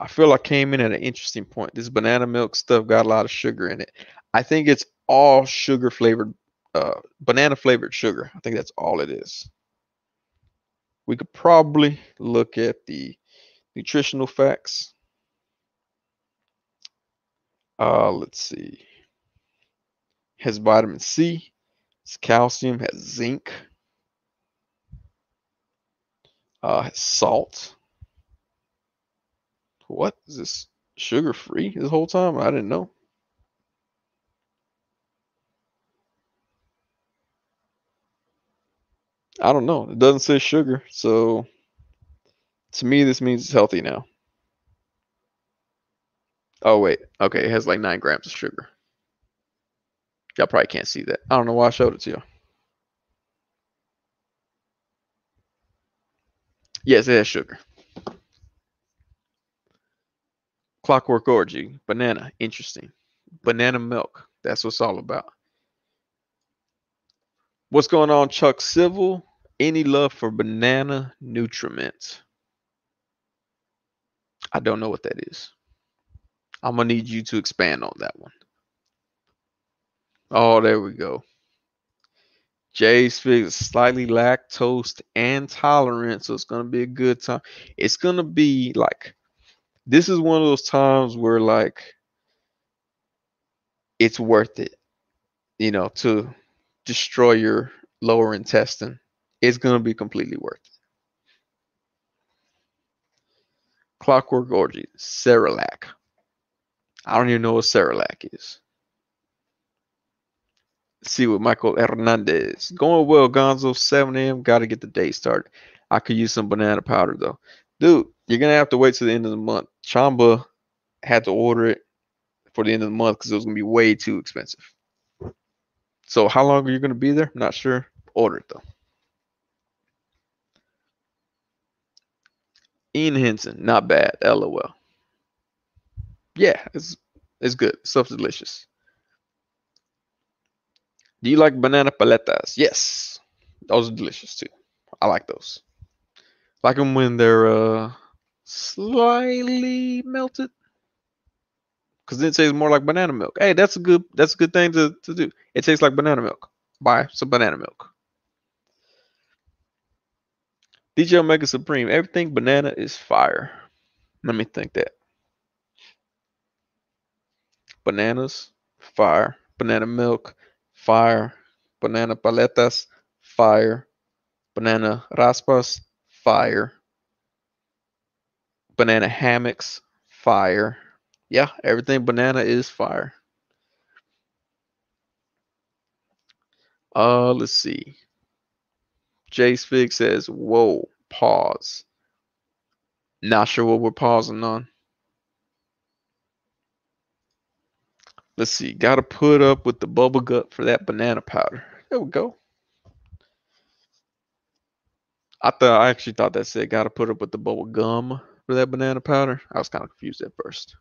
I feel I came in at an interesting point. This banana milk stuff got a lot of sugar in it. I think it's all sugar flavored, uh, banana flavored sugar. I think that's all it is. We could probably look at the nutritional facts. Uh, let's see. Has vitamin C, has calcium, has zinc, uh, has salt. What is this sugar free this whole time? I didn't know. I don't know. It doesn't say sugar, so to me this means it's healthy now. Oh wait, okay, it has like nine grams of sugar. Y'all probably can't see that. I don't know why I showed it to you. Yes, it has sugar. Clockwork Orgy, banana, interesting. Banana milk, that's what's all about. What's going on, Chuck Civil? Any love for banana nutriment? I don't know what that is. I'm gonna need you to expand on that one. Oh, there we go. Jace Figs slightly lactose intolerant, so it's gonna be a good time. It's gonna be like this is one of those times where like it's worth it, you know, to destroy your lower intestine. It's gonna be completely worth it. Clockwork Orgy, Cerelac. I don't even know what Cerelac is. Let's see what Michael Hernandez. Going well, Gonzo. 7 a.m. Got to get the day started. I could use some banana powder though. Dude, you're gonna have to wait till the end of the month. Chamba had to order it for the end of the month because it was gonna be way too expensive. So how long are you gonna be there? Not sure. Order it though. Ian Henson, not bad. LOL. Yeah, it's it's good. Stuff's delicious. Do you like banana paletas? Yes, those are delicious too. I like those. Like them when they're uh, slightly melted, because it tastes more like banana milk. Hey, that's a good that's a good thing to, to do. It tastes like banana milk. Buy some banana milk. DJ Omega Supreme. Everything banana is fire. Let me think that. Bananas, fire. Banana milk, fire. Banana paletas, fire. Banana raspas, fire. Banana hammocks, fire. Yeah, everything banana is fire. Uh, let's see. Jace Fig says, whoa, pause. Not sure what we're pausing on. Let's see. Got to put up with the bubble gut for that banana powder. There we go. I thought I actually thought that said got to put up with the bubble gum for that banana powder. I was kind of confused at first.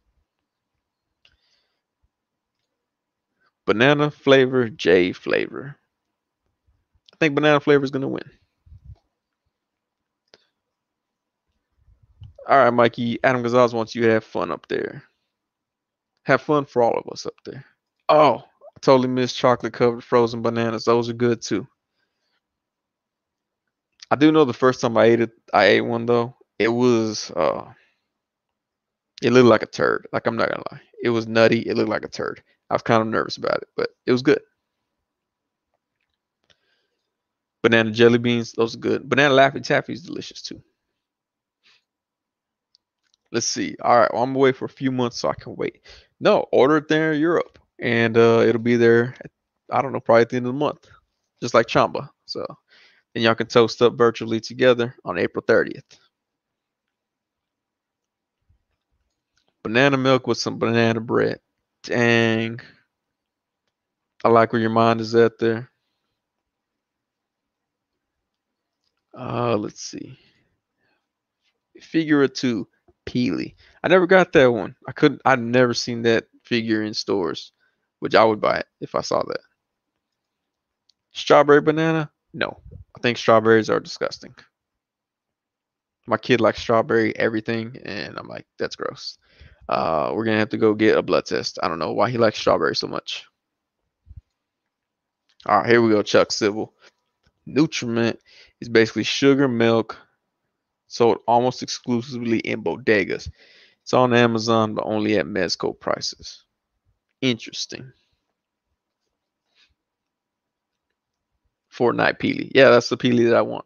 Banana flavor, J flavor. I think banana flavor is going to win. All right, Mikey. Adam Gonzalez wants you to have fun up there. Have fun for all of us up there. Oh, I totally missed chocolate covered frozen bananas. Those are good too. I do know the first time I ate it, I ate one though. It was uh it looked like a turd. Like I'm not gonna lie. It was nutty. It looked like a turd. I was kind of nervous about it, but it was good. Banana jelly beans, those are good. Banana Laffy Taffy is delicious too. Let's see. All right, well, I'm away for a few months, so I can wait. No, order it there in Europe, and uh, it'll be there. At, I don't know, probably at the end of the month, just like Chamba. So and y'all can toast up virtually together on April 30th. Banana milk with some banana bread. Dang. I like where your mind is at there. Uh, let's see. Figure two. Peely. I never got that one. I couldn't. I've never seen that figure in stores, which I would buy it if I saw that. Strawberry banana? No. I think strawberries are disgusting. My kid likes strawberry everything, and I'm like, that's gross. Uh, we're gonna have to go get a blood test. I don't know why he likes strawberry so much. All right, here we go. Chuck Civil. Nutriment is basically sugar, milk, sold almost exclusively in bodegas. It's on Amazon, but only at Mezco prices. Interesting. Fortnite Peely. Yeah, that's the Peely that I want.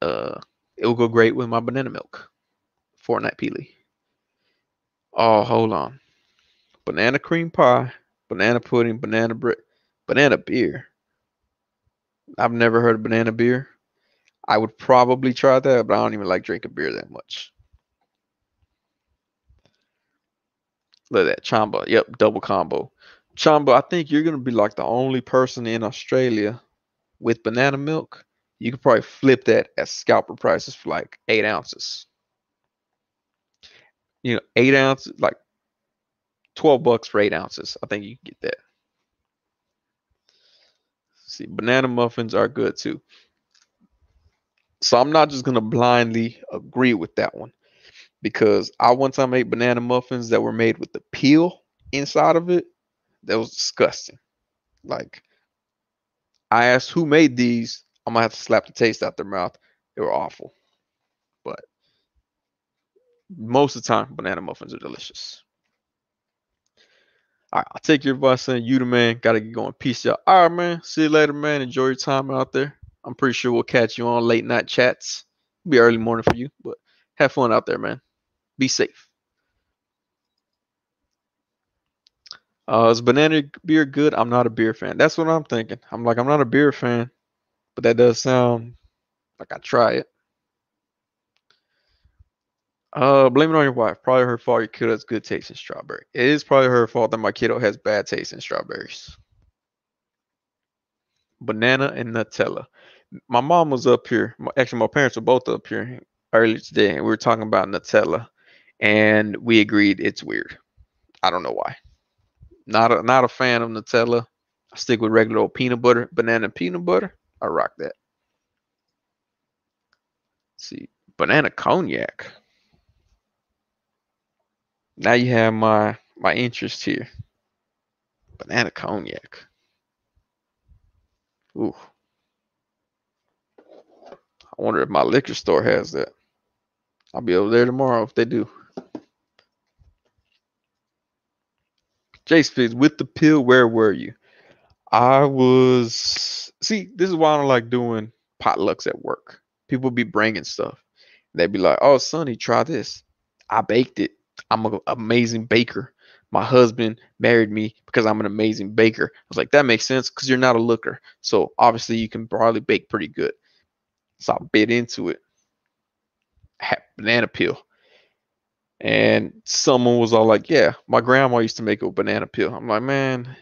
Uh, it will go great with my banana milk. Fortnite Peely. Oh, hold on. Banana cream pie, banana pudding, banana bread, banana beer. I've never heard of banana beer. I would probably try that, but I don't even like drinking beer that much. Look at that. Chamba. Yep, double combo. Chamba, I think you're gonna be like the only person in Australia with banana milk. You could probably flip that at scalper prices for like eight ounces. You know, eight ounces, like 12 bucks for eight ounces. I think you can get that. See, banana muffins are good too. So I'm not just gonna blindly agree with that one because I one time ate banana muffins that were made with the peel inside of it. That was disgusting. Like I asked who made these. I'm gonna have to slap the taste out their mouth. They were awful. But most of the time, banana muffins are delicious. All right, I'll take your advice and you the man. Gotta get going. Peace out. All right, man. See you later, man. Enjoy your time out there. I'm pretty sure we'll catch you on late night chats. It'll be early morning for you, but have fun out there, man. Be safe. Uh, is banana beer good? I'm not a beer fan. That's what I'm thinking. I'm like, I'm not a beer fan, but that does sound like I try it. Uh, blame it on your wife. Probably her fault your kiddo has good taste in strawberry. It is probably her fault that my kiddo has bad taste in strawberries. Banana and Nutella. My mom was up here. Actually, my parents were both up here earlier today, and we were talking about Nutella, and we agreed it's weird. I don't know why. Not a not a fan of Nutella. I stick with regular old peanut butter, banana peanut butter. I rock that. Let's see, banana cognac. Now you have my my interest here. Banana cognac. Ooh. I wonder if my liquor store has that. I'll be over there tomorrow if they do. Jace Figs, with the pill, where were you? I was see, this is why I don't like doing potlucks at work. People be bringing stuff. They'd be like, "Oh, Sonny, try this. I baked it. I'm an amazing baker. My husband married me because I'm an amazing baker." I was like, "That makes sense because you're not a looker, so obviously you can probably bake pretty good." So I bit into it. had banana peel. And someone was all like, Yeah, my grandma used to make a banana peel. I'm like, Man,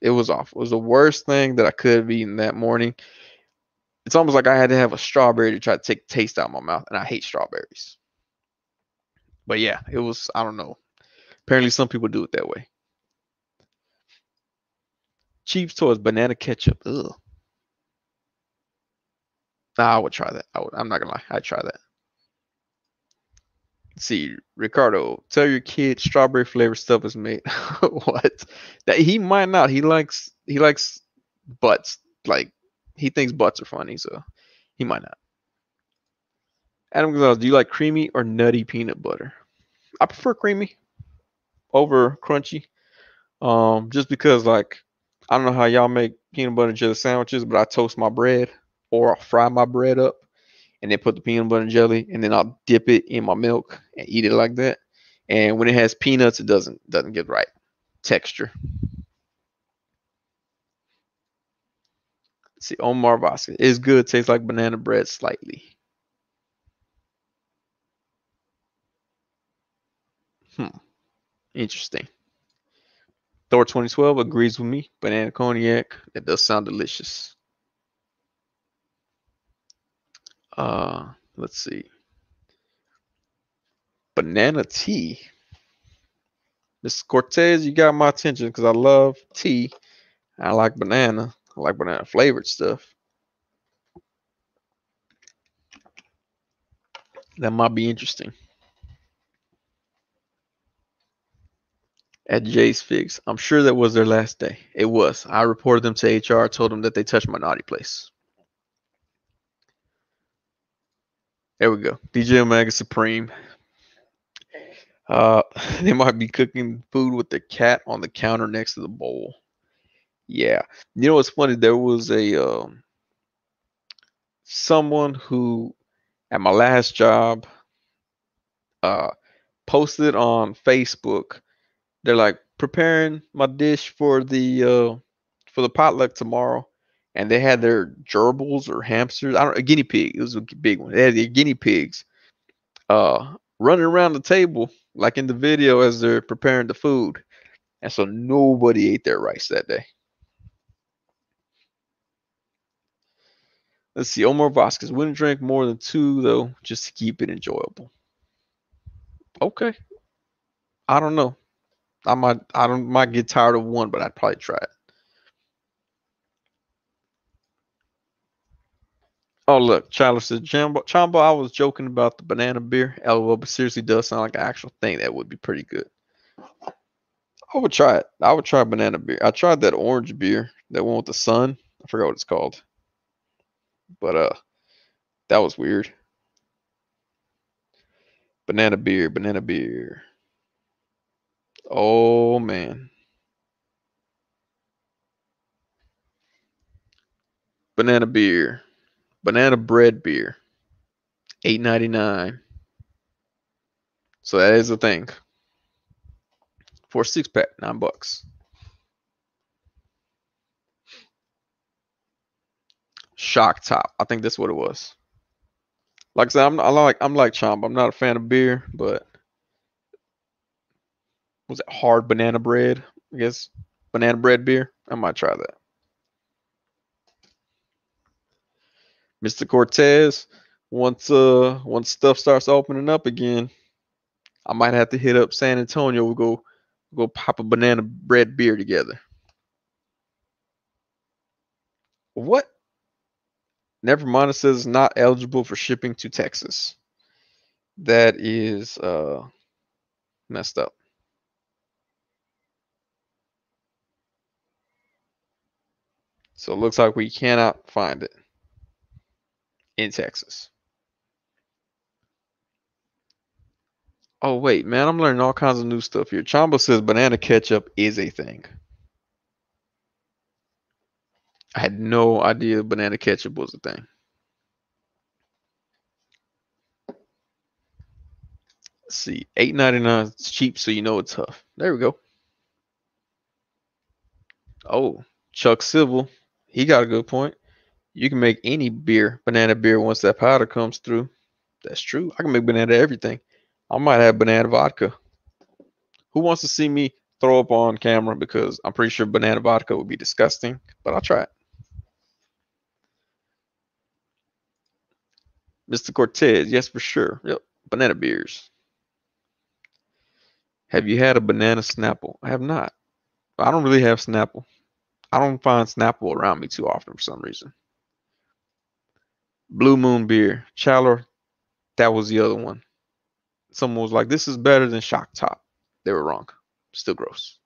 it was awful. It was the worst thing that I could have eaten that morning. It's almost like I had to have a strawberry to try to take taste out of my mouth. And I hate strawberries. But yeah, it was, I don't know. Apparently, some people do it that way. Chiefs Toys banana ketchup. Ugh. Nah, I would try that. I would, I'm not gonna lie, I'd try that. Let's see, Ricardo, tell your kid strawberry flavored stuff is made. what? That he might not. He likes he likes butts. Like he thinks butts are funny, so he might not. Adam Gonzalez, do you like creamy or nutty peanut butter? I prefer creamy over crunchy. Um, just because like I don't know how y'all make peanut butter and jelly sandwiches, but I toast my bread or I'll fry my bread up and then put the peanut butter and jelly and then I'll dip it in my milk and eat it like that. And when it has peanuts, it doesn't doesn't get right texture. Let's see, Omar Vasquez is good. Tastes like banana bread slightly. Hmm. Interesting. Thor 2012 agrees with me. Banana cognac. That does sound delicious. Uh, let's see. Banana tea. Miss Cortez, you got my attention because I love tea. I like banana. I like banana flavored stuff. That might be interesting. At Jace Figs. I'm sure that was their last day. It was. I reported them to HR, told them that they touched my naughty place. There we go. DJ Omega Supreme. Uh, they might be cooking food with the cat on the counter next to the bowl. Yeah, you know what's funny? There was a um, someone who at my last job uh posted on Facebook. They're like preparing my dish for the uh for the potluck tomorrow and they had their gerbils or hamsters. I don't a guinea pig. It was a big one. They had their guinea pigs uh running around the table like in the video as they're preparing the food. And so nobody ate their rice that day. Let's see. Omar Vasquez wouldn't drink more than two though, just to keep it enjoyable. Okay. I don't know. I might I don't might get tired of one, but I'd probably try it. Oh look, Charlie said Chambo. Chambo, I was joking about the banana beer. LOL, but seriously does sound like an actual thing that would be pretty good. I would try it. I would try banana beer. I tried that orange beer, that one with the sun. I forgot what it's called. But uh that was weird. Banana beer, banana beer. Oh man. Banana beer. Banana bread beer. Eight ninety nine. So that is a thing. For a six pack, nine bucks. Shock top. I think that's what it was. Like I said, I'm I like I'm like Chomp. I'm not a fan of beer, but was it hard banana bread? I guess banana bread beer. I might try that. Mr. Cortez, once uh once stuff starts opening up again, I might have to hit up San Antonio. We'll go we'll go pop a banana bread beer together. What? Never mind. It says not eligible for shipping to Texas. That is uh messed up. So it looks like we cannot find it in Texas. Oh wait, man, I'm learning all kinds of new stuff here. Chamba says banana ketchup is a thing. I had no idea banana ketchup was a thing. Let's see, eight ninety nine is cheap, so you know it's tough. There we go. Oh, Chuck Civil, he got a good point. You can make any beer, banana beer, once that powder comes through. That's true. I can make banana everything. I might have banana vodka. Who wants to see me throw up on camera? Because I'm pretty sure banana vodka would be disgusting, but I'll try it. Mr. Cortez, yes, for sure. Yep, banana beers. Have you had a banana Snapple? I have not. I don't really have Snapple. I don't find Snapple around me too often for some reason. Blue Moon beer. Chandler, that was the other one. Someone was like, this is better than Shock Top. They were wrong. Still gross.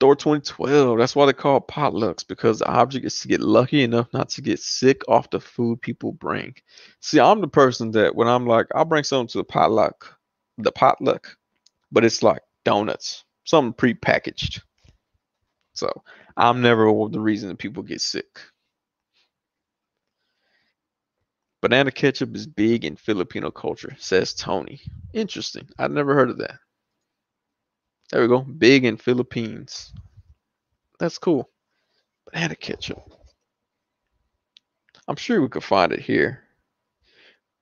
Thor 2012. That's why they call it potlucks because the object is to get lucky enough not to get sick off the food people bring. See, I'm the person that when I'm like, I'll bring something to the potluck, the potluck, but it's like donuts, something pre-packaged. So I'm never the reason that people get sick. Banana ketchup is big in Filipino culture, says Tony. Interesting. I've never heard of that. There we go. Big in Philippines. That's cool. Banana ketchup. I'm sure we could find it here.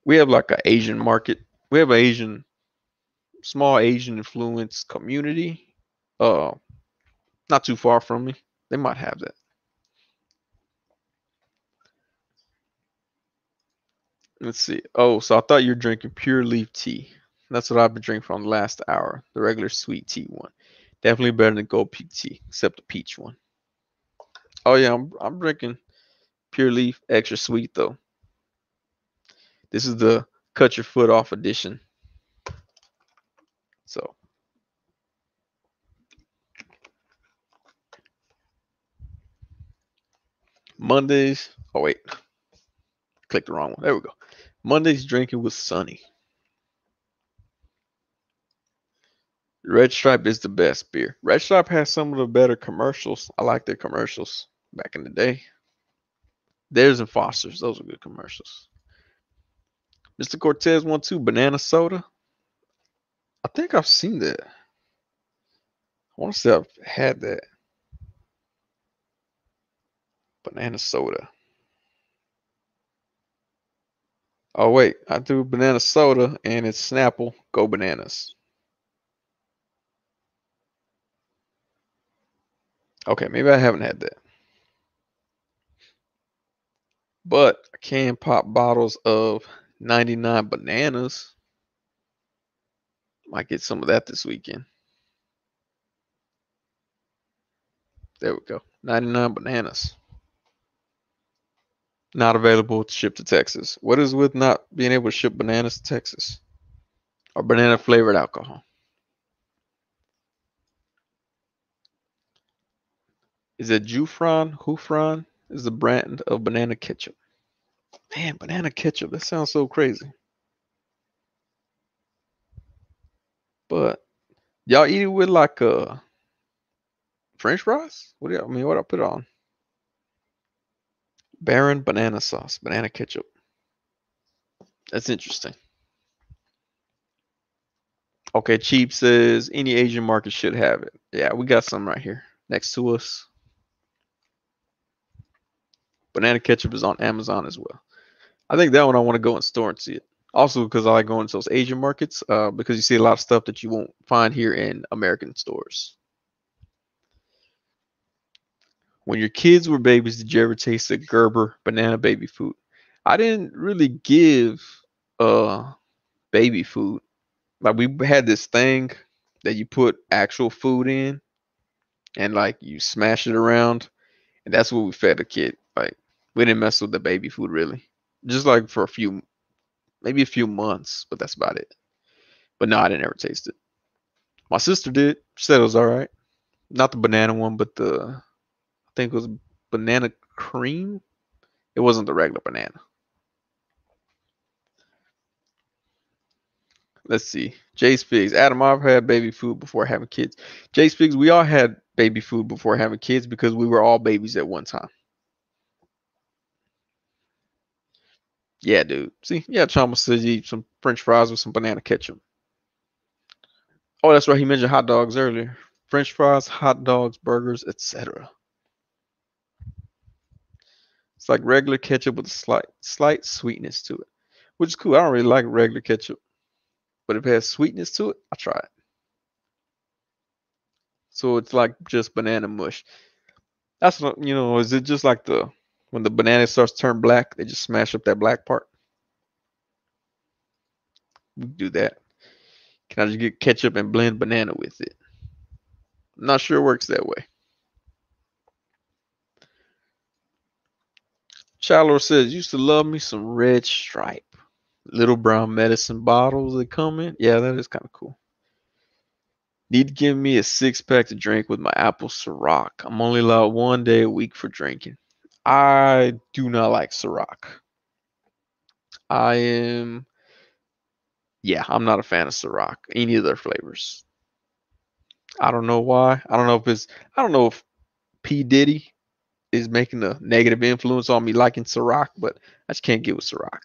We have like an Asian market. We have an Asian, small Asian influence community. Uh, not too far from me. They might have that. Let's see. Oh, so I thought you were drinking pure leaf tea. That's what I've been drinking for the last hour. The regular sweet tea one. Definitely better than gold peak tea, except the peach one. Oh yeah, I'm I'm drinking pure leaf extra sweet though. This is the cut your foot off edition. So Mondays. Oh wait. Click the wrong one. There we go. Monday's drinking with Sonny. Red Stripe is the best beer. Red Stripe has some of the better commercials. I like their commercials back in the day. Theirs and Foster's, those are good commercials. Mr. Cortez one two banana soda. I think I've seen that. I want to say I've had that. Banana soda. Oh wait, I do banana soda and it's Snapple. Go bananas. Okay, maybe I haven't had that. But I can pop bottles of 99 bananas. Might get some of that this weekend. There we go. 99 bananas. Not available to ship to Texas. What is with not being able to ship bananas to Texas? Or banana flavored alcohol? Is it Jufran? Hufran is the brand of banana ketchup. Man, banana ketchup. That sounds so crazy. But y'all eat it with like uh French fries? What do you, I mean? What I put on? Baron banana sauce, banana ketchup. That's interesting. Okay, cheap says any Asian market should have it. Yeah, we got some right here next to us. Banana ketchup is on Amazon as well. I think that one I want to go in store and see it. Also, because I like going to those Asian markets, uh, because you see a lot of stuff that you won't find here in American stores. When your kids were babies, did you ever taste the Gerber banana baby food? I didn't really give uh baby food. Like we had this thing that you put actual food in and like you smash it around and that's what we fed a kid. Like we didn't mess with the baby food really. Just like for a few maybe a few months, but that's about it. But no, I didn't ever taste it. My sister did. She said it was all right. Not the banana one, but the think it was banana cream. It wasn't the regular banana. Let's see. Jace Figs. Adam, I've had baby food before having kids. Jace Figs, we all had baby food before having kids because we were all babies at one time. Yeah, dude. See, yeah, Chamba says eat some French fries with some banana ketchup. Oh, that's right. He mentioned hot dogs earlier. French fries, hot dogs, burgers, etc. It's like regular ketchup with a slight slight sweetness to it, which is cool. I don't really like regular ketchup, but if it has sweetness to it, I try it. So it's like just banana mush. That's what you know. Is it just like the when the banana starts to turn black, they just smash up that black part. We do that. Can I just get ketchup and blend banana with it? I'm not sure it works that way. Shallow says, used to love me some red stripe. Little brown medicine bottles that come in. Yeah, that is kind of cool. Need to give me a six pack to drink with my apple Ciroc. I'm only allowed one day a week for drinking. I do not like Ciroc. I am, yeah, I'm not a fan of Ciroc. Any of their flavors. I don't know why. I don't know if it's, I don't know if P Diddy is making a negative influence on me liking Ciroc, but I just can't get with Ciroc.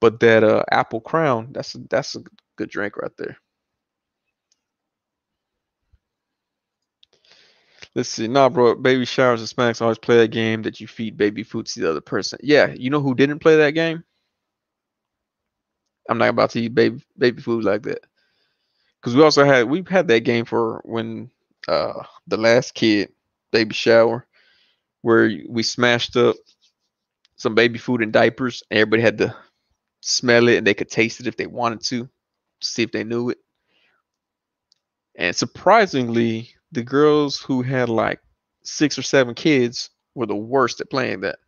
But that uh, Apple Crown, that's a, that's a good drink right there. Let's see. Nah, bro. Baby showers and smacks always play that game that you feed baby food to the other person. Yeah, you know who didn't play that game? I'm not about to eat baby baby food like that. Because we also had we've had that game for when uh the last kid baby shower where we smashed up some baby food and diapers and everybody had to smell it and they could taste it if they wanted to see if they knew it. And surprisingly the girls who had like six or seven kids were the worst at playing that.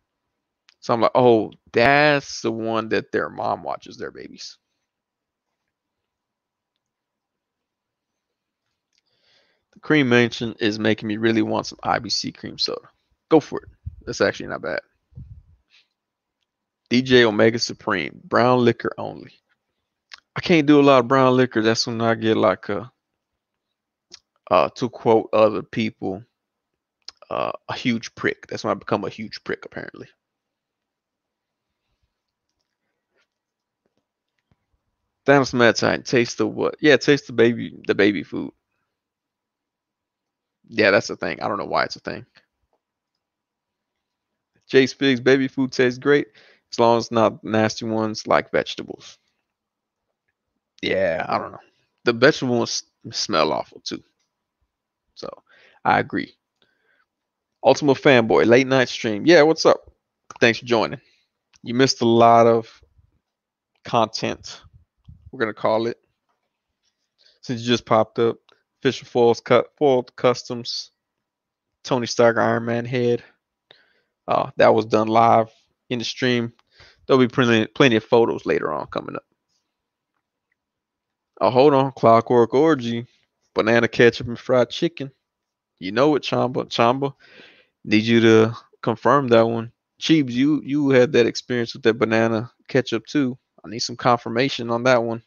So i'm like oh that's the one that their mom watches their babies cream mention is making me really want some IBC cream soda. Go for it. That's actually not bad. DJ Omega Supreme, brown liquor only. I can't do a lot of brown liquor. That's when I get like a, uh, to quote other people, uh, a huge prick. That's when I become a huge prick, apparently. Thanos Mad Titan, taste the what? Yeah, taste the baby, the baby food. Yeah, that's a thing. I don't know why it's a thing. Jace Figs baby food tastes great as long as not nasty ones like vegetables. Yeah, I don't know. The vegetable ones smell awful too. So I agree. Ultimate fanboy, late night stream. Yeah, what's up? Thanks for joining. You missed a lot of content. We're gonna call it since you just popped up. Fisher Foils cut foiled customs, Tony Stark Iron Man head, Uh, that was done live in the stream. There'll be plenty, plenty of photos later on coming up. Oh, hold on. Clockwork Orgy, banana ketchup and fried chicken. You know it, Chamba. Chamba, need you to confirm that one. Cheebs, you you had that experience with that banana ketchup too. I need some confirmation on that one.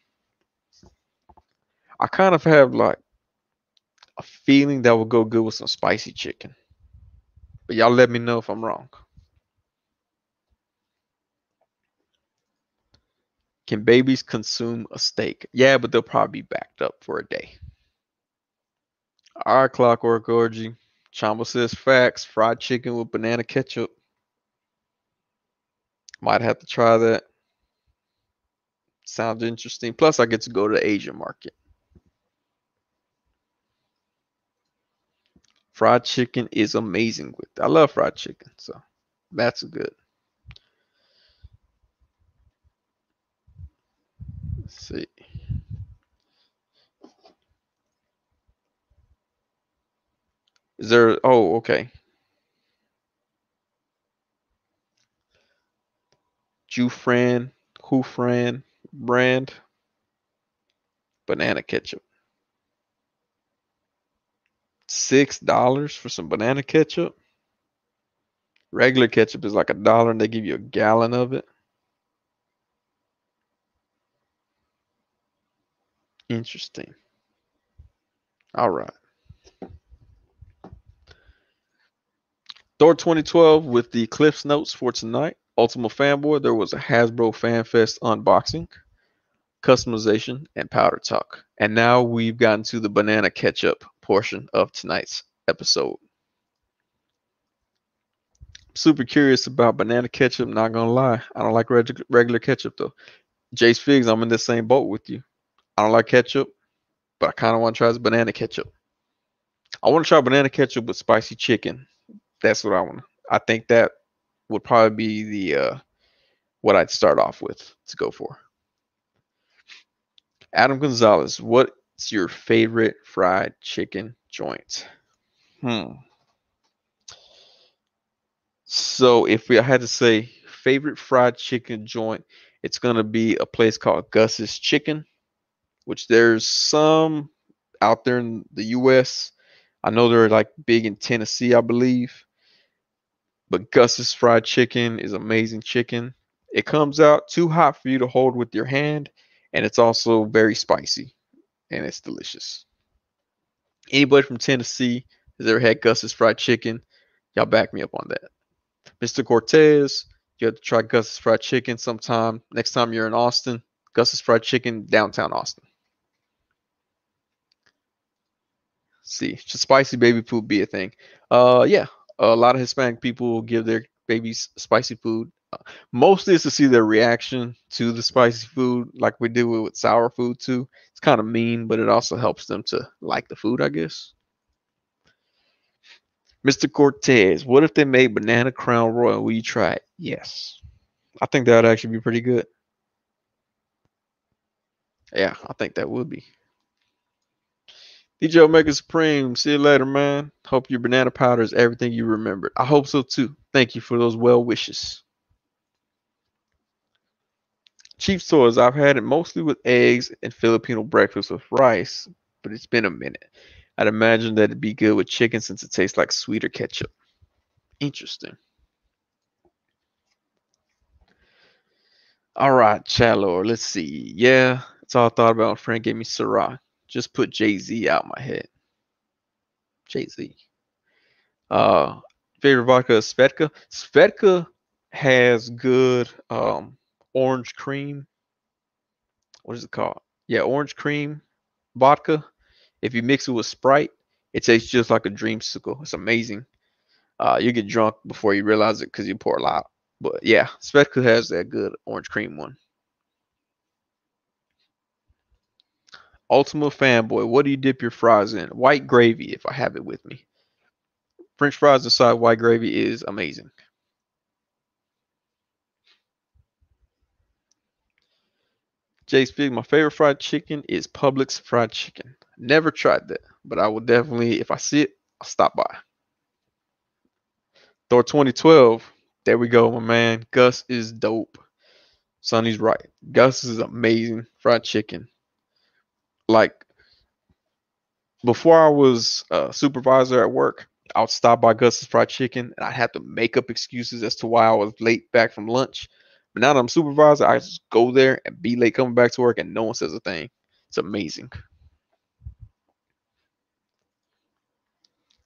I kind of have like a feeling that would go good with some spicy chicken. But y'all let me know if I'm wrong. Can babies consume a steak? Yeah, but they'll probably be backed up for a day. All right, Clockwork Orgy. Chamba says facts. Fried chicken with banana ketchup. Might have to try that. Sounds interesting. Plus, I get to go to the Asian market. Fried chicken is amazing with. I love fried chicken, so that's good. Let's see. Is there? Oh, okay. Jufran, Hufran brand banana ketchup. Six dollars for some banana ketchup. Regular ketchup is like a dollar and they give you a gallon of it. Interesting. All right. Thor 2012 with the Cliffs Notes for tonight. Ultima Fanboy, there was a Hasbro FanFest unboxing, customization, and powder talk. And now we've gotten to the banana ketchup portion of tonight's episode. Super curious about banana ketchup, not gonna lie. I don't like reg- regular ketchup though. Jace Figs, I'm in the same boat with you. I don't like ketchup, but I kind of want to try this banana ketchup. I want to try banana ketchup with spicy chicken. That's what I want. I think that would probably be the uh, what I'd start off with to go for. Adam Gonzalez, what's your favorite fried chicken joint? Hmm. So if we I had to say favorite fried chicken joint, it's gonna be a place called Gus's Chicken, which there's some out there in the U.S. I know they're like big in Tennessee, I believe. But Gus's fried chicken is amazing chicken. It comes out too hot for you to hold with your hand, and it's also very spicy, and it's delicious. Anybody from Tennessee has ever had Gus's fried chicken? Y'all back me up on that. Mr. Cortez, you have to try Gus's fried chicken sometime. Next time you're in Austin, Gus's fried chicken, downtown Austin. see, should spicy baby food be a thing? Uh, yeah, a lot of Hispanic people give their babies spicy food. Mostly it's to see their reaction to the spicy food, like we do with sour food too. It's kind of mean, but it also helps them to like the food, I guess. Mr. Cortez, what if they made banana crown royal? Will you try it? Yes. I think that would actually be pretty good. Yeah, I think that would be. DJ Omega Supreme, see you later, man. Hope your banana powder is everything you remembered. I hope so too. Thank you for those well wishes. Chiefs toys, I've had it mostly with eggs and Filipino breakfast with rice, but it's been a minute. I'd imagine that it'd be good with chicken since it tastes like sweeter ketchup. Interesting. All right, Chalor, let's see. Yeah, that's all I thought about. Frank gave me Ciroc just put Jay Z out my head. Jay Z. Uh, favorite vodka is Svedka. Svedka has good um, orange cream. What is it called? Yeah, orange cream vodka. If you mix it with Sprite, it tastes just like a dreamsicle. It's amazing. Uh, you get drunk before you realize it because you pour a lot. But yeah, Svedka has that good orange cream one. Ultimate fanboy. What do you dip your fries in? White gravy, if I have it with me. French fries inside white gravy is amazing. Jay Speak, my favorite fried chicken is Publix fried chicken. Never tried that, but I will definitely, if I see it, I'll stop by. Thor 2012, There we go, my man. Gus is dope. Sonny's right. Gus is amazing fried chicken. Like before I was a supervisor at work, I would stop by Gus's fried chicken and I'd have to make up excuses as to why I was late back from lunch. But now that I'm supervisor, I just go there and be late coming back to work and no one says a thing. It's amazing.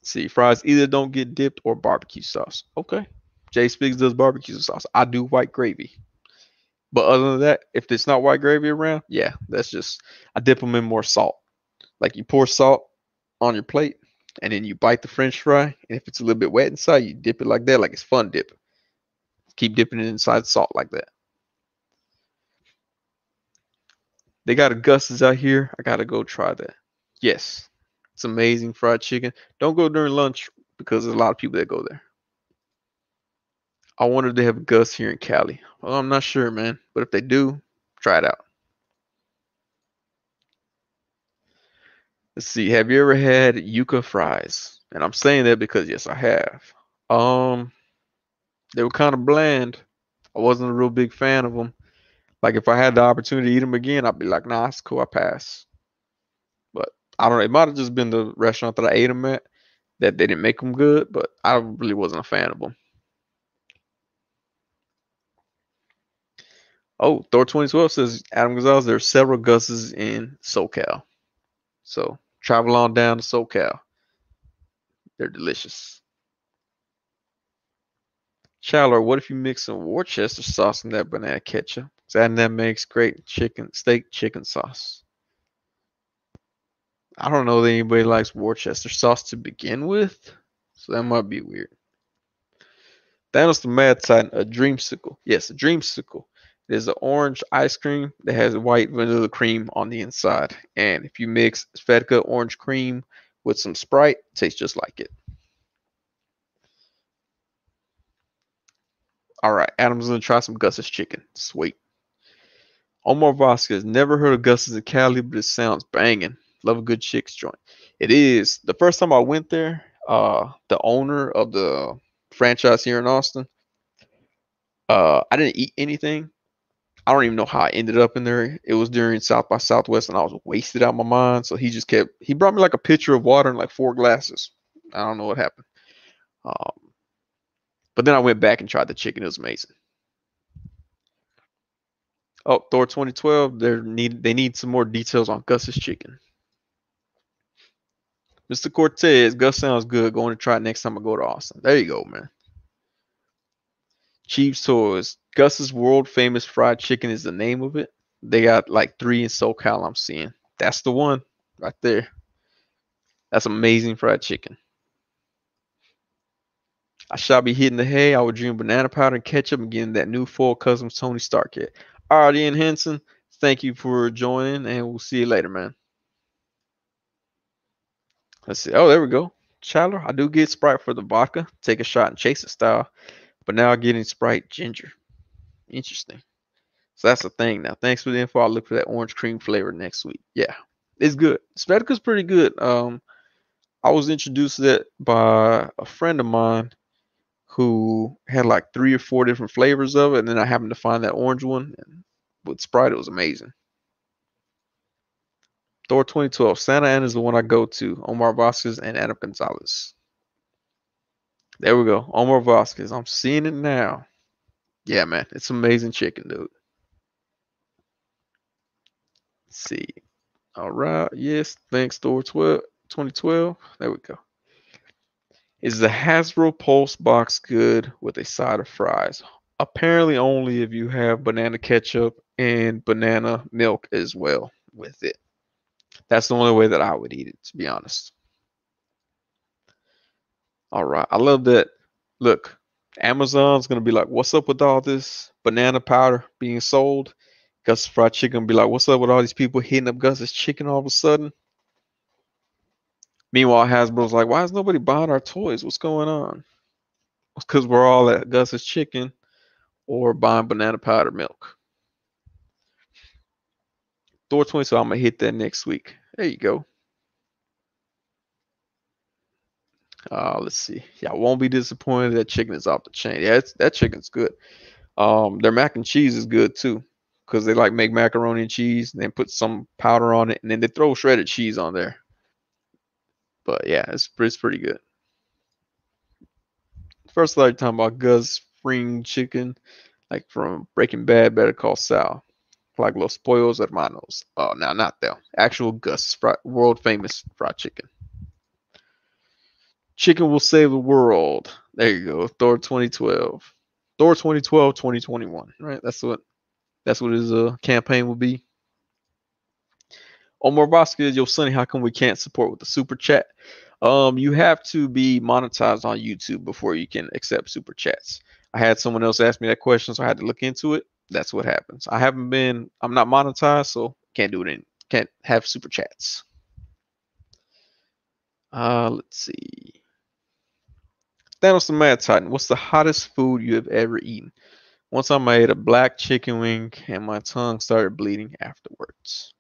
see, fries either don't get dipped or barbecue sauce. Okay. Jay Speaks does barbecue sauce. I do white gravy. But other than that, if it's not white gravy around, yeah, that's just I dip them in more salt. Like you pour salt on your plate, and then you bite the French fry, and if it's a little bit wet inside, you dip it like that, like it's fun dip. Keep dipping it inside salt like that. They got a Gus's out here. I gotta go try that. Yes, it's amazing fried chicken. Don't go during lunch because there's a lot of people that go there. I wanted to have Gus here in Cali. Well, I'm not sure, man. But if they do, try it out. Let's see. Have you ever had yuca fries? And I'm saying that because yes, I have. Um, they were kind of bland. I wasn't a real big fan of them. Like if I had the opportunity to eat them again, I'd be like, nah, it's cool. I pass. But I don't know. It might have just been the restaurant that I ate them at that they didn't make them good, but I really wasn't a fan of them. Oh, Thor 2012 says Adam Gonzalez, there are several Gus's in SoCal. So travel on down to SoCal. They're delicious. Chandler, what if you mix some Worcester sauce in that banana ketchup? That and that makes great chicken steak chicken sauce. I don't know that anybody likes Worcester sauce to begin with, so that might be weird. Thanos the Mad Titan, a dreamsicle. Yes, a dreamsicle. There's an orange ice cream that has white vanilla cream on the inside. And if you mix Svedka orange cream with some Sprite, tastes just like it. All right, Adam's gonna try some Gus's chicken. Sweet. Omar Vasquez, never heard of Gus's in Cali, but it sounds banging. Love a good chicks joint. It is. The first time I went there, uh, the owner of the franchise here in Austin, uh, I didn't eat anything, I don't even know how I ended up in there. It was during South by Southwest, and I was wasted out my mind. So he just kept. He brought me like a pitcher of water and like four glasses. I don't know what happened. Um, but then I went back and tried the chicken. It was amazing. Oh, Thor 2012. They need they need some more details on Gus's chicken. Mr. Cortez, Gus sounds good. Going to try it next time I go to Austin. There you go, man. Chiefs Toys. Gus's world famous fried chicken is the name of it. They got like three in SoCal I'm seeing. That's the one right there. That's amazing fried chicken. I shall be hitting the hay. I will dream banana powder and ketchup getting that new full customs Tony Stark kit. All right, Ian Henson, thank you for joining, and we'll see you later, man. Let's see. Oh, there we go. Chandler, I do get Sprite for the vodka. Take a shot and chase it style but now getting Sprite ginger. Interesting. So that's the thing now. Thanks for the info. I'll look for that orange cream flavor next week. Yeah, it's good. Svedka's pretty good. Um, I was introduced to that by a friend of mine who had like three or four different flavors of it, and then I happened to find that orange one. And with Sprite, it was amazing. Thor 2012. Santa Ana is the one I go to. Omar Vasquez and Adam Gonzalez. There we go. Omar Vasquez. I'm seeing it now. Yeah, man. It's amazing chicken, dude. Let's see. All right. Yes. Thanks, Store 12, 2012. There we go. Is the Hasbro Pulse box good with a side of fries? Apparently, only if you have banana ketchup and banana milk as well with it. That's the only way that I would eat it, to be honest. All right. I love that. Look, Amazon's gonna be like, what's up with all this banana powder being sold? Gus Fried Chicken be like, what's up with all these people hitting up Gus's chicken all of a sudden? Meanwhile, Hasbro's like, why is nobody buying our toys? What's going on? Because we're all at Gus's chicken or buying banana powder milk. Thor 20, so I'm gonna hit that next week. There you go. Uh, let's see. Yeah, I won't be disappointed. That chicken is off the chain. Yeah, that chicken's good. Um, their mac and cheese is good too, because they like make macaroni and cheese, and then put some powder on it, and then they throw shredded cheese on there. But yeah, it's it's pretty good. First, I like talking about Gus Fring chicken, like from Breaking Bad, Better Call Saul, like Los Pollos Hermanos. Oh, now not them. Actual Gus, world famous fried chicken. Chicken will save the world. There you go. Thor 2012. Thor 2012, 2021. Right? That's what that's what his uh, campaign will be. Omar Vasquez, yo, Sonny, how come we can't support with the super chat? Um, you have to be monetized on YouTube before you can accept super chats. I had someone else ask me that question, so I had to look into it. That's what happens. I haven't been, I'm not monetized, so can't do it in, can't have super chats. Uh, let's see. Thanos the Mad Titan, what's the hottest food you have ever eaten? Once I made a black chicken wing and my tongue started bleeding afterwards.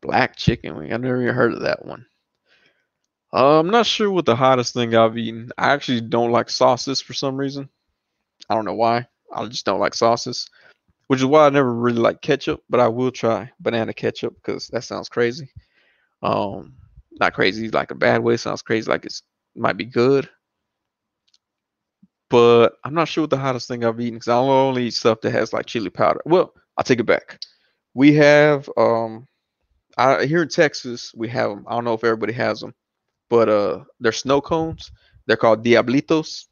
Black chicken wing. I never even heard of that one. Uh, I'm not sure what the hottest thing I've eaten. I actually don't like sauces for some reason. I don't know why. I just don't like sauces, which is why I never really like ketchup. But I will try banana ketchup because that sounds crazy. Um, not crazy like a bad way. Sounds crazy like it's might be good. But I'm not sure what the hottest thing I've eaten because I only eat stuff that has like chili powder. Well, I'll take it back. We have um I here in Texas, we have them. I don't know if everybody has them, but uh they're snow cones. They're called Diablitos.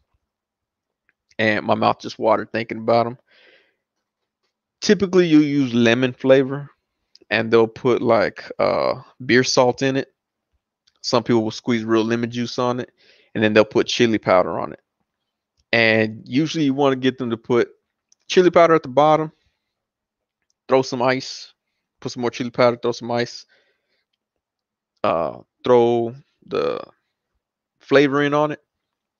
And my mouth just watered thinking about them. Typically you use lemon flavor and they'll put like uh beer salt in it some people will squeeze real lemon juice on it, and then they'll put chili powder on it. And usually you want to get them to put chili powder at the bottom, throw some ice, put some more chili powder, throw some ice, uh, throw the flavoring on it,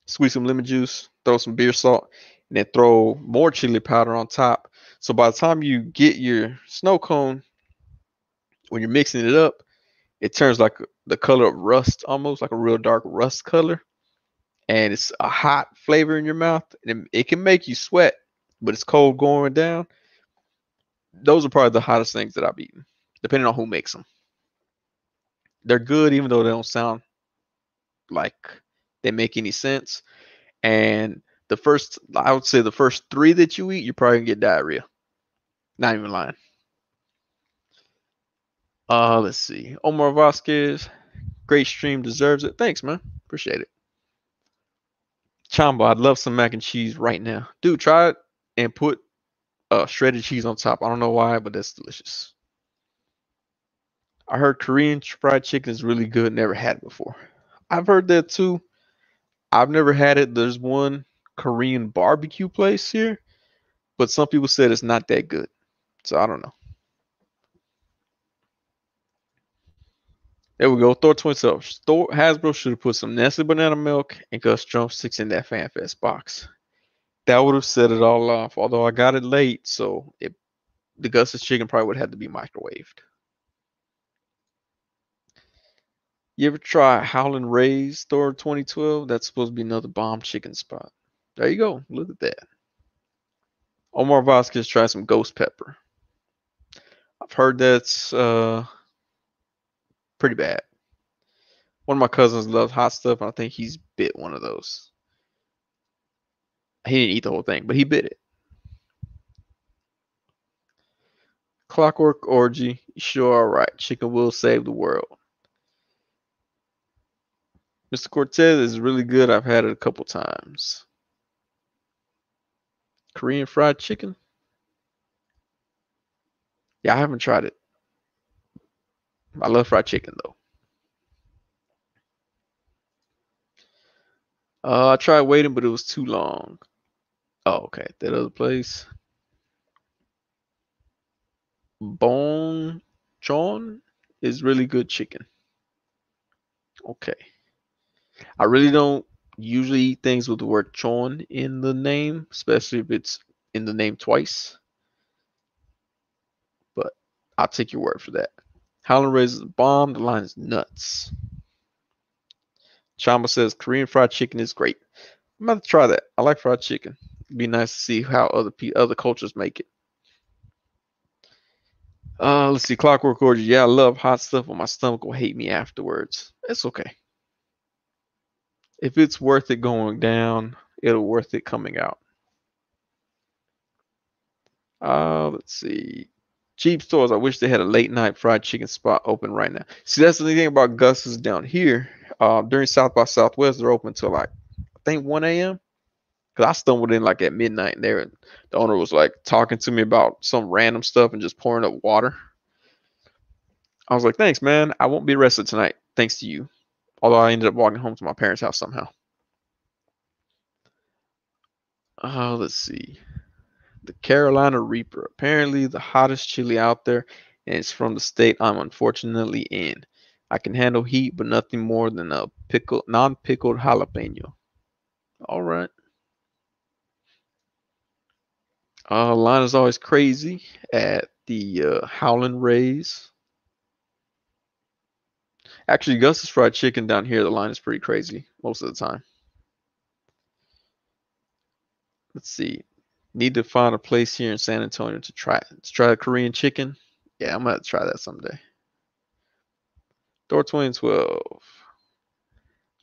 squeeze some lemon juice, throw some beer salt, and then throw more chili powder on top. So by the time you get your snow cone, when you're mixing it up, it turns like the color of rust almost like a real dark rust color. And it's a hot flavor in your mouth and it, can make you sweat but it's cold going down those are probably the hottest things that i've eaten depending on who makes them they're good even though they don't sound like they make any sense and the first i would say the first three that you eat you're probably gonna get diarrhea not even lying uh, let's see. Omar Vasquez, great stream, deserves it. Thanks, man. Appreciate it. Chamba, I'd love some mac and cheese right now. Dude, try it and put uh, shredded cheese on top. I don't know why, but that's delicious. I heard Korean fried chicken is really good. Never had it before. I've heard that too. I've never had it. There's one Korean barbecue place here, but some people said it's not that good. So I don't know. There we go. Thor 27. Thor Hasbro should have put some Nestle banana milk and Gus drumsticks in that FanFest box. That would have set it all off. Although I got it late, so it the Gus's chicken probably would have had to be microwaved. You ever try Howlin' Ray's Thor 2012? That's supposed to be another bomb chicken spot. There you go. Look at that. Omar Vasquez tried some ghost pepper. I've heard that's uh pretty bad. One of my cousins loves hot stuff, and I think he's bit one of those. He didn't eat the whole thing, but he bit it. Clockwork Orgy, sure, all right. Chicken will save the world. Mr. Cortez is really good. I've had it a couple times. Korean fried chicken? Yeah, I haven't tried it. I love fried chicken though. Uh, I tried waiting, but it was too long. Oh, okay. That other place. Bone Chon is really good chicken. Okay. I really don't usually eat things with the word chon in the name, especially if it's in the name twice. But I'll take your word for that. Howlin' raises a bomb. The line is nuts. Chamba says Korean fried chicken is great. I'm about to try that. I like fried chicken. Be nice to see how other pe- other cultures make it. Uh, let's see. Clockwork Orgy. Yeah, I love hot stuff, but my stomach will hate me afterwards. It's okay. If it's worth it going down, it'll worth it coming out. Uh, let's see. Chiefs Toys. I wish they had a late night fried chicken spot open right now. See, that's the thing about Gus's down here. Uh, during South by Southwest, they're open till like I think 1 a.m. Cause I stumbled in like at midnight there, and the owner was like talking to me about some random stuff and just pouring up water. I was like, "Thanks, man. I won't be arrested tonight, thanks to you." Although I ended up walking home to my parents' house somehow. Uh, let's see. The Carolina Reaper, apparently the hottest chili out there, and it's from the state I'm unfortunately in. I can handle heat, but nothing more than a pickle, non-pickled jalapeno. All right. Uh, line is always crazy at the uh, Howlin' Rays. Actually, Gus's Fried Chicken down here, the line is pretty crazy most of the time. Let's see. Need to find a place here in San Antonio to try to try a Korean chicken. Yeah, I'm gonna try that someday. Thor 2012.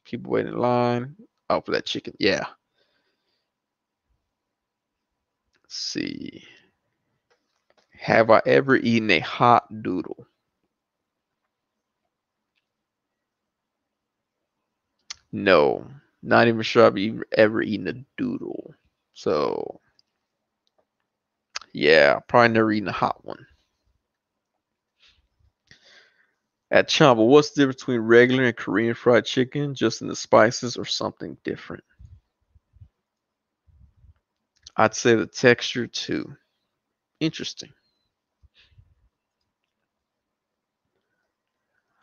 People waiting in line. Oh, for that chicken. Yeah. Let's see. Have I ever eaten a hot doodle? No, not even sure I've ever eaten a doodle. So, yeah, probably never eaten a hot one. At Chamba, what's the difference between regular and Korean fried chicken? Just in the spices or something different? I'd say the texture too. Interesting.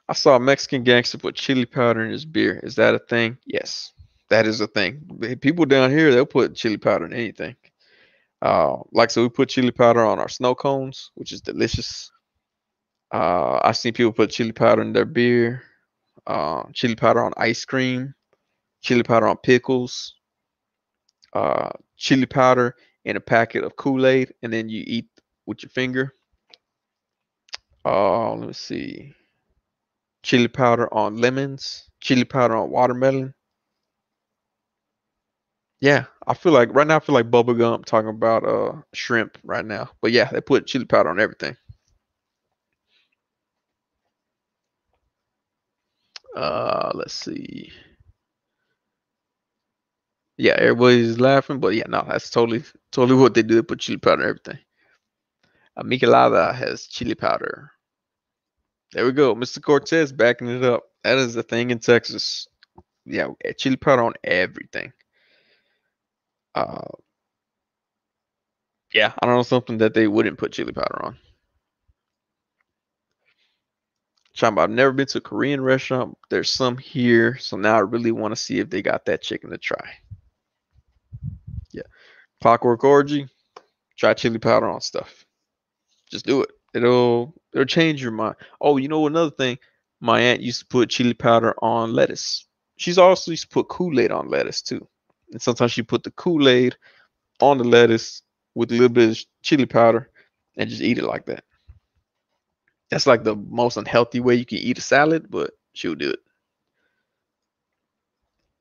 I saw a Mexican gangster put chili powder in his beer. Is that a thing? Yes, that is a thing. People down here, they'll put chili powder in anything. Uh, like so, we put chili powder on our snow cones, which is delicious. Uh, I've seen people put chili powder in their beer, uh, chili powder on ice cream, chili powder on pickles, uh, chili powder in a packet of Kool-Aid, and then you eat with your finger. Uh, let me see chili powder on lemons, chili powder on watermelon. Yeah, I feel like right now I feel like Bubba Gump talking about uh shrimp right now. But yeah, they put chili powder on everything. Uh let's see. Yeah, everybody's laughing, but yeah, no, that's totally totally what they do. They put chili powder on everything. A Michelada has chili powder. There we go. Mr. Cortez backing it up. That is the thing in Texas. Yeah, chili powder on everything. Uh, yeah, I don't know something that they wouldn't put chili powder on. Chamba, I've never been to a Korean restaurant. There's some here, so now I really want to see if they got that chicken to try. Clockwork Orgy, try chili powder on stuff. Just do it. It'll it'll change your mind. Oh, you know another thing? My aunt used to put chili powder on lettuce. She's also used to put Kool-Aid on lettuce too. And sometimes she put the Kool-Aid on the lettuce with a little bit of chili powder and just eat it like that. That's like the most unhealthy way you can eat a salad, but she'll do it.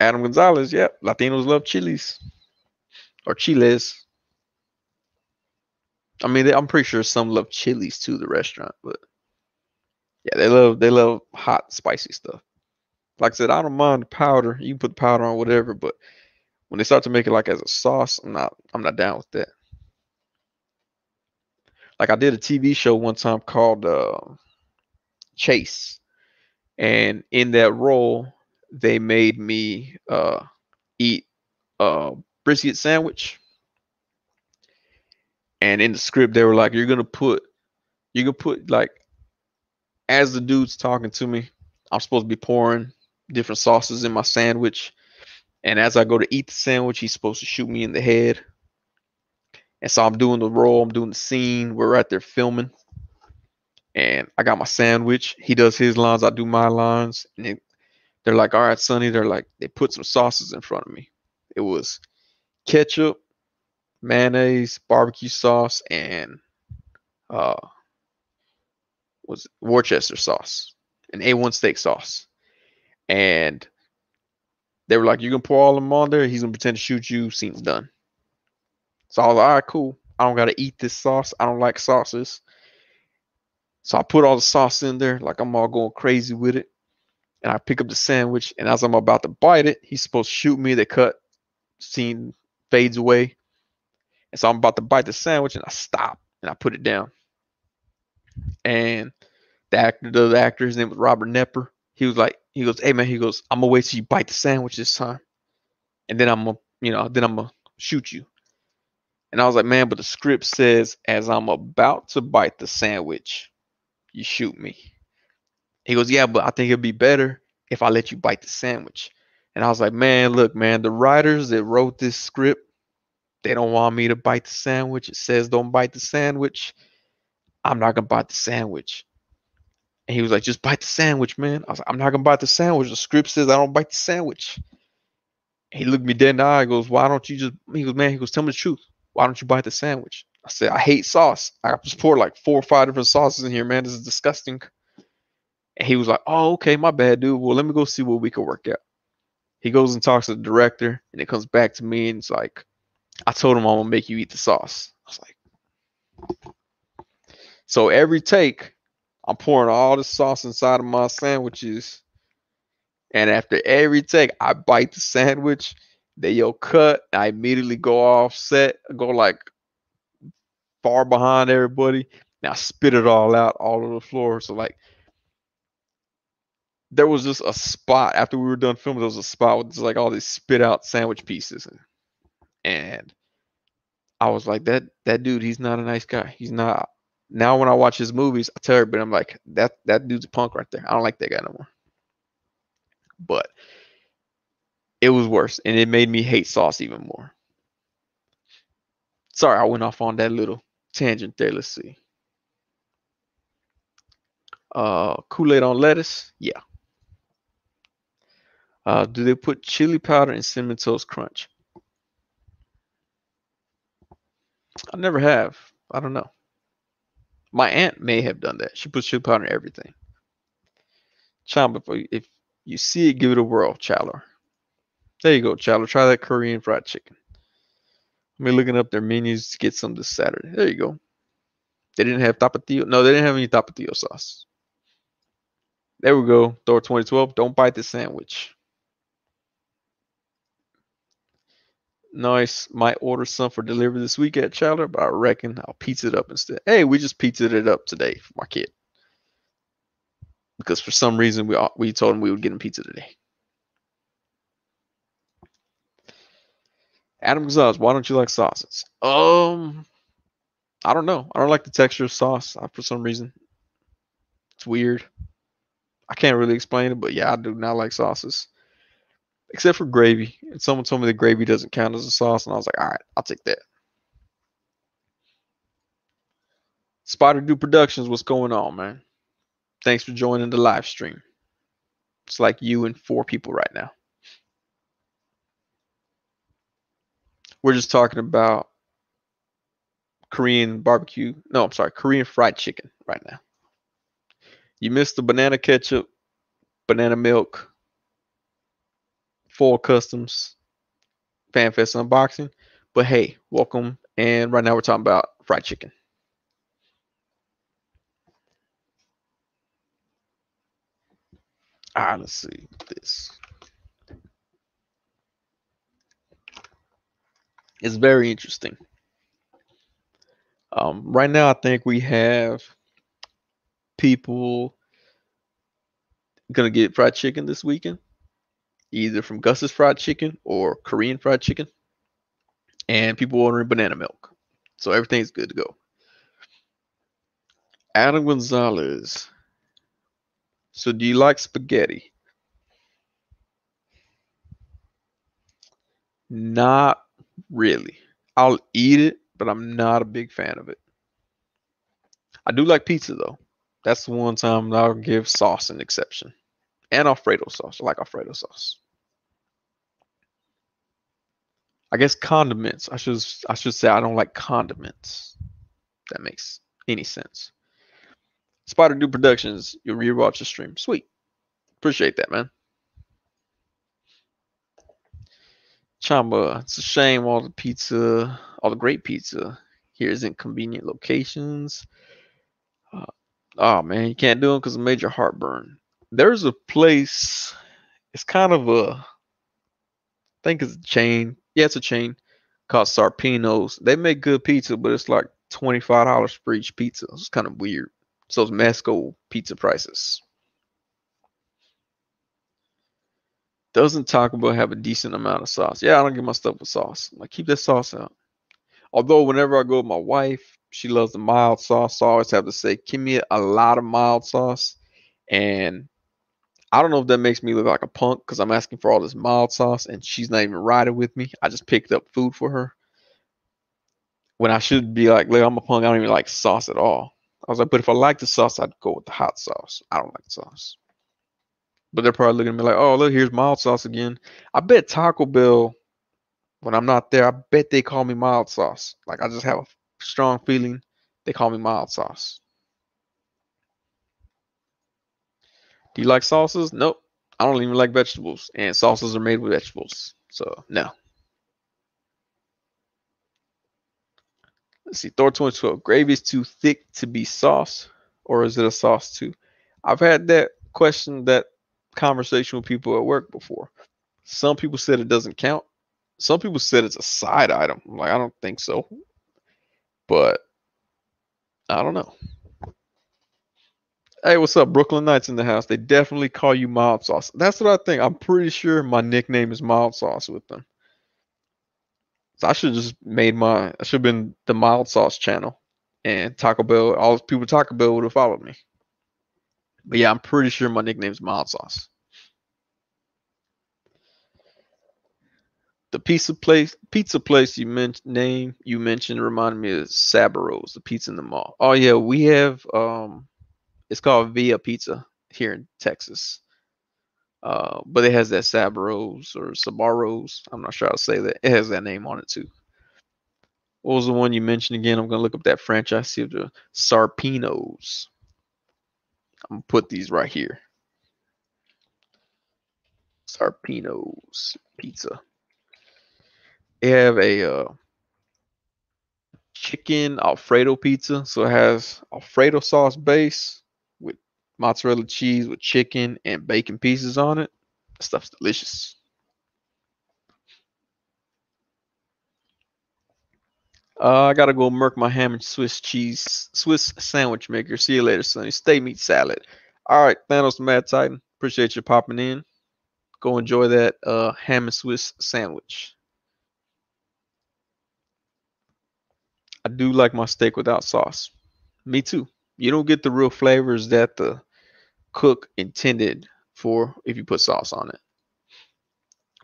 Adam Gonzalez, yep. Latinos love chilies or chiles. I mean, they, I'm pretty sure some love chilies too, the restaurant, but yeah, they love they love hot, spicy stuff. Like I said, I don't mind the powder. You put the powder on whatever, but when they start to make it like as a sauce, I'm not I'm not down with that. Like I did a TV show one time called uh, Chase, and in that role, they made me uh, eat a brisket sandwich. And in the script they were like you're gonna put you're gonna put like as the dude's talking to me i'm supposed to be pouring different sauces in my sandwich. And as i go to eat the sandwich he's supposed to shoot me in the head. And so i'm doing the role i'm doing the scene we're right there filming. And i got my sandwich. He does his lines i do my lines. And they're like, all right, Sonny. They're like, they put some sauces in front of me. It was ketchup, mayonnaise, barbecue sauce, and uh, was Worcester sauce, an A1 steak sauce, and they were like, "You can pour all of them on there. He's gonna pretend to shoot you. Scene's done." So I was like, "All right, cool. I don't gotta eat this sauce. I don't like sauces." So I put all the sauce in there, like I'm all going crazy with it. And I pick up the sandwich, and as I'm about to bite it, he's supposed to shoot me. The cut scene fades away. And so I'm about to bite the sandwich, and I stop and I put it down. And the actor, the actor, his name was Robert Knepper. He was like, he goes, "Hey man," he goes, "I'm gonna wait till you bite the sandwich this time, and then I'm gonna, you know, then I'm gonna shoot you." And I was like, "Man, but the script says as I'm about to bite the sandwich, you shoot me." He goes, "Yeah, but I think it'd be better if I let you bite the sandwich." And I was like, "Man, look, man, the writers that wrote this script, they don't want me to bite the sandwich. It says don't bite the sandwich." I'm not gonna bite the sandwich. And he was like, just bite the sandwich, man. I was like, I'm not gonna bite the sandwich. The script says I don't bite the sandwich. he looked me dead in the eye. He goes, Why don't you just he goes, man, he goes, tell me the truth. Why don't you bite the sandwich? I said, I hate sauce. I just poured like four or five different sauces in here, man. This is disgusting. And he was like, Oh, okay, my bad, dude. Well, let me go see what we can work out. He goes and talks to the director, and it comes back to me, and it's like, I told him I'm gonna make you eat the sauce. I was like, so every take, I'm pouring all the sauce inside of my sandwiches. And after every take, I bite the sandwich. They yo cut. I immediately go off set, go like far behind everybody. Now spit it all out all over the floor. So like there was just a spot after we were done filming, there was a spot with just like all these spit out sandwich pieces. And I was like, that that dude, he's not a nice guy. He's not now when I watch his movies, I tell everybody I'm like, that that dude's a punk right there. I don't like that guy no more. But it was worse, and it made me hate sauce even more. Sorry, I went off on that little tangent there. Let's see. Uh, Kool-Aid on lettuce, yeah. Uh, do they put chili powder in cinnamon toast crunch? I never have. I don't know. My aunt may have done that. She puts chili powder in everything. Child, before if you see it, give it a whirl, Chandler. There you go, Chandler. Try that Korean fried chicken. I'm looking up their menus to get some this Saturday. There you go. They didn't have tapatio. No, they didn't have any tapatio sauce. There we go. Thor 2012. Don't bite the sandwich. Nice. Might order some for delivery this week at Chowder, but I reckon I'll pizza it up instead. Hey, we just pizzaed it up today for my kid. Because for some reason we we told him we would get him pizza today. Adam Gonzalez, why don't you like sauces? Um, I don't know. I don't like the texture of sauce uh, for some reason. It's weird. I can't really explain it, but yeah, I do not like sauces except for gravy. And someone told me the gravy doesn't count as a sauce, and I was like, all right, I'll take that. Spider Do Productions, what's going on, man? Thanks for joining the live stream. It's like you and four people right now. We're just talking about Korean barbecue. No, I'm sorry, Korean fried chicken right now. You missed the banana ketchup, banana milk, full customs fanfest unboxing. But hey, welcome. And right now we're talking about fried chicken. All right, let's see this. It's very interesting. Um, right now, I think we have people gonna get fried chicken this weekend either from Gus's Fried Chicken or Korean Fried Chicken, and people ordering banana milk. So everything's good to go. Adam Gonzalez. So do you like spaghetti? Not really. I'll eat it, but I'm not a big fan of it. I do like pizza though. That's the one time I'll give sauce an exception. And Alfredo sauce. I like Alfredo sauce. I guess condiments. I should I should say I don't like condiments. That makes any sense. Spider Do Productions. You'll rewatch the stream. Sweet. Appreciate that, man. Chamba. It's a shame all the pizza, all the great pizza here is in convenient locations. Uh, oh man, you can't do them because of major heartburn. There's a place. It's kind of a. I think it's a chain. Yeah, it's a chain called Sarpino's. They make good pizza, but it's like twenty five dollars for each pizza. It's kind of weird. So it's Mezco pizza prices. Doesn't Taco Bell have a decent amount of sauce? Yeah, I don't get my stuff with sauce. I keep that sauce out. Although whenever I go with my wife, she loves the mild sauce. So I always have to say, give me a lot of mild sauce. And I don't know if that makes me look like a punk because I'm asking for all this mild sauce and she's not even riding with me. I just picked up food for her. When I should be like, look, I'm a punk. I don't even like sauce at all. I was like, but if I like the sauce, I'd go with the hot sauce. I don't like sauce. But they're probably looking at me like, oh, look, here's mild sauce again. I bet Taco Bell, when I'm not there, I bet they call me mild sauce. Like I just have a strong feeling they call me mild sauce. Do you like sauces? Nope. I don't even like vegetables, and sauces are made with vegetables. So no. Let's see, Thor 2012. Gravy is too thick to be sauce, or is it a sauce too? I've had that question, that conversation with people at work before. Some people said it doesn't count. Some people said it's a side item. I'm like, I don't think so. But I don't know. Hey, what's up? Brooklyn Knights in the house. They definitely call you mild sauce. That's what I think. I'm pretty sure my nickname is mild sauce with them. So I should just made my I should have been the mild sauce channel. And Taco Bell, all people Taco Bell would have followed me. But yeah, I'm pretty sure my nickname is mild sauce. The pizza place, pizza place you mentioned name you mentioned reminded me of Sabaros, the pizza in the mall. Oh yeah, we have um, it's called Via Pizza here in Texas. Uh, but it has that Sabros or Sabaros. I'm not sure how to say that. It has that name on it too. What was the one you mentioned again? I'm gonna look up that franchise. See if the Sarpinos. I'm gonna put these right here. Sarpinos Pizza. They have a uh, chicken Alfredo pizza. So it has Alfredo sauce base mozzarella cheese with chicken and bacon pieces on it. That stuff's delicious. Uh, I gotta go murk my ham and Swiss cheese Swiss sandwich maker. See you later, Sonny. Stay meat salad. All right, Thanos Mad Titan. Appreciate you popping in. Go enjoy that uh, ham and Swiss sandwich. I do like my steak without sauce. Me too. You don't get the real flavors that the cook intended for if you put sauce on it.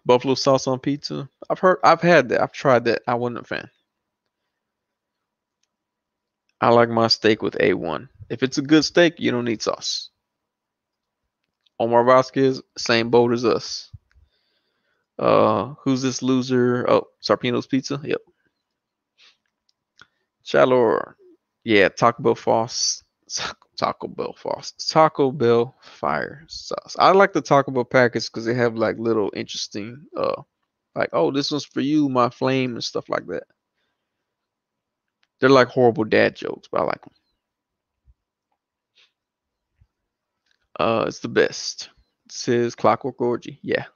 Buffalo sauce on pizza. I've heard I've had that. I've tried that. I wasn't a fan. I like my steak with A1. If it's a good steak, you don't need sauce. Omar Vasquez, same boat as us. Uh, who's this loser? Oh, Sarpino's Pizza. Yep. Chalor. Yeah, Taco Bell sauce. Taco Bell sauce. Taco Bell fire sauce. I like the Taco Bell packets because they have like little interesting uh like, oh, this one's for you, my flame, and stuff like that. They're like horrible dad jokes, but I like them. Uh, it's the best. It says Clockwork Orgy. Yeah.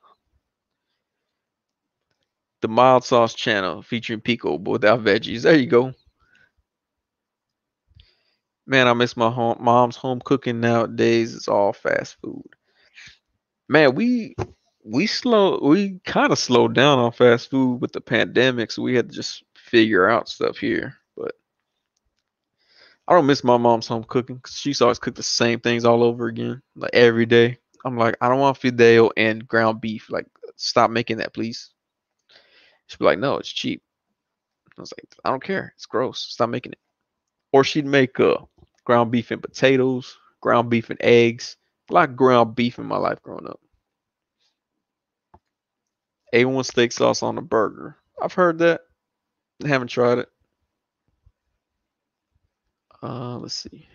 The mild sauce channel featuring pico without veggies. There you go. Man, I miss my home, mom's home cooking nowadays. It's all fast food. Man, we we slow we kind of slowed down on fast food with the pandemic, so we had to just figure out stuff here. But I don't miss my mom's home cooking because she used always cook the same things all over again, like every day. I'm like, I don't want fideo and ground beef. Like, stop making that, please. She'd be like, No, it's cheap. I was like, I don't care. It's gross. Stop making it. Or she'd make uh ground beef and potatoes, ground beef and eggs, A lot of ground beef in my life growing up. A1 steak sauce on a burger. I've heard that. I haven't tried it. Uh, let's see.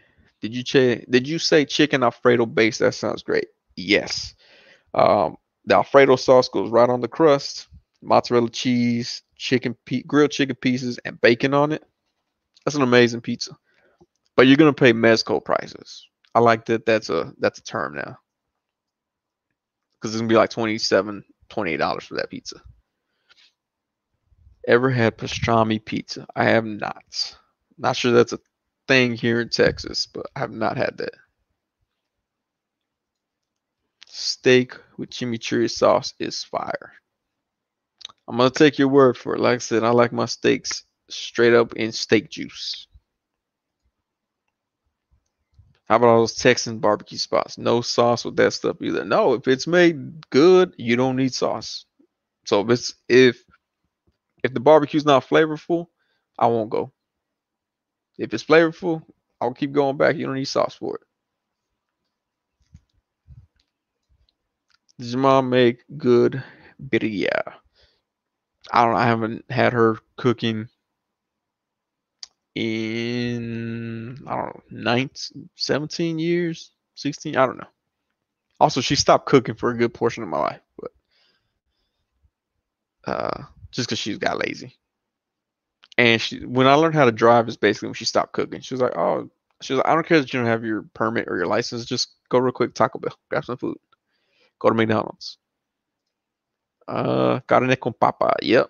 Did you ch- did you say chicken alfredo base? That sounds great. Yes. Um, the alfredo sauce goes right on the crust. Mozzarella cheese, chicken pe- grilled chicken pieces, and bacon on it. That's an amazing pizza. But you're gonna pay mezco prices. I like that. That's a that's a term now. Because it's gonna be like 27 $28 for that pizza. Ever had pastrami pizza? I have not. Not sure that's a thing here in Texas, but I have not had that. Steak with chimichurri sauce is fire. I'm gonna take your word for it. Like I said, I like my steaks straight up in steak juice. How about all those Texan barbecue spots? No sauce with that stuff either. No, if it's made good, you don't need sauce. So if it's if if the barbecue's not flavorful, I won't go. If it's flavorful, I'll keep going back. You don't need sauce for it. Does your mom make good birria? I don't. I haven't had her cooking in I don't know, 19, 17 years, 16, I don't know. Also, she stopped cooking for a good portion of my life, but uh, just because she's got lazy. And she, when I learned how to drive, is basically when she stopped cooking. She was like, "Oh, she was like, I don't care that you don't have your permit or your license. Just go real quick Taco Bell, grab some food, go to McDonald's." Uh, carne con papa. Yep,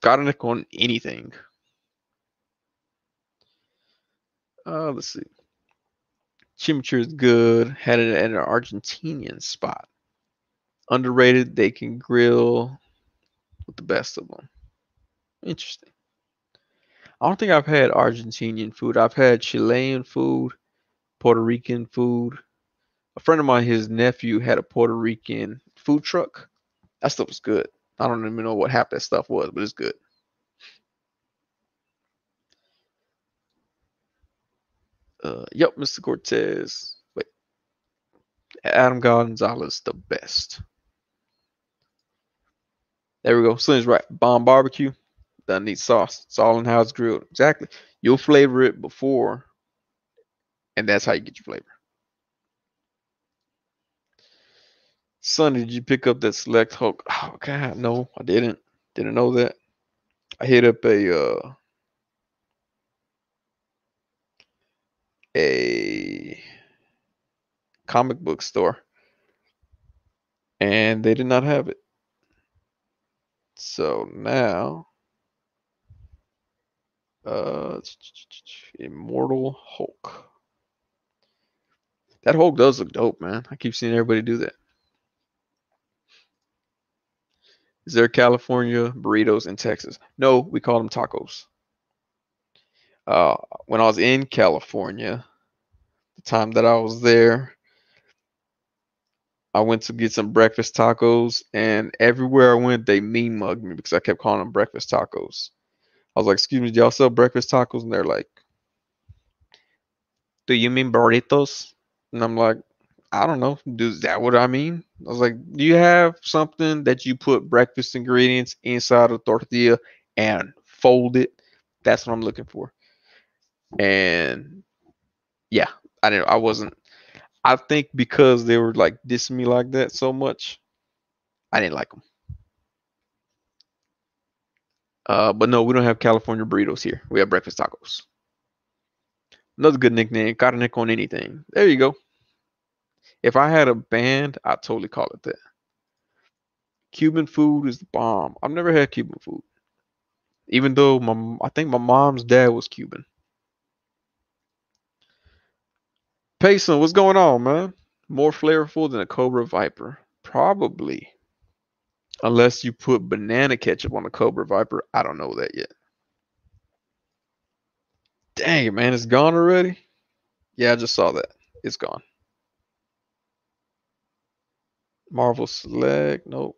carne con anything. Uh, let's see. Chimichurri is good. Had it at an Argentinian spot. Underrated. They can grill with the best of them. Interesting. I don't think I've had Argentinian food. I've had Chilean food, Puerto Rican food. A friend of mine, his nephew, had a Puerto Rican food truck. That stuff was good. I don't even know what half that stuff was, but it's good. Uh, yep, Mr. Cortez. Wait. Adam Gonzalez, the best. There we go. Slim's right. Bomb barbecue. Doesn't need sauce. It's all in it's grilled. Exactly. You'll flavor it before, and that's how you get your flavor. Sonny, did you pick up that select Hulk? Oh God, no, I didn't. Didn't know that. I hit up a uh a comic book store and they did not have it. So now, uh, Immortal Hulk. That Hulk does look dope, man. I keep seeing everybody do that. Is there California burritos in Texas? No, we call them tacos. Uh, when I was in California, the time that I was there, I went to get some breakfast tacos, and everywhere I went, they mean mugged me because I kept calling them breakfast tacos. I was like, "Excuse me, do y'all sell breakfast tacos?" And they're like, "Do you mean burritos?" And I'm like, "I don't know. Is that what I mean?" I was like, "Do you have something that you put breakfast ingredients inside a tortilla and fold it?" That's what I'm looking for. And yeah, I didn't. I wasn't. I think because they were like dissing me like that so much, I didn't like them. Uh, but no, we don't have California burritos here. We have breakfast tacos. Another good nickname, carne on anything. There you go. If I had a band, I'd totally call it that. Cuban food is the bomb. I've never had Cuban food. Even though my I think my mom's dad was Cuban. Payson, what's going on, man? More flavorful than a Cobra Viper. Probably. Unless you put banana ketchup on a Cobra Viper. I don't know that yet. Dang, man, it's gone already? Yeah, I just saw that. It's gone. Marvel Select. Nope.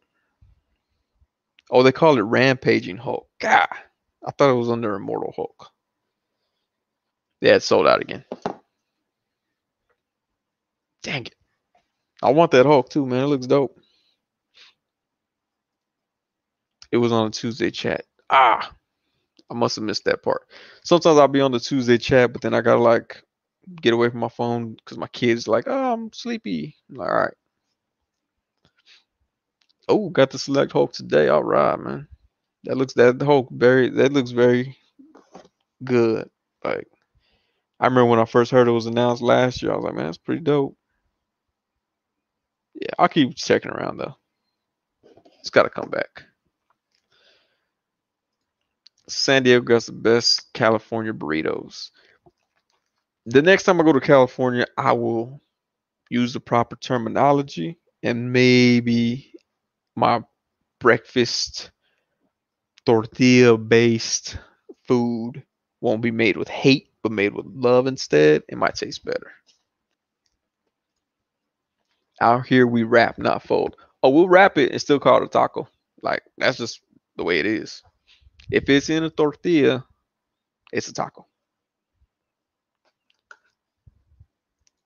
Oh, they call it Rampaging Hulk. God. I thought it was under Immortal Hulk. Yeah, it's sold out again. Dang it. I want that Hulk too, man. It looks dope. It was on a Tuesday chat. Ah, I must have missed that part. Sometimes I'll be on the Tuesday chat, but then I gotta like get away from my phone because my kids like, oh, I'm sleepy. I'm like, all right. Oh, got the select Hulk today. All right, man. That looks that Hulk very that looks very good. Like I remember when I first heard it was announced last year, I was like, man, that's pretty dope. Yeah, I'll keep checking around though. It's got to come back. San Diego has the best California burritos. The next time I go to California, I will use the proper terminology and maybe my breakfast tortilla based food won't be made with hate but made with love instead, it might taste better. Out here, we wrap, not fold. Oh, we'll wrap it and still call it a taco. Like, that's just the way it is. If it's in a tortilla, it's a taco.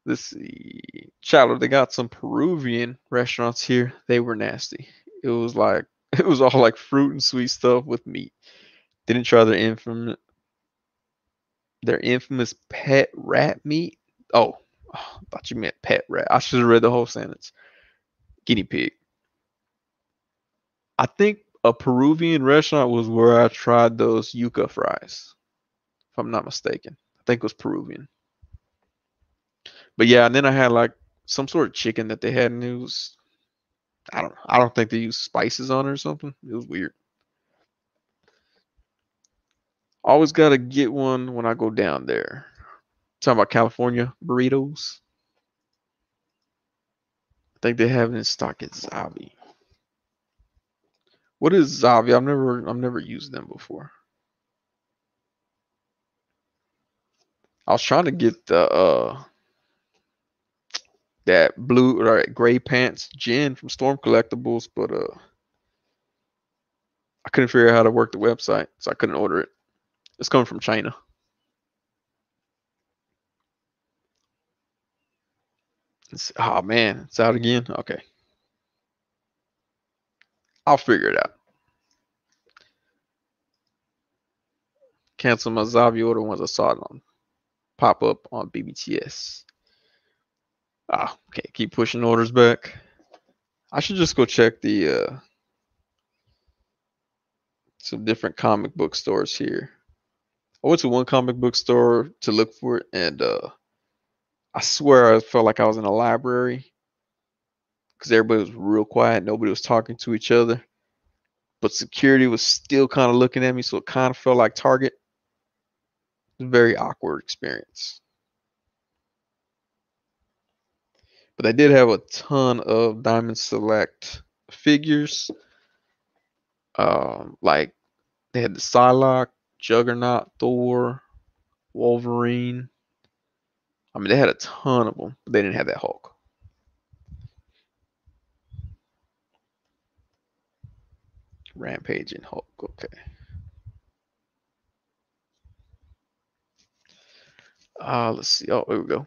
Let's see. Chatler, they got some Peruvian restaurants here. They were nasty. It was like, it was all like fruit and sweet stuff with meat. Didn't try their infamous their infamous pet rat meat. Oh, oh, I thought you meant pet rat. I should have read the whole sentence. Guinea pig. I think a Peruvian restaurant was where I tried those yuca fries, if I'm not mistaken. I think it was Peruvian. But yeah, and then I had like some sort of chicken that they had, and it was I don't I don't think they used spices on it or something. It was weird. Always got to get one when I go down there. Talking about California burritos. I think they have it in stock at Zavvi. What is Zavvi? I've never I've never used them before. I was trying to get the uh that blue or gray pants gin from Storm Collectibles, but uh I couldn't figure out how to work the website, so I couldn't order it. It's coming from China. It's, oh man, it's out again. Okay. I'll figure it out. Cancel my Zavvi order once I saw it on pop up on BBTS. Ah, okay. Keep pushing orders back. I should just go check the uh, some different comic book stores here. I went to one comic book store to look for it, and uh, I swear I felt like I was in a library because everybody was real quiet. Nobody was talking to each other, but security was still kind of looking at me, so it kind of felt like Target. very awkward experience. But they did have a ton of Diamond Select figures. Um, like they had the Psylocke, Juggernaut, Thor, Wolverine. I mean, they had a ton of them, but they didn't have that Hulk. Rampaging Hulk. Okay. Uh, let's see. Oh, here we go.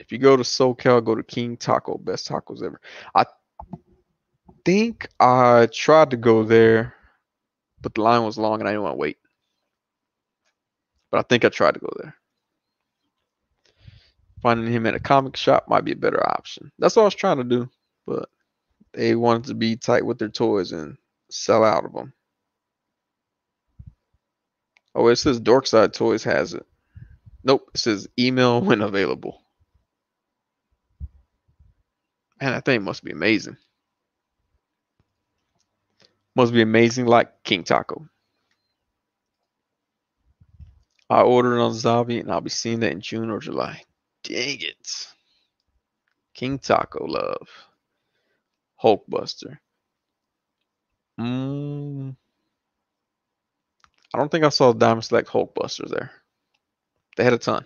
If you go to SoCal, go to King Taco, best tacos ever. I think I tried to go there but the line was long and I didn't want to wait. But I think I tried to go there. Finding him at a comic shop might be a better option. That's what I was trying to do, but they wanted to be tight with their toys and sell out of them. Oh, it says Dorkside Toys has it. Nope, it says email when available. Man, that thing must be amazing. Must be amazing like King Taco. I ordered on Zavvi and I'll be seeing that in June or July. Dang it. King Taco love. Hulkbuster. Mm, I don't think I saw Diamond Select Hulkbusters there. They had a ton.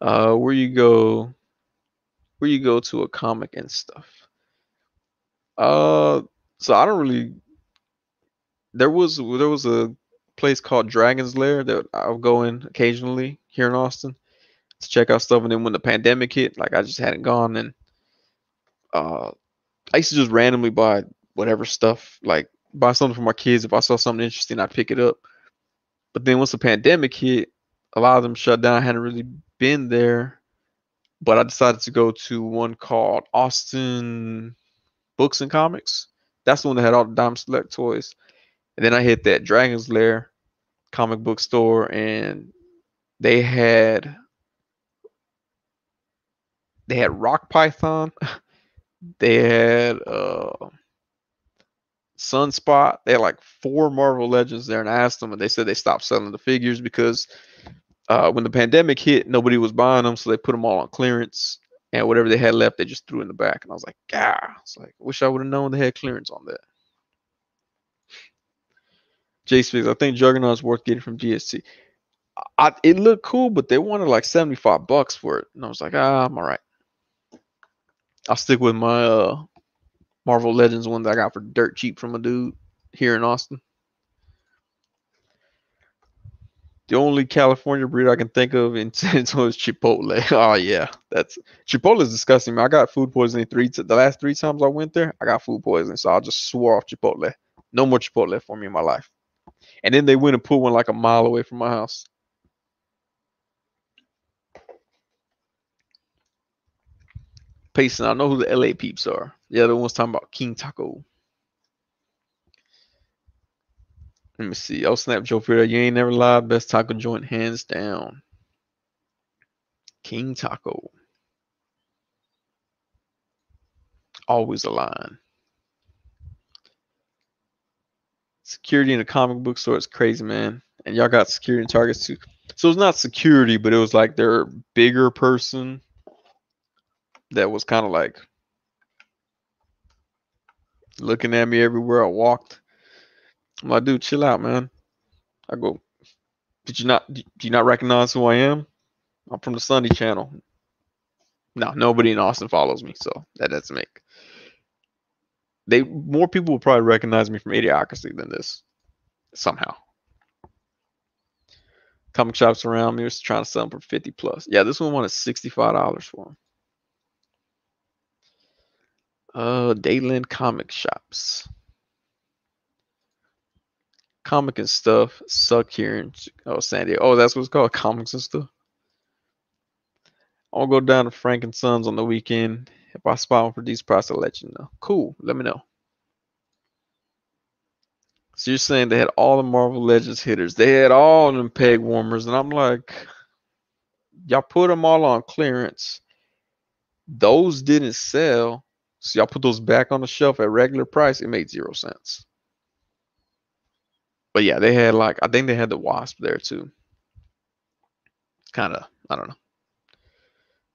Uh, where you go, where you go to a comic and stuff. Uh, so I don't really. There was there was a place called Dragon's Lair that I'll go in occasionally here in Austin. To check out stuff. And then when the pandemic hit, like I just hadn't gone and uh I used to just randomly buy whatever stuff, like buy something for my kids. If I saw something interesting, I'd pick it up. But then once the pandemic hit, a lot of them shut down. I hadn't really been there. But I decided to go to one called Austin Books and Comics. That's the one that had all the Diamond Select toys. And then I hit that Dragon's Lair comic book store and they had they had Rock Python. They had uh Sunspot. They had like four Marvel Legends there, and I asked them, and they said they stopped selling the figures because uh, when the pandemic hit, nobody was buying them, so they put them all on clearance, and whatever they had left, they just threw in the back. And I was like, "God, it's like, I wish I would have known they had clearance on that." J Speaks, I think Juggernaut's worth getting from GSC. I, it looked cool, but they wanted like 75 bucks for it. And I was like, ah, I'm all right. I'll stick with my uh, Marvel Legends one that I got for dirt cheap from a dude here in Austin. The only California breed I can think of in San Antonio is Chipotle. Oh yeah, that's Chipotle is disgusting. Man. I got food poisoning three. T- the last three times I went there, I got food poisoning, so I just swore off Chipotle. No more Chipotle for me in my life. And then they went and put one like a mile away from my house. Payson, I know who the LA peeps are. The other one's talking about King Taco. Let me see. Oh snap, Joe Ferreira. You ain't never lied. Best taco joint, hands down. King Taco. Always a line. Security in a comic book store is crazy, man. And y'all got security in targets too. So it's not security, but it was like their bigger person that was kind of like looking at me everywhere I walked. I'm like, dude, chill out, man. I go, did you not do you not recognize who I am? I'm from the Sonny Channel. No, nobody in Austin follows me, so that doesn't make they more people will probably recognize me from Idiocracy than this somehow. Comic shops around me was trying to sell them for 50 plus. Yeah, this one wanted $65 for them. Uh, Dayland comic shops. Comic and stuff suck here in oh San Diego. Oh, that's what's called comics and stuff. I'll go down to Frank and Sons on the weekend. If I spot one for these price, I'll let you know. Cool. Let me know. So you're saying they had all the Marvel Legends hitters. They had all them peg warmers, and I'm like, y'all put them all on clearance. Those didn't sell. So y'all put those back on the shelf at regular price, it made zero sense. But yeah, they had like I think they had the wasp there too. Kind of, I don't know.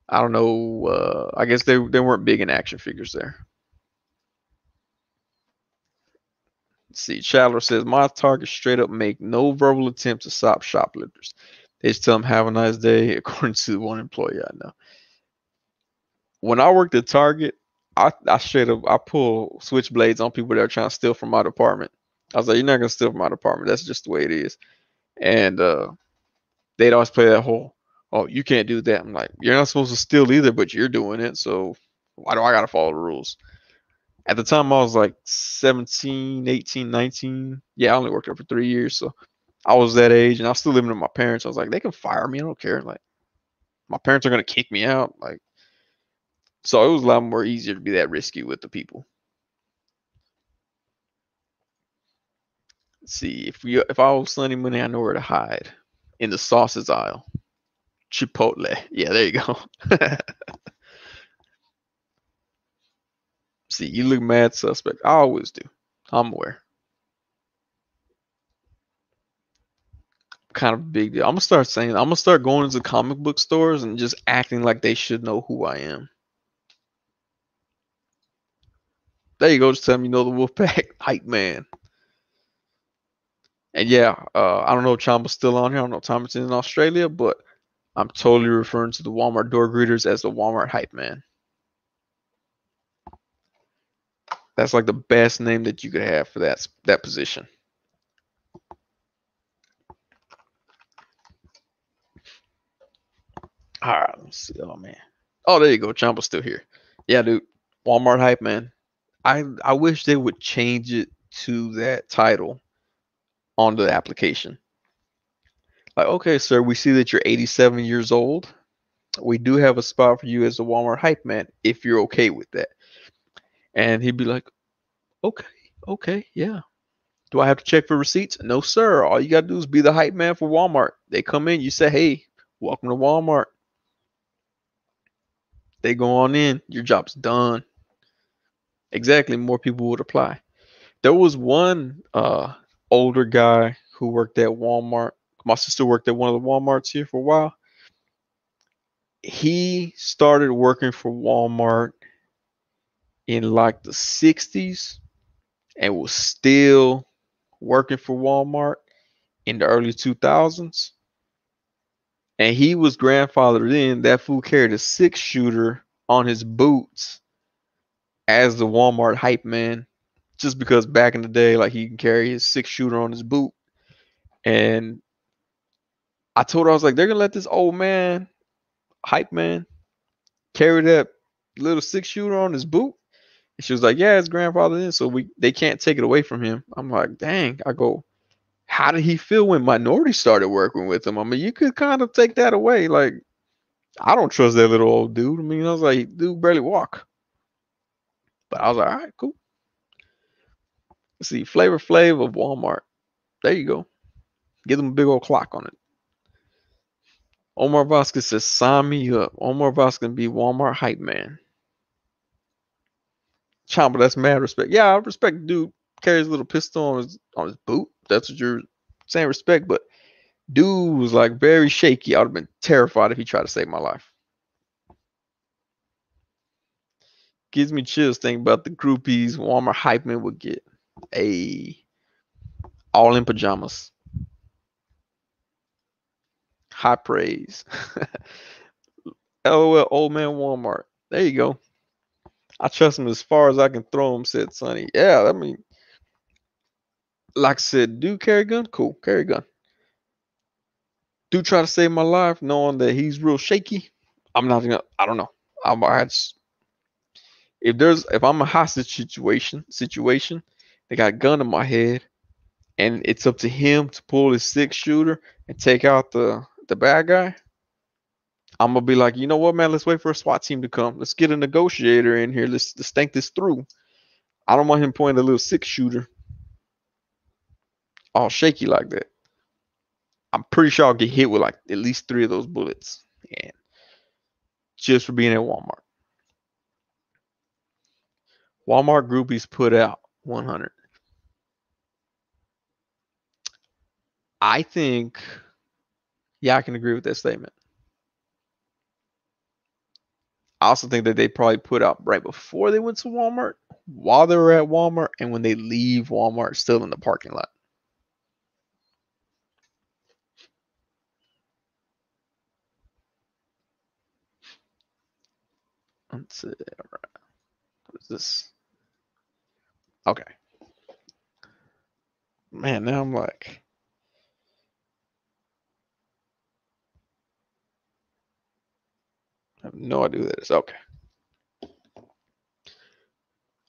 I don't know. Uh, I guess they they weren't big in action figures there. Let's see, Chandler says my target straight up make no verbal attempt to stop shoplifters. They just tell them have a nice day, according to one employee I know. When I worked at Target, I, I straight up I pull switchblades on people that are trying to steal from my department. I was like, you're not gonna steal from my department. That's just the way it is. And uh, they'd always play that whole, oh, you can't do that. I'm like, you're not supposed to steal either, but you're doing it. So why do I gotta follow the rules? At the time, I was like 17, 18, 19. Yeah, I only worked there for three years, so I was that age, and I was still living with my parents. I was like, they can fire me. I don't care. Like, my parents are gonna kick me out. Like, so it was a lot more easier to be that risky with the people. Let's see if we if I was Sunny Money, I know where to hide in the sauces aisle. Chipotle. Yeah, there you go. see, you look mad suspect. I always do. I'm aware. Kind of big deal. I'm gonna start saying I'm gonna start going into comic book stores and just acting like they should know who I am. There you go. Just tell me you know the Wolfpack hype man. And yeah, uh, I don't know if Chamba's still on here. I don't know if Thomas in Australia, but I'm totally referring to the Walmart door greeters as the Walmart hype man. That's like the best name that you could have for that that position. All right, let's see. Oh man. Oh, there you go. Chamba's still here. Yeah, dude. Walmart hype man. I I wish they would change it to that title on the application. Like, okay, sir, we see that you're 87 years old. We do have a spot for you as a Walmart hype man if you're okay with that. And he'd be like, okay, okay, yeah. Do I have to check for receipts? No, sir. All you got to do is be the hype man for Walmart. They come in, you say, hey, welcome to Walmart. They go on in, your job's done. Exactly, more people would apply. There was one uh, older guy who worked at Walmart. My sister worked at one of the Walmarts here for a while. He started working for Walmart in like the 60s and was still working for Walmart in the early 2000s. And he was grandfathered in. That fool carried a six shooter on his boots as the Walmart hype man, just because back in the day, like he can carry his six shooter on his boot. And I told her, I was like, they're gonna let this old man, hype man, carry that little six shooter on his boot. And she was like, Yeah, his grandfather in, so we they can't take it away from him. I'm like, dang, I go, how did he feel when minority started working with him? I mean, you could kind of take that away. Like, I don't trust that little old dude. I mean, I was like, dude barely walk. But I was like, all right, cool. Let's see, Flavor Flav of Walmart. There you go. Give them a big old clock on it. Omar Vasquez says, sign me up. Omar Vasquez be Walmart hype man. Chamba, that's mad respect. Yeah, I respect dude carries a little pistol on his on his boot. That's what you're saying respect, but dude was like very shaky. I would have been terrified if he tried to save my life. Gives me chills thinking about the groupies Walmart hype man would get. A all in pajamas. High praise. LOL, old man Walmart. There you go. I trust him as far as I can throw him, said Sonny. Yeah, I mean, like I said, do carry gun? Cool, carry gun. Do try to save my life, knowing that he's real shaky. I'm not gonna, I don't know. I'm, I just, if there's, if I'm a hostage situation, situation, they got a gun in my head, and it's up to him to pull his six shooter and take out the the bad guy. I'm gonna be like, you know what, man? Let's wait for a SWAT team to come. Let's get a negotiator in here. Let's let's think this through. I don't want him pointing a little six shooter, all shaky like that. I'm pretty sure I'll get hit with like at least three of those bullets, and just for being at Walmart. Walmart groupies put out 100. I think, yeah, I can agree with that statement. I also think that they probably put out right before they went to Walmart, while they were at Walmart, and when they leave Walmart, still in the parking lot. Let's see. All right. What is this? Okay. Man, now I'm like. I have no idea who that is. Okay.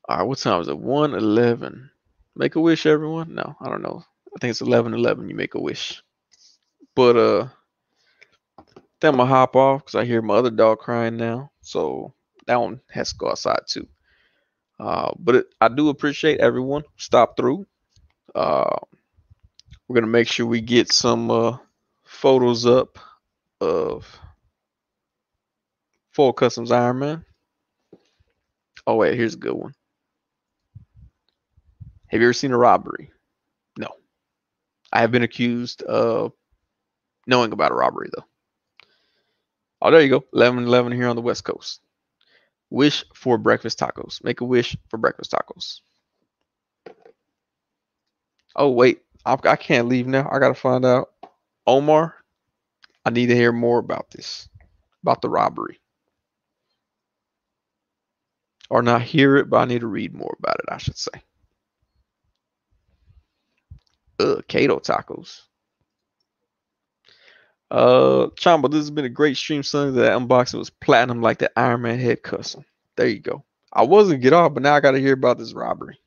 All right, what time is it? 1 11. Make a wish, everyone? No, I don't know. I think it's 11 11. You make a wish. But, uh, then I'm gonna hop off because I hear my other dog crying now. So that one has to go outside too. Uh, but it, I do appreciate everyone stop through. Uh, we're gonna make sure we get some uh, photos up of full customs Iron Man. Oh wait, here's a good one. Have you ever seen a robbery? No. I have been accused of knowing about a robbery though. Oh, there you go. 11 11 here on the West Coast. Wish for breakfast tacos. Make a wish for breakfast tacos. Oh, wait. I, I can't leave now. I got to find out. Omar, I need to hear more about this, about the robbery. Or not hear it, but I need to read more about it, I should say. Ugh, Cato tacos. Uh, Chamba, this has been a great stream, son. That unboxing was platinum like the Iron Man head custom. There you go. I wasn't get off, but now I got to hear about this robbery.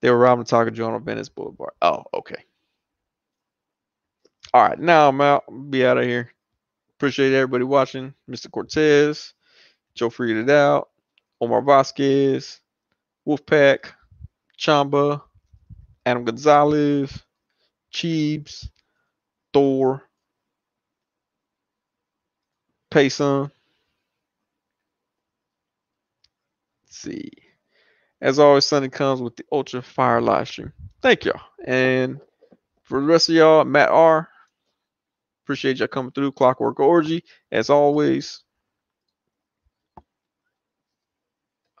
They were robbing the Taco John on Venice Boulevard. Oh, okay. All right, now I'm out. Be out of here. Appreciate everybody watching. Mr. Cortez, Joe Figured It Out, Omar Vasquez, Wolfpack, Chamba, Adam Gonzalez, Cheebs, Thor, Payson. Let's see. As always, Sunday comes with the Ultra Fire live stream. Thank y'all. And for the rest of y'all, Matt R. Appreciate y'all coming through. Clockwork Orgy, as always.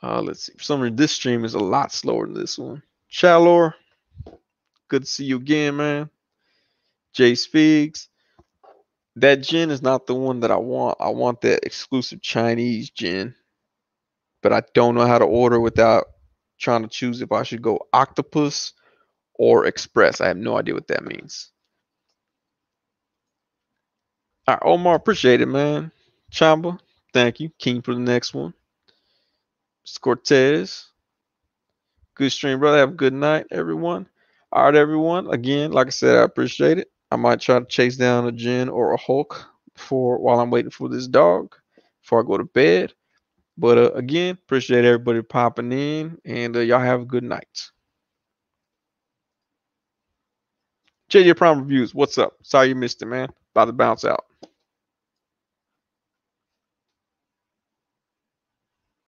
Uh, let's see. For some reason, this stream is a lot slower than this one. Chalor, good to see you again, man. Jace Figs. That gin is not the one that I want. I want that exclusive Chinese gin. But I don't know how to order without trying to choose if I should go octopus or express. I have no idea what that means. All right, Omar, appreciate it, man. Chamba, thank you. King for the next one. Mr. Cortez. Good stream, brother. Have a good night, everyone. All right, everyone. Again, like I said, I appreciate it. I might try to chase down a Jin or a Hulk for while I'm waiting for this dog before I go to bed. But uh, again, appreciate everybody popping in, and uh, y'all have a good night. JJ Prime Reviews, what's up? Sorry you missed it, man. About to bounce out.